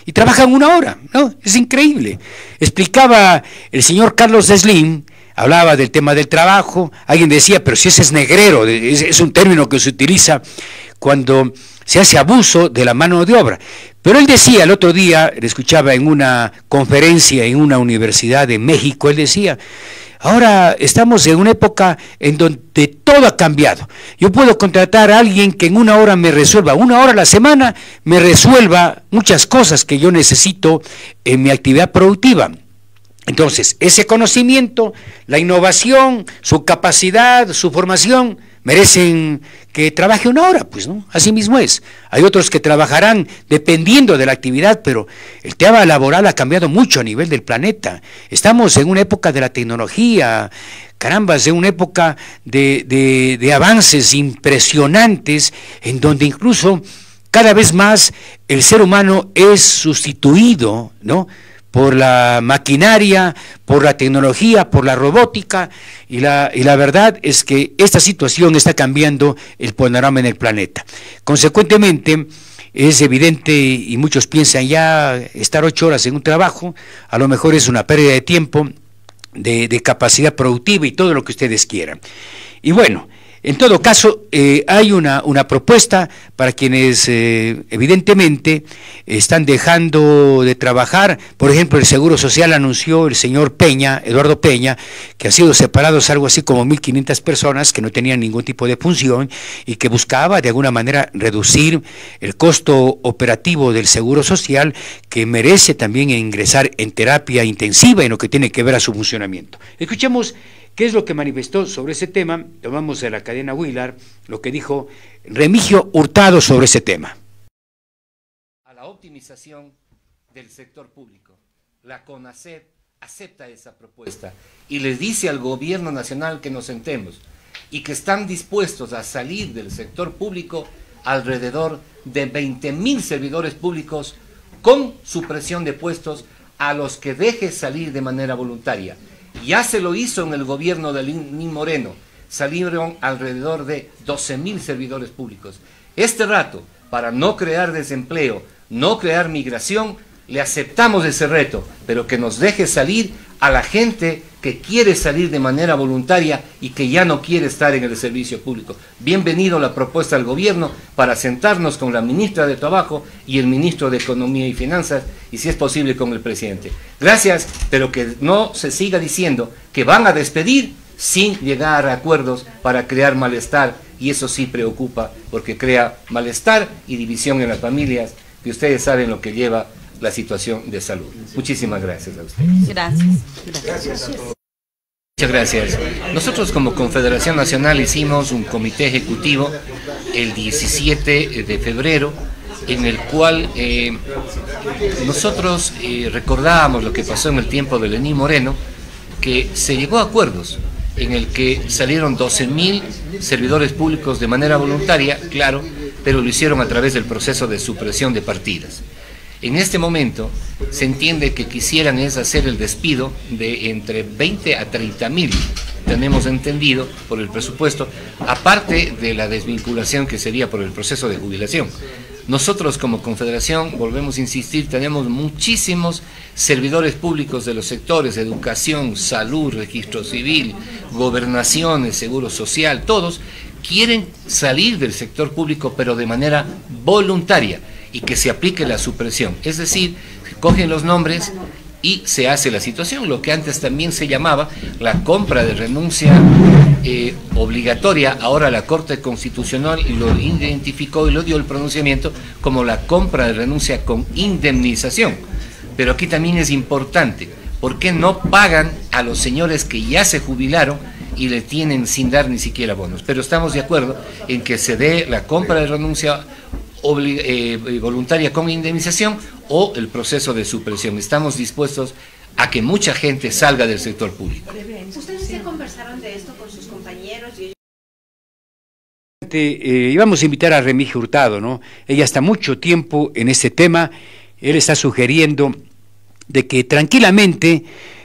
y trabajan una hora, ¿no? Es increíble. Explicaba el señor Carlos Slim, hablaba del tema del trabajo, alguien decía, pero si ese es negrero, es, un término que se utiliza cuando se hace abuso de la mano de obra. Pero él decía el otro día, le escuchaba en una conferencia en una universidad de México, él decía, ahora estamos en una época en donde todo ha cambiado. Yo puedo contratar a alguien que en una hora me resuelva, una hora a la semana, me resuelva muchas cosas que yo necesito en mi actividad productiva. Entonces, ese conocimiento, la innovación, su capacidad, su formación, merecen que trabaje una hora, pues, ¿no? Así mismo es. Hay otros que trabajarán dependiendo de la actividad, pero el tema laboral ha cambiado mucho a nivel del planeta. Estamos en una época de la tecnología, caramba, en una época de, de, de avances impresionantes, en donde incluso cada vez más el ser humano es sustituido, ¿no? Por la maquinaria, por la tecnología, por la robótica, y la, y la verdad es que esta situación está cambiando el panorama en el planeta. Consecuentemente, es evidente y muchos piensan ya estar ocho horas en un trabajo, a lo mejor es una pérdida de tiempo, de, de capacidad productiva y todo lo que ustedes quieran. Y bueno, en todo caso, eh, hay una, una, propuesta para quienes eh, evidentemente están dejando de trabajar. Por ejemplo, el Seguro Social anunció el señor Peña, Eduardo Peña, que ha sido separados algo así como 1.500 personas que no tenían ningún tipo de función y que buscaba de alguna manera reducir el costo operativo del Seguro Social que merece también ingresar en terapia intensiva en lo que tiene que ver a su funcionamiento. Escuchemos ¿Qué es lo que manifestó sobre ese tema? Tomamos de la cadena Willard lo que dijo Remigio Hurtado sobre ese tema. A la optimización del sector público. La CONACEP acepta esa propuesta y les dice al gobierno nacional que nos sentemos y que están dispuestos a salir del sector público alrededor de 20 mil servidores públicos con supresión de puestos a los que deje salir de manera voluntaria. Ya se lo hizo en el gobierno de Lenín Moreno. Salieron alrededor de 12 mil servidores públicos. Este rato, para no crear desempleo, no crear migración, le aceptamos ese reto, pero que nos deje salir a la gente que quiere salir de manera voluntaria y que ya no quiere estar en el servicio público. Bienvenido la propuesta del gobierno para sentarnos con la ministra de Trabajo y el ministro de Economía y Finanzas y si es posible con el presidente. Gracias, pero que no se siga diciendo que van a despedir sin llegar a acuerdos para crear malestar y eso sí preocupa porque crea malestar y división en las familias que ustedes saben lo que lleva la situación de salud. Muchísimas gracias a ustedes. Gracias. Gracias. Muchas gracias. Nosotros como Confederación Nacional hicimos un comité ejecutivo el 17 de febrero en el cual eh, nosotros eh, recordábamos lo que pasó en el tiempo de Lenín Moreno, que se llegó a acuerdos en el que salieron 12.000 servidores públicos de manera voluntaria, claro, pero lo hicieron a través del proceso de supresión de partidas. En este momento se entiende que quisieran es hacer el despido de entre 20 a 30 mil, tenemos entendido por el presupuesto, aparte de la desvinculación que sería por el proceso de jubilación. Nosotros como Confederación, volvemos a insistir, tenemos muchísimos servidores públicos de los sectores educación, salud, registro civil, gobernaciones, seguro social, todos quieren salir del sector público pero de manera voluntaria y que se aplique la supresión. Es decir, cogen los nombres y se hace la situación, lo que antes también se llamaba la compra de renuncia eh, obligatoria, ahora la Corte Constitucional lo identificó y lo dio el pronunciamiento como la compra de renuncia con indemnización. Pero aquí también es importante, ¿por qué no pagan a los señores que ya se jubilaron y le tienen sin dar ni siquiera bonos? Pero estamos de acuerdo en que se dé la compra de renuncia eh, voluntaria con indemnización o el proceso de supresión. Estamos dispuestos a que mucha gente salga del sector público. ¿Ustedes ya conversaron de esto con sus compañeros? Y eh, íbamos a invitar a Remigio Hurtado, ¿no? Ella está mucho tiempo en este tema. Él está sugiriendo de que tranquilamente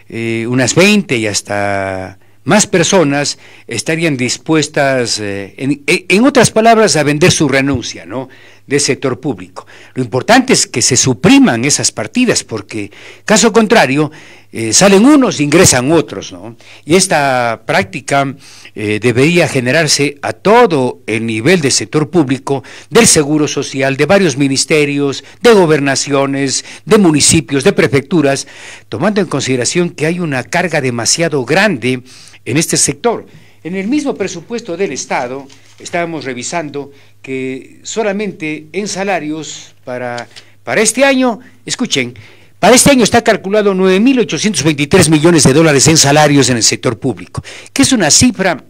eh, unas 20 y hasta más personas estarían dispuestas, eh, en, otras palabras, a vender su renuncia, ¿no? Del sector público. Lo importante es que se supriman esas partidas, porque caso contrario, eh, salen unos, ingresan otros, ¿no? Y esta práctica eh, debería generarse a todo el nivel del sector público, del seguro social, de varios ministerios, de gobernaciones, de municipios, de prefecturas, tomando en consideración que hay una carga demasiado grande en este sector. En el mismo presupuesto del Estado, estábamos revisando que solamente en salarios para, para este año, escuchen, para este año está calculado 9.823 millones de dólares en salarios en el sector público, que es una cifra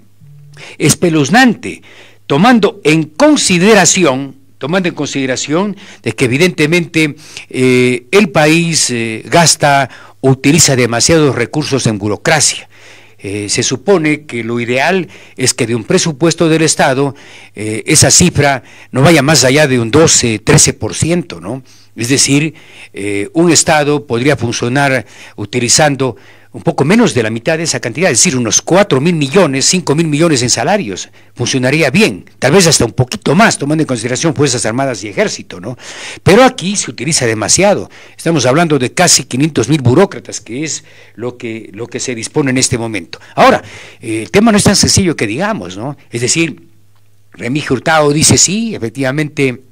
espeluznante, tomando en consideración tomando en consideración de que evidentemente eh, el país eh, gasta o utiliza demasiados recursos en burocracia. Eh, se supone que lo ideal es que de un presupuesto del Estado eh, esa cifra no vaya más allá de un 12, 13%, ¿no? Es decir, eh, un Estado podría funcionar utilizando un poco menos de la mitad de esa cantidad, es decir, unos 4 mil millones, 5 mil millones en salarios, funcionaría bien, tal vez hasta un poquito más, tomando en consideración Fuerzas Armadas y Ejército, ¿no? Pero aquí se utiliza demasiado, estamos hablando de casi 500 mil burócratas, que es lo que, lo que se dispone en este momento. Ahora, eh, el tema no es tan sencillo que digamos, ¿no? Es decir, Remigio Hurtado dice, sí, efectivamente,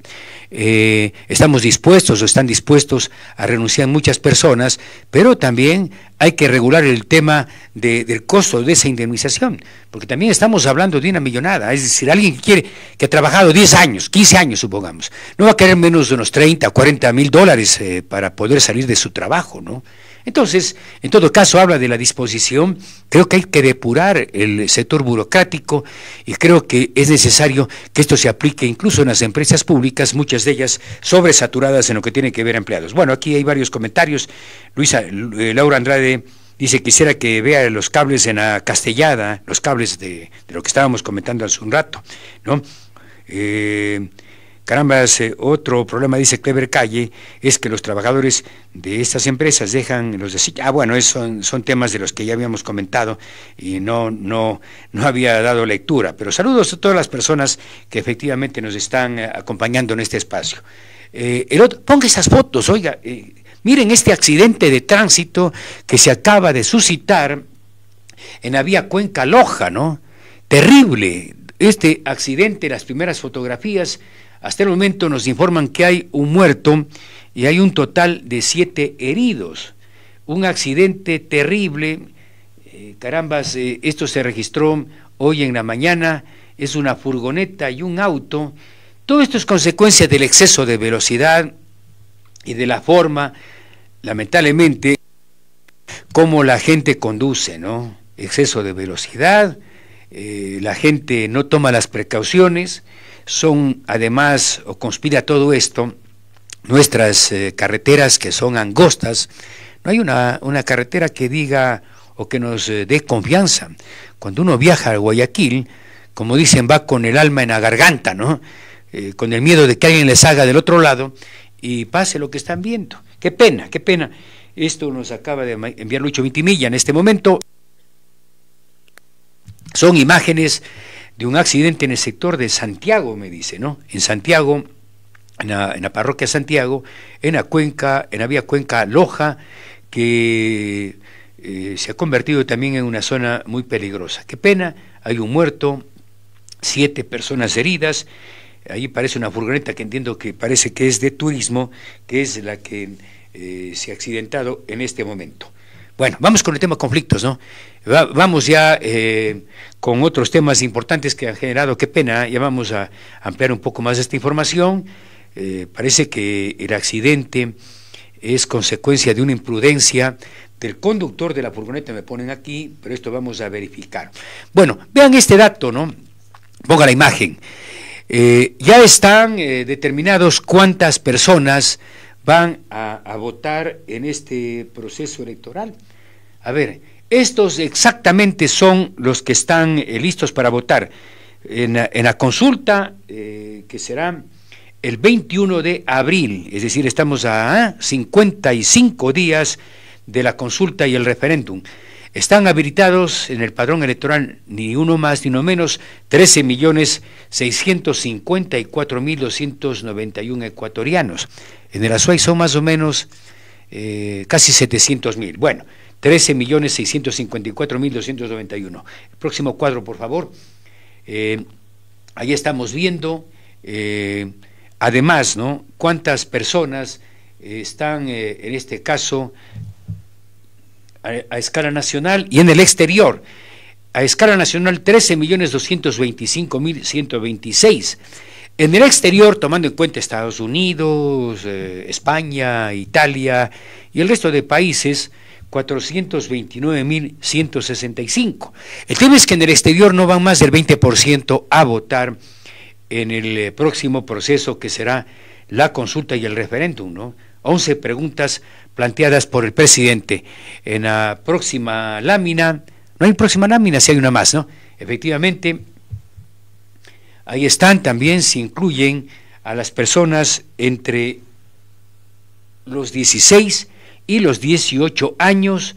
eh, estamos dispuestos o están dispuestos a renunciar muchas personas, pero también hay que regular el tema del costo de esa indemnización, porque también estamos hablando de una millonada, es decir, alguien que quiere, que ha trabajado 10 años, 15 años supongamos, no va a querer menos de unos 30 o 40 mil dólares eh, para poder salir de su trabajo, ¿no? Entonces, en todo caso, habla de la disposición, creo que hay que depurar el sector burocrático y creo que es necesario que esto se aplique incluso en las empresas públicas, muchas de ellas sobresaturadas en lo que tiene que ver a empleados. Bueno, aquí hay varios comentarios. Luisa, eh, Laura Andrade dice, quisiera que vea los cables en la castellada, los cables de, de lo que estábamos comentando hace un rato, ¿no? Eh, Caramba, otro problema, dice Clever Calle, es que los trabajadores de estas empresas dejan los de Ah, bueno, son, son temas de los que ya habíamos comentado y no, no, no había dado lectura. Pero saludos a todas las personas que efectivamente nos están eh, acompañando en este espacio. Eh, ponga esas fotos, oiga, eh, miren este accidente de tránsito que se acaba de suscitar en la vía Cuenca Loja, ¿no? Terrible. Este accidente, las primeras fotografías hasta el momento nos informan que hay un muerto y hay un total de siete heridos. Un accidente terrible, eh, carambas, eh, esto se registró hoy en la mañana, es una furgoneta y un auto. Todo esto es consecuencia del exceso de velocidad y de la forma, lamentablemente, como la gente conduce, ¿no? Exceso de velocidad, eh, la gente no toma las precauciones, son además, o conspira todo esto, nuestras eh, carreteras que son angostas, no hay una, una carretera que diga o que nos eh, dé confianza. Cuando uno viaja a Guayaquil, como dicen, va con el alma en la garganta, ¿no? Eh, con el miedo de que alguien les haga del otro lado y pase lo que están viendo. Qué pena, qué pena. Esto nos acaba de enviar Lucho Vintimilla en este momento. Son imágenes de un accidente en el sector de Santiago, me dice, ¿no? En Santiago, en la, parroquia Santiago, en la cuenca, en la vía Cuenca Loja, que eh, se ha convertido también en una zona muy peligrosa. Qué pena, hay un muerto, siete personas heridas, ahí parece una furgoneta que entiendo que parece que es de turismo, que es la que eh, se ha accidentado en este momento. Bueno, vamos con el tema conflictos, ¿no? vamos ya eh, con otros temas importantes que han generado, qué pena, ya vamos a ampliar un poco más esta información. Eh, parece que el accidente es consecuencia de una imprudencia del conductor de la furgoneta, me ponen aquí, pero esto vamos a verificar. Bueno, vean este dato, ¿no? Ponga la imagen. Eh, ya están eh, determinados cuántas personas van a, votar en este proceso electoral. A ver, estos exactamente son los que están eh, listos para votar en, la consulta que será el 21 de abril, es decir, estamos a 55 días de la consulta y el referéndum. Están habilitados en el padrón electoral ni uno más ni uno menos 13 millones 654 mil 291 ecuatorianos. En el Azuay son más o menos eh, casi 700 mil. Bueno, 13 millones 654 mil 291. El próximo cuadro, por favor. Eh, ahí estamos viendo, eh, además, ¿no? Cuántas personas están, en este caso, a, escala nacional y en el exterior. A escala nacional 13.225.126. En el exterior, tomando en cuenta Estados Unidos, eh, España, Italia y el resto de países, 429.165. El tema es que en el exterior no van más del 20% a votar en el eh, próximo proceso que será la consulta y el referéndum, ¿no? 11 preguntas planteadas por el presidente. En la próxima lámina, no hay próxima lámina, si hay una más, ¿no? Efectivamente, ahí están también, se incluyen a las personas entre los 16 y los 18 años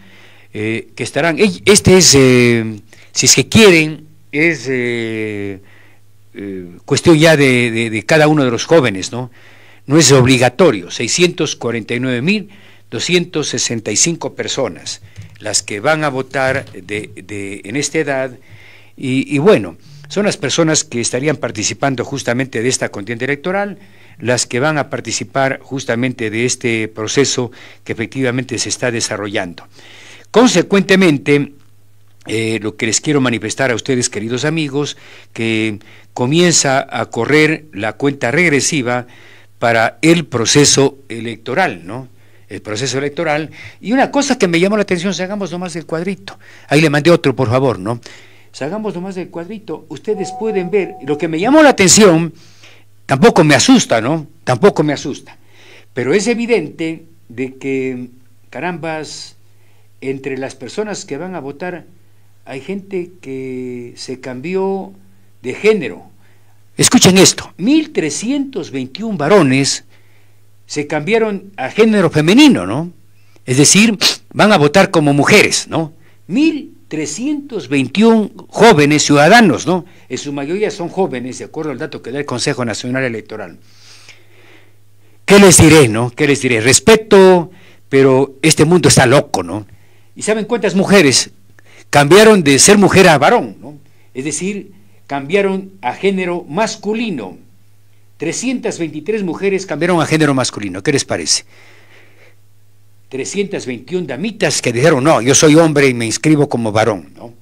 eh, que estarán. Este es, eh, si es que quieren, es eh, cuestión ya de, de, cada uno de los jóvenes, ¿no? No es obligatorio, 649 mil 265 personas las que van a votar de, en esta edad y, bueno, son las personas que estarían participando justamente de esta contienda electoral, las que van a participar justamente de este proceso que efectivamente se está desarrollando. Consecuentemente, eh, lo que les quiero manifestar a ustedes, queridos amigos, que comienza a correr la cuenta regresiva para el proceso electoral, ¿no? El proceso electoral. Y una cosa que me llamó la atención, hagamos nomás el cuadrito. Ahí le mandé otro, por favor, ¿no? Hagamos nomás el cuadrito. Ustedes pueden ver, lo que me llamó la atención, tampoco me asusta, ¿no? Tampoco me asusta. Pero es evidente de que, carambas, entre las personas que van a votar, hay gente que se cambió de género. Escuchen esto, 1.321 varones se cambiaron a género femenino, ¿no? Es decir, van a votar como mujeres, ¿no? 1.321 jóvenes ciudadanos, ¿no? En su mayoría son jóvenes, de acuerdo al dato que da el Consejo Nacional Electoral. ¿Qué les diré, no? ¿Qué les diré? Respeto, pero este mundo está loco, ¿no? ¿Y saben cuántas mujeres cambiaron de ser mujer a varón, ¿no? Es decir, cambiaron a género masculino. 323 mujeres cambiaron a género masculino. ¿Qué les parece? 321 damitas que dijeron, no, yo soy hombre y me inscribo como varón. ¿no?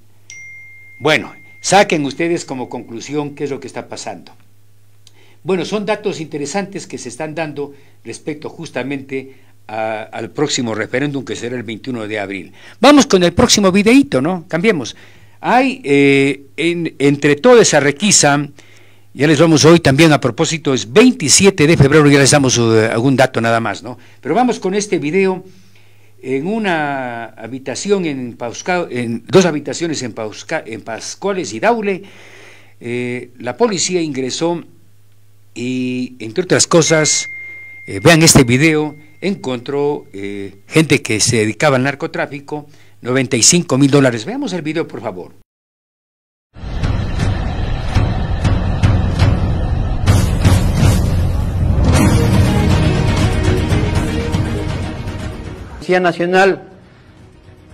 Bueno, saquen ustedes como conclusión qué es lo que está pasando. Bueno, son datos interesantes que se están dando respecto justamente al próximo referéndum que será el 21 de abril. Vamos con el próximo videíto, ¿no? Cambiemos. Hay eh, entre toda esa requisa ya les vamos hoy también a propósito, es 27 de febrero, ya les damos uh, algún dato nada más, ¿no? Pero vamos con este video en una habitación en en dos habitaciones en, en Pascuales y Daule, eh, la policía ingresó y, entre otras cosas, eh, vean este video, encontró eh, gente que se dedicaba al narcotráfico, 95 mil dólares. Veamos el video, por favor. Nacional,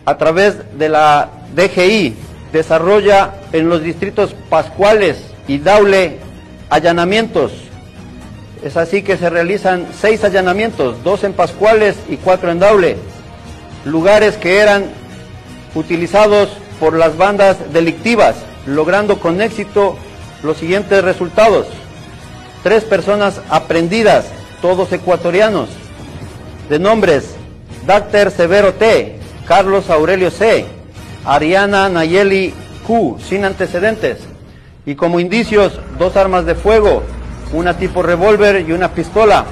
a través de la DGI, desarrolla en los distritos Pascuales y Daule allanamientos. Es así que se realizan seis allanamientos, dos en Pascuales y cuatro en Daule, lugares que eran utilizados por las bandas delictivas, logrando con éxito los siguientes resultados. Tres personas aprendidas, todos ecuatorianos, de nombres Dr. Severo T, Carlos Aurelio C, Ariana Nayeli Q, sin antecedentes, y como indicios dos armas de fuego, una tipo revólver y una pistola,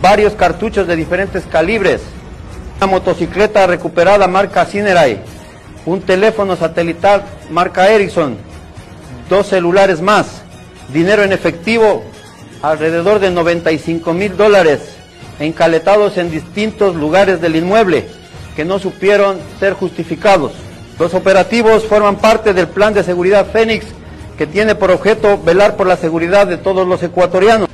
varios cartuchos de diferentes calibres, una motocicleta recuperada marca Cineray, un teléfono satelital marca Ericsson, dos celulares más, dinero en efectivo alrededor de 95 mil dólares encaletados en distintos lugares del inmueble que no supieron ser justificados. Los operativos forman parte del plan de seguridad Fénix que tiene por objeto velar por la seguridad de todos los ecuatorianos.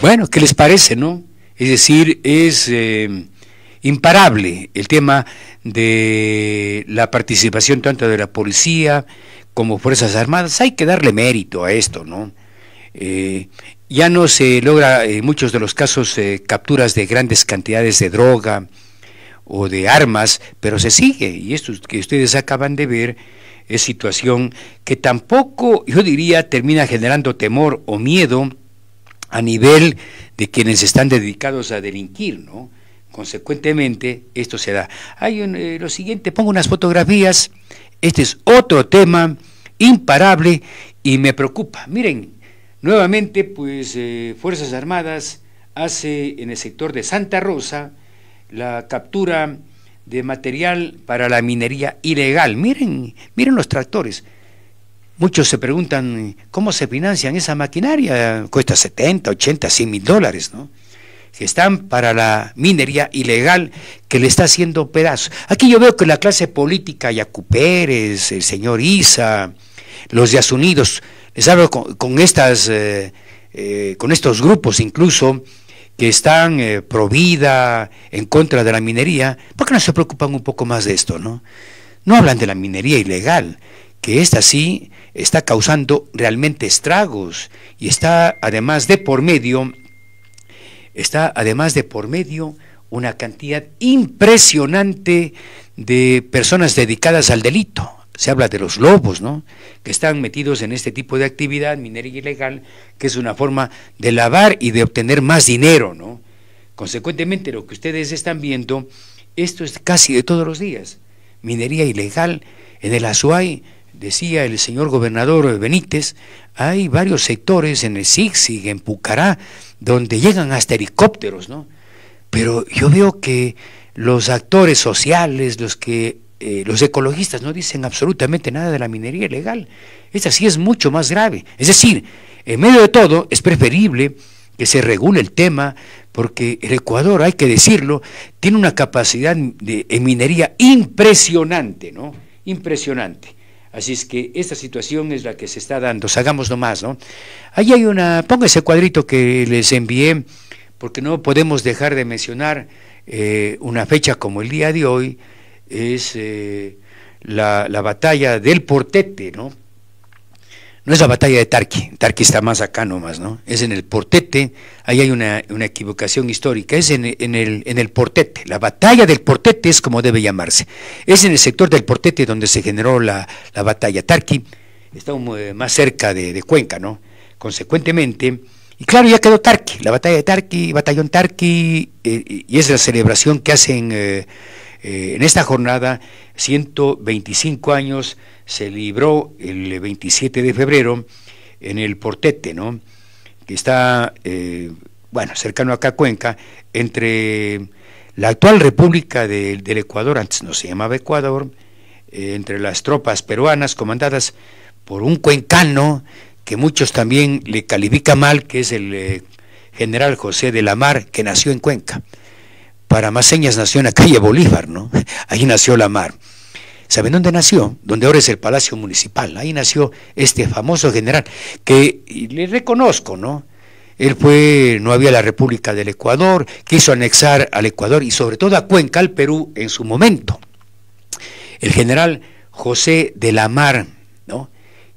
Bueno, ¿qué les parece, no? Es decir, es eh, imparable el tema de la participación tanto de la policía como Fuerzas Armadas. Hay que darle mérito a esto, ¿no? Eh, ya no se logra en muchos de los casos eh, capturas de grandes cantidades de droga o de armas, pero se sigue. Y esto que ustedes acaban de ver es situación que tampoco, yo diría, termina generando temor o miedo a nivel de quienes están dedicados a delinquir, ¿no? Consecuentemente, esto se da. Hay eh, lo siguiente, pongo unas fotografías. Este es otro tema imparable y me preocupa. Miren, nuevamente, pues eh, Fuerzas Armadas hace en el sector de Santa Rosa la captura de material para la minería ilegal. Miren, miren los tractores. Muchos se preguntan cómo se financian esa maquinaria. Cuesta 70, 80, 100 mil dólares, ¿no? que están para la minería ilegal que le está haciendo pedazos. Aquí yo veo que la clase política, Yacu Pérez, el señor Isa, los de Asunidos, les hablo con, estas, eh, eh, con estos grupos incluso, que están eh, en contra de la minería, ¿por qué no se preocupan un poco más de esto, no? No hablan de la minería ilegal, que esta sí está causando realmente estragos y está además de por medio está además de por medio una cantidad impresionante de personas dedicadas al delito. Se habla de los lobos, ¿no? Que están metidos en este tipo de actividad minería ilegal, que es una forma de lavar y de obtener más dinero, ¿no? Consecuentemente, lo que ustedes están viendo, esto es casi de todos los días. Minería ilegal en el Azuay, decía el señor gobernador Benítez, hay varios sectores en el Zigzig, en Pucará, donde llegan hasta helicópteros, ¿no? Pero yo veo que los actores sociales, los que eh, los ecologistas no dicen absolutamente nada de la minería ilegal. Esta sí es mucho más grave. Es decir, en medio de todo es preferible que se regule el tema, porque el Ecuador, hay que decirlo, tiene una capacidad de, en minería impresionante, ¿no? Impresionante. Así es que esta situación es la que se está dando, hagamos nomás, ¿no? Ahí hay una, ponga ese cuadrito que les envié, porque no podemos dejar de mencionar eh, una fecha como el día de hoy, es eh, la, la batalla del Portete, ¿no? No es la batalla de Tarqui, Tarqui está más acá nomás, ¿no? Es en el Portete, ahí hay una, equivocación histórica, es en, el, en el Portete, la batalla del Portete es como debe llamarse, es en el sector del Portete donde se generó la, batalla. Tarqui está más cerca de, Cuenca, ¿no? Consecuentemente, y claro, ya quedó Tarqui, la batalla de Tarqui, batallón Tarqui, eh, y es la celebración que hacen eh, eh, en esta jornada 125 años se libró el 27 de febrero en el Portete, ¿no? que está, eh, bueno, cercano acá a Cuenca, entre la actual República del Ecuador, antes no se llamaba Ecuador, eh, entre las tropas peruanas comandadas por un cuencano que muchos también le califican mal, que es el eh, general José de la Mar, que nació en Cuenca. Para más señas nació en la calle Bolívar, ¿no? Ahí nació la Mar. ¿Saben dónde nació? Donde ahora es el Palacio Municipal. Ahí nació este famoso general, que le reconozco, ¿no? Él fue, no había la República del Ecuador, quiso anexar al Ecuador y sobre todo a Cuenca, al Perú, en su momento. El general José de la Mar, ¿no?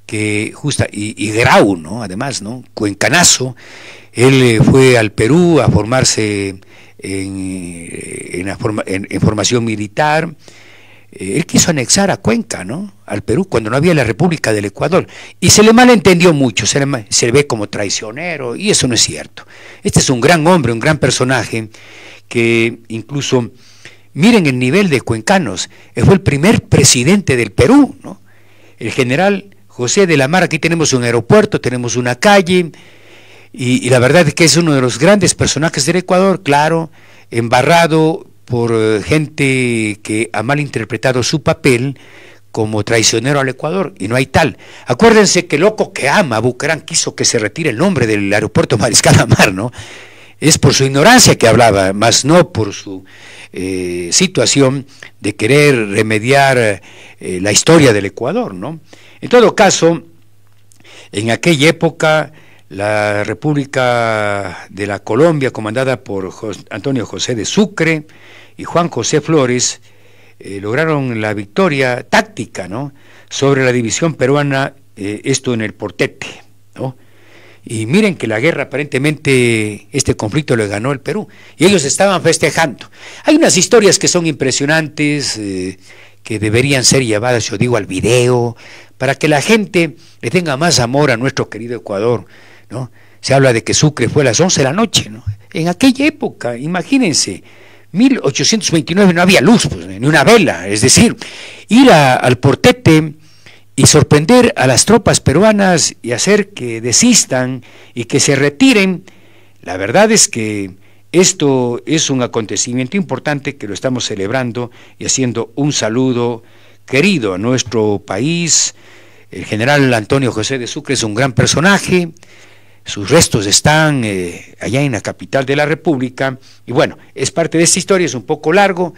Que justa, y, Grau, ¿no? Además, ¿no? Cuencanazo, él eh, fue al Perú a formarse en, en formación militar, eh, él quiso anexar a Cuenca, ¿no? Al Perú, cuando no había la República del Ecuador. Y se le malentendió mucho, se le, se ve como traicionero, y eso no es cierto. Este es un gran hombre, un gran personaje, que incluso miren el nivel de cuencanos, fue el primer presidente del Perú, ¿no? El general José de la Mar, aquí tenemos un aeropuerto, tenemos una calle, y, la verdad es que es uno de los grandes personajes del Ecuador, claro, embarrado por eh, gente que ha malinterpretado su papel como traicionero al Ecuador, y no hay tal. Acuérdense que loco que ama, Bucarán quiso que se retire el nombre del aeropuerto Mariscal Amar, ¿no? Es por su ignorancia que hablaba, más no por su eh, situación de querer remediar eh, la historia del Ecuador, ¿no? En todo caso, en aquella época la República de la Colombia, comandada por Antonio José de Sucre y Juan José Flores, eh, lograron la victoria táctica ¿no? sobre la división peruana, eh, esto en el Portete. ¿no? Y miren que la guerra, aparentemente, este conflicto le ganó el Perú. Y ellos estaban festejando. Hay unas historias que son impresionantes, eh, que deberían ser llevadas, yo digo, al video, para que la gente le tenga más amor a nuestro querido Ecuador. Se habla de que Sucre fue a las 11 de la noche, ¿no? En aquella época, imagínense, 1829 no había luz, pues, ni una vela, es decir, ir al portete y sorprender a las tropas peruanas y hacer que desistan y que se retiren, la verdad es que esto es un acontecimiento importante que lo estamos celebrando y haciendo un saludo querido a nuestro país. El general Antonio José de Sucre es un gran personaje, sus restos están eh, allá en la capital de la República. Y bueno, es parte de esta historia, es un poco largo,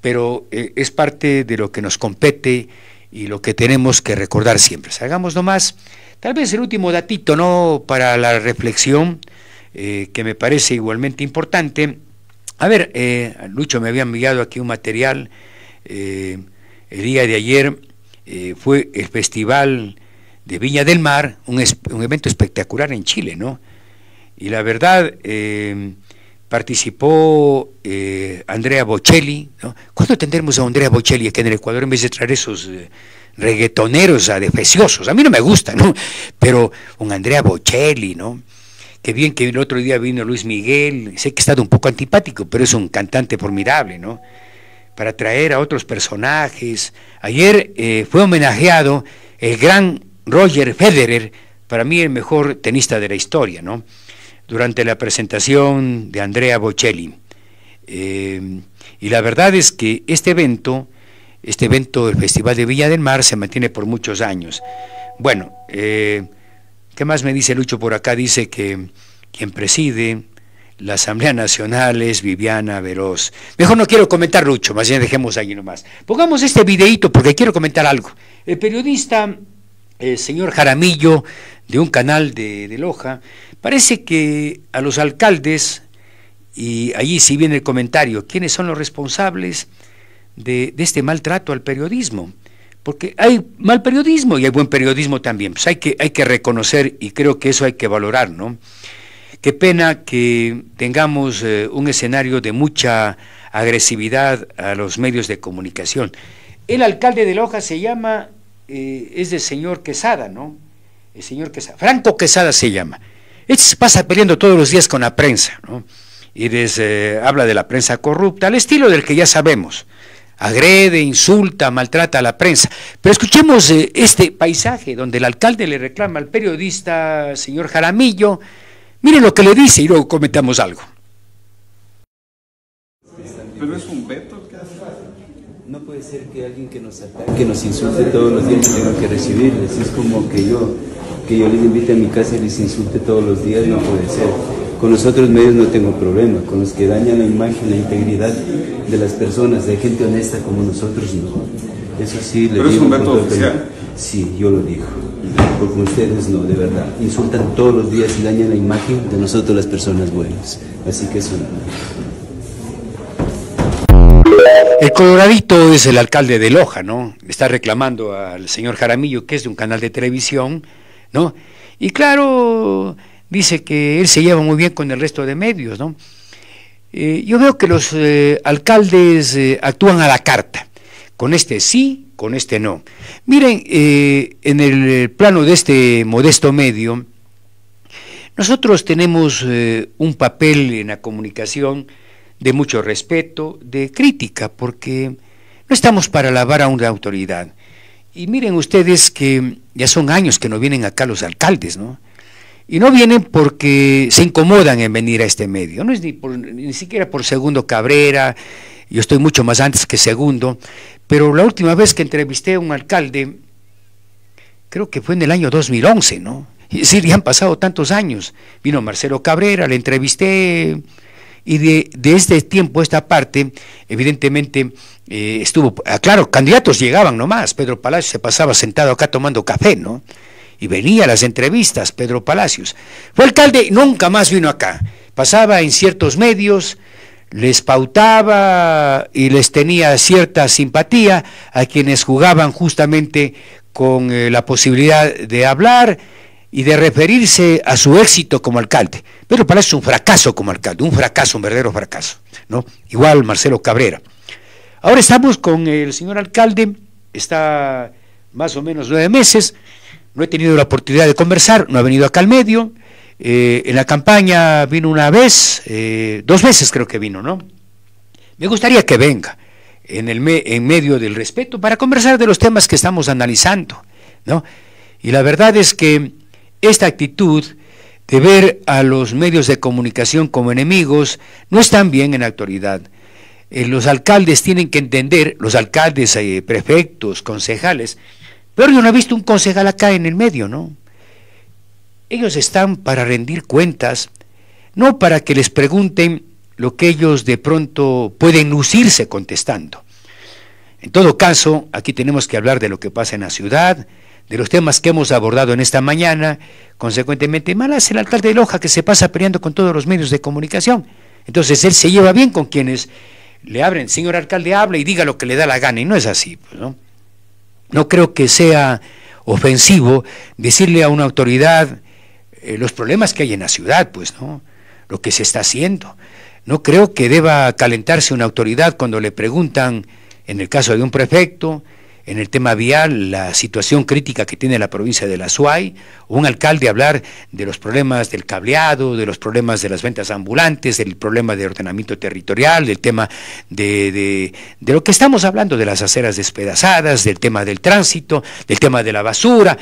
pero eh, es parte de lo que nos compete y lo que tenemos que recordar siempre. Hagamos nomás, tal vez el último datito, ¿no? Para la reflexión, eh, que me parece igualmente importante. A ver, Lucho me había enviado aquí un material. el día de ayer fue el festival de Viña del Mar, un, evento espectacular en Chile, ¿no? Y la verdad, eh, participó eh, Andrea Bocelli, ¿no? ¿Cuándo tendremos a Andrea Bocelli aquí en el Ecuador en vez de traer esos eh, reggaetoneros adefesiosos? A mí no me gusta, ¿no? Pero un Andrea Bocelli, ¿no? Qué bien que el otro día vino Luis Miguel, sé que ha estado un poco antipático, pero es un cantante formidable, ¿no? Para traer a otros personajes. Ayer fue homenajeado el gran Roger Federer, para mí el mejor tenista de la historia, ¿no? Durante la presentación de Andrea Bocelli. Eh, y la verdad es que este evento, este evento del Festival de Villa del Mar, se mantiene por muchos años. Bueno, eh, ¿qué más me dice Lucho por acá? Dice que quien preside la Asamblea Nacional es Viviana Veloz. Mejor no quiero comentar, Lucho, más bien dejemos ahí nomás. Pongamos este videíto porque quiero comentar algo. El periodista el señor Jaramillo de un canal de, Loja, parece que a los alcaldes, y allí sí viene el comentario, ¿quiénes son los responsables de, este maltrato al periodismo? Porque hay mal periodismo y hay buen periodismo también, pues hay que, hay que reconocer y creo que eso hay que valorar, ¿no? Qué pena que tengamos eh, un escenario de mucha agresividad a los medios de comunicación. El alcalde de Loja se llama eh, es del señor Quesada, ¿no? El señor Quesada, Franco Quesada se llama. Este se pasa peleando todos los días con la prensa, ¿no? Y desde, habla de la prensa corrupta, al estilo del que ya sabemos. Agrede, insulta, maltrata a la prensa. Pero escuchemos eh, este paisaje donde el alcalde le reclama al periodista, señor Jaramillo. Miren lo que le dice y luego comentamos algo. Pero es un veto puede ser que alguien que nos ataque, que nos insulte todos los días tenga que recibirles. Es como que yo, que yo les invite a mi casa y les insulte todos los días, no puede ser. Con los otros medios no tengo problema, con los que dañan la imagen, la integridad de las personas, de gente honesta como nosotros, no. Eso sí, le ¿Pero es un veto oficial? Sí, yo lo digo. Porque ustedes no, de verdad. Insultan todos los días y dañan la imagen de nosotros las personas buenas. Así que eso no. El Coloradito es el alcalde de Loja, ¿no? Está reclamando al señor Jaramillo, que es de un canal de televisión, ¿no? Y claro, dice que él se lleva muy bien con el resto de medios, ¿no? Eh, yo veo que los eh, alcaldes eh, actúan a la carta, con este sí, con este no. Miren, en el plano de este modesto medio, nosotros tenemos un papel en la comunicación de mucho respeto, de crítica, porque no estamos para alabar a una autoridad. Y miren ustedes que ya son años que no vienen acá los alcaldes, ¿no? Y no vienen porque se incomodan en venir a este medio, no es ni, ni siquiera por Segundo Cabrera, yo estoy mucho más antes que Segundo, pero la última vez que entrevisté a un alcalde, creo que fue en el año 2011, ¿no? Es decir, ya han pasado tantos años. Vino Marcelo Cabrera, le entrevisté y de, este tiempo, esta parte, evidentemente eh, estuvo, ah, claro, candidatos llegaban nomás, Pedro Palacios se pasaba sentado acá tomando café, ¿no? Y venía a las entrevistas, Pedro Palacios. Fue alcalde, nunca más vino acá. Pasaba en ciertos medios, les pautaba y les tenía cierta simpatía a quienes jugaban justamente con eh, la posibilidad de hablar y de referirse a su éxito como alcalde. Pero parece un fracaso como alcalde, un fracaso, un verdadero fracaso. ¿no? Igual Marcelo Cabrera. Ahora estamos con el señor alcalde, está más o menos nueve meses, no he tenido la oportunidad de conversar, no ha venido acá al medio, eh, en la campaña vino una vez, eh, dos veces creo que vino, ¿no? Me gustaría que venga en, el en medio del respeto para conversar de los temas que estamos analizando, ¿no? Y la verdad es que esta actitud de ver a los medios de comunicación como enemigos no están bien en la actualidad. Eh, los alcaldes tienen que entender, los alcaldes, eh, prefectos, concejales, pero yo no he visto un concejal acá en el medio, ¿no? Ellos están para rendir cuentas, no para que les pregunten lo que ellos de pronto pueden lucirse contestando. En todo caso, aquí tenemos que hablar de lo que pasa en la ciudad, de los temas que hemos abordado en esta mañana, consecuentemente, mal hace el alcalde de Loja que se pasa peleando con todos los medios de comunicación. Entonces él se lleva bien con quienes le abren, señor alcalde, habla y diga lo que le da la gana, y no es así, pues, ¿no? No creo que sea ofensivo decirle a una autoridad eh, los problemas que hay en la ciudad, pues, ¿no? Lo que se está haciendo. No creo que deba calentarse una autoridad cuando le preguntan, en el caso de un prefecto, en el tema vial, la situación crítica que tiene la provincia de la Suay, un alcalde hablar de los problemas del cableado, de los problemas de las ventas ambulantes, del problema de ordenamiento territorial, del tema de, de, lo que estamos hablando, de las aceras despedazadas, del tema del tránsito, del tema de la basura.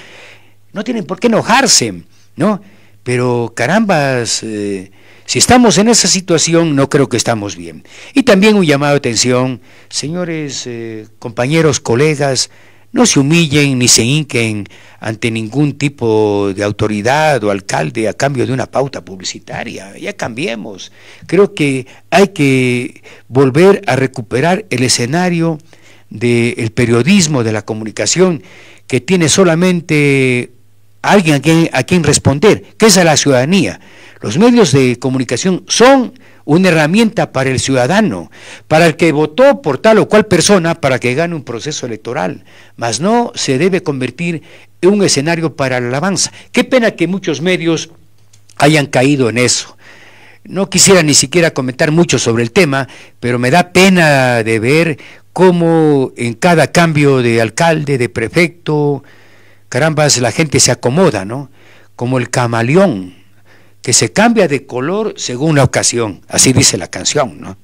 No tienen por qué enojarse, ¿no? Pero carambas, eh, si estamos en esa situación, no creo que estamos bien. Y también un llamado de atención, señores, eh, compañeros, colegas, no se humillen ni se hinquen ante ningún tipo de autoridad o alcalde a cambio de una pauta publicitaria. Ya cambiemos. Creo que hay que volver a recuperar el escenario del periodismo, de la comunicación, que tiene solamente alguien a quien, a quien responder, que es a la ciudadanía. Los medios de comunicación son una herramienta para el ciudadano, para el que votó por tal o cual persona para que gane un proceso electoral, mas no se debe convertir en un escenario para la alabanza. Qué pena que muchos medios hayan caído en eso. No quisiera ni siquiera comentar mucho sobre el tema, pero me da pena de ver cómo en cada cambio de alcalde, de prefecto, carambas, la gente se acomoda, ¿no? Como el camaleón que se cambia de color según la ocasión, así dice la canción, ¿no?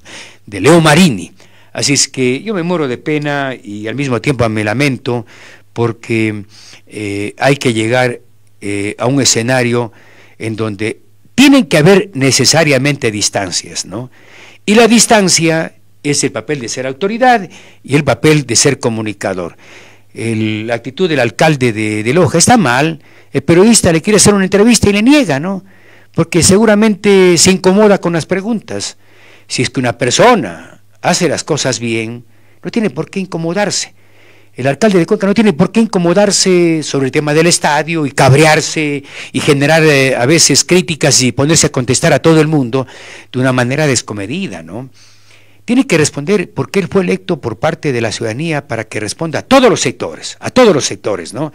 De Leo Marini. Así es que yo me muero de pena y al mismo tiempo me lamento porque eh, hay que llegar eh, a un escenario en donde tienen que haber necesariamente distancias, ¿no? Y la distancia es el papel de ser autoridad y el papel de ser comunicador. la actitud del alcalde de, de Loja está mal, el periodista le quiere hacer una entrevista y le niega, ¿no? Porque seguramente se incomoda con las preguntas. Si es que una persona hace las cosas bien, no tiene por qué incomodarse. El alcalde de Cuenca no tiene por qué incomodarse sobre el tema del estadio y cabrearse y generar eh, a veces críticas y ponerse a contestar a todo el mundo de una manera descomedida, ¿no? Tiene que responder porque él fue electo por parte de la ciudadanía para que responda a todos los sectores, a todos los sectores, ¿no?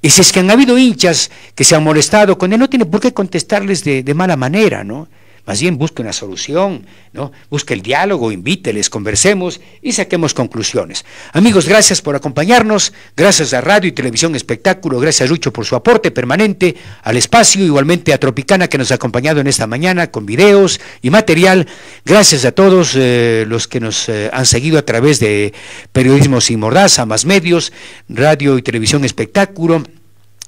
Y si es que han habido hinchas que se han molestado con él, no tiene por qué contestarles de, mala manera, ¿no? Más bien busque una solución, ¿no? Busque el diálogo, invíteles, conversemos y saquemos conclusiones. Amigos, gracias por acompañarnos, gracias a Radio y Televisión Espectáculo, gracias Lucho por su aporte permanente al espacio, igualmente a Tropicana que nos ha acompañado en esta mañana con videos y material. Gracias a todos eh, los que nos eh, han seguido a través de Periodismo Sin Mordaza, más medios, Radio y Televisión Espectáculo.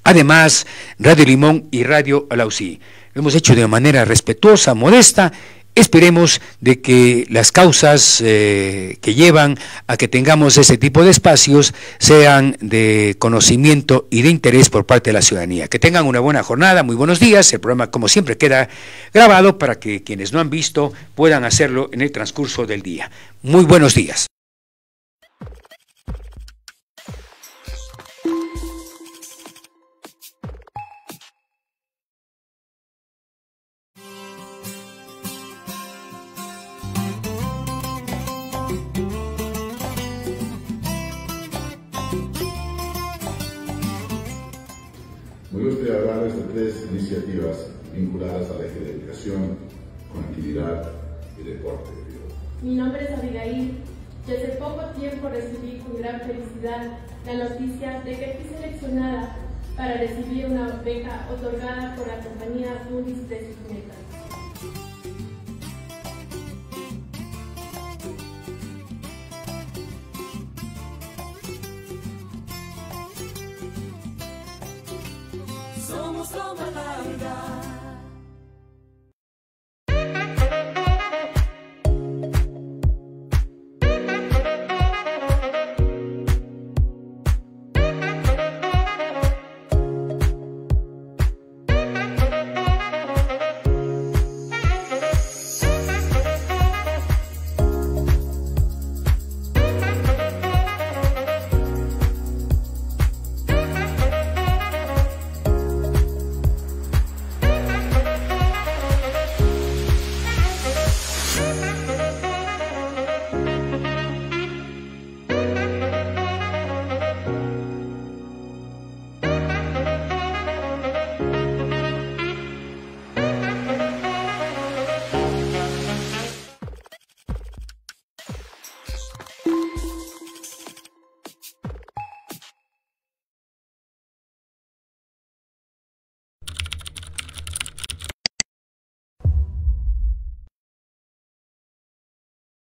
Además, Radio Limón y Radio Alausí. Hemos hecho de manera respetuosa, modesta. Esperemos de que las causas eh, que llevan a que tengamos ese tipo de espacios sean de conocimiento y de interés por parte de la ciudadanía. Que tengan una buena jornada, muy buenos días. El programa, como siempre, queda grabado para que quienes no han visto puedan hacerlo en el transcurso del día. Muy buenos días. Gustaría hablarles de tres iniciativas vinculadas al eje de educación, conectividad y deporte. Mi nombre es Abigail y hace poco tiempo recibí con gran felicidad la noticia de que fui seleccionada para recibir una beca otorgada por la compañía Fundis de sus metas. somos como la vida.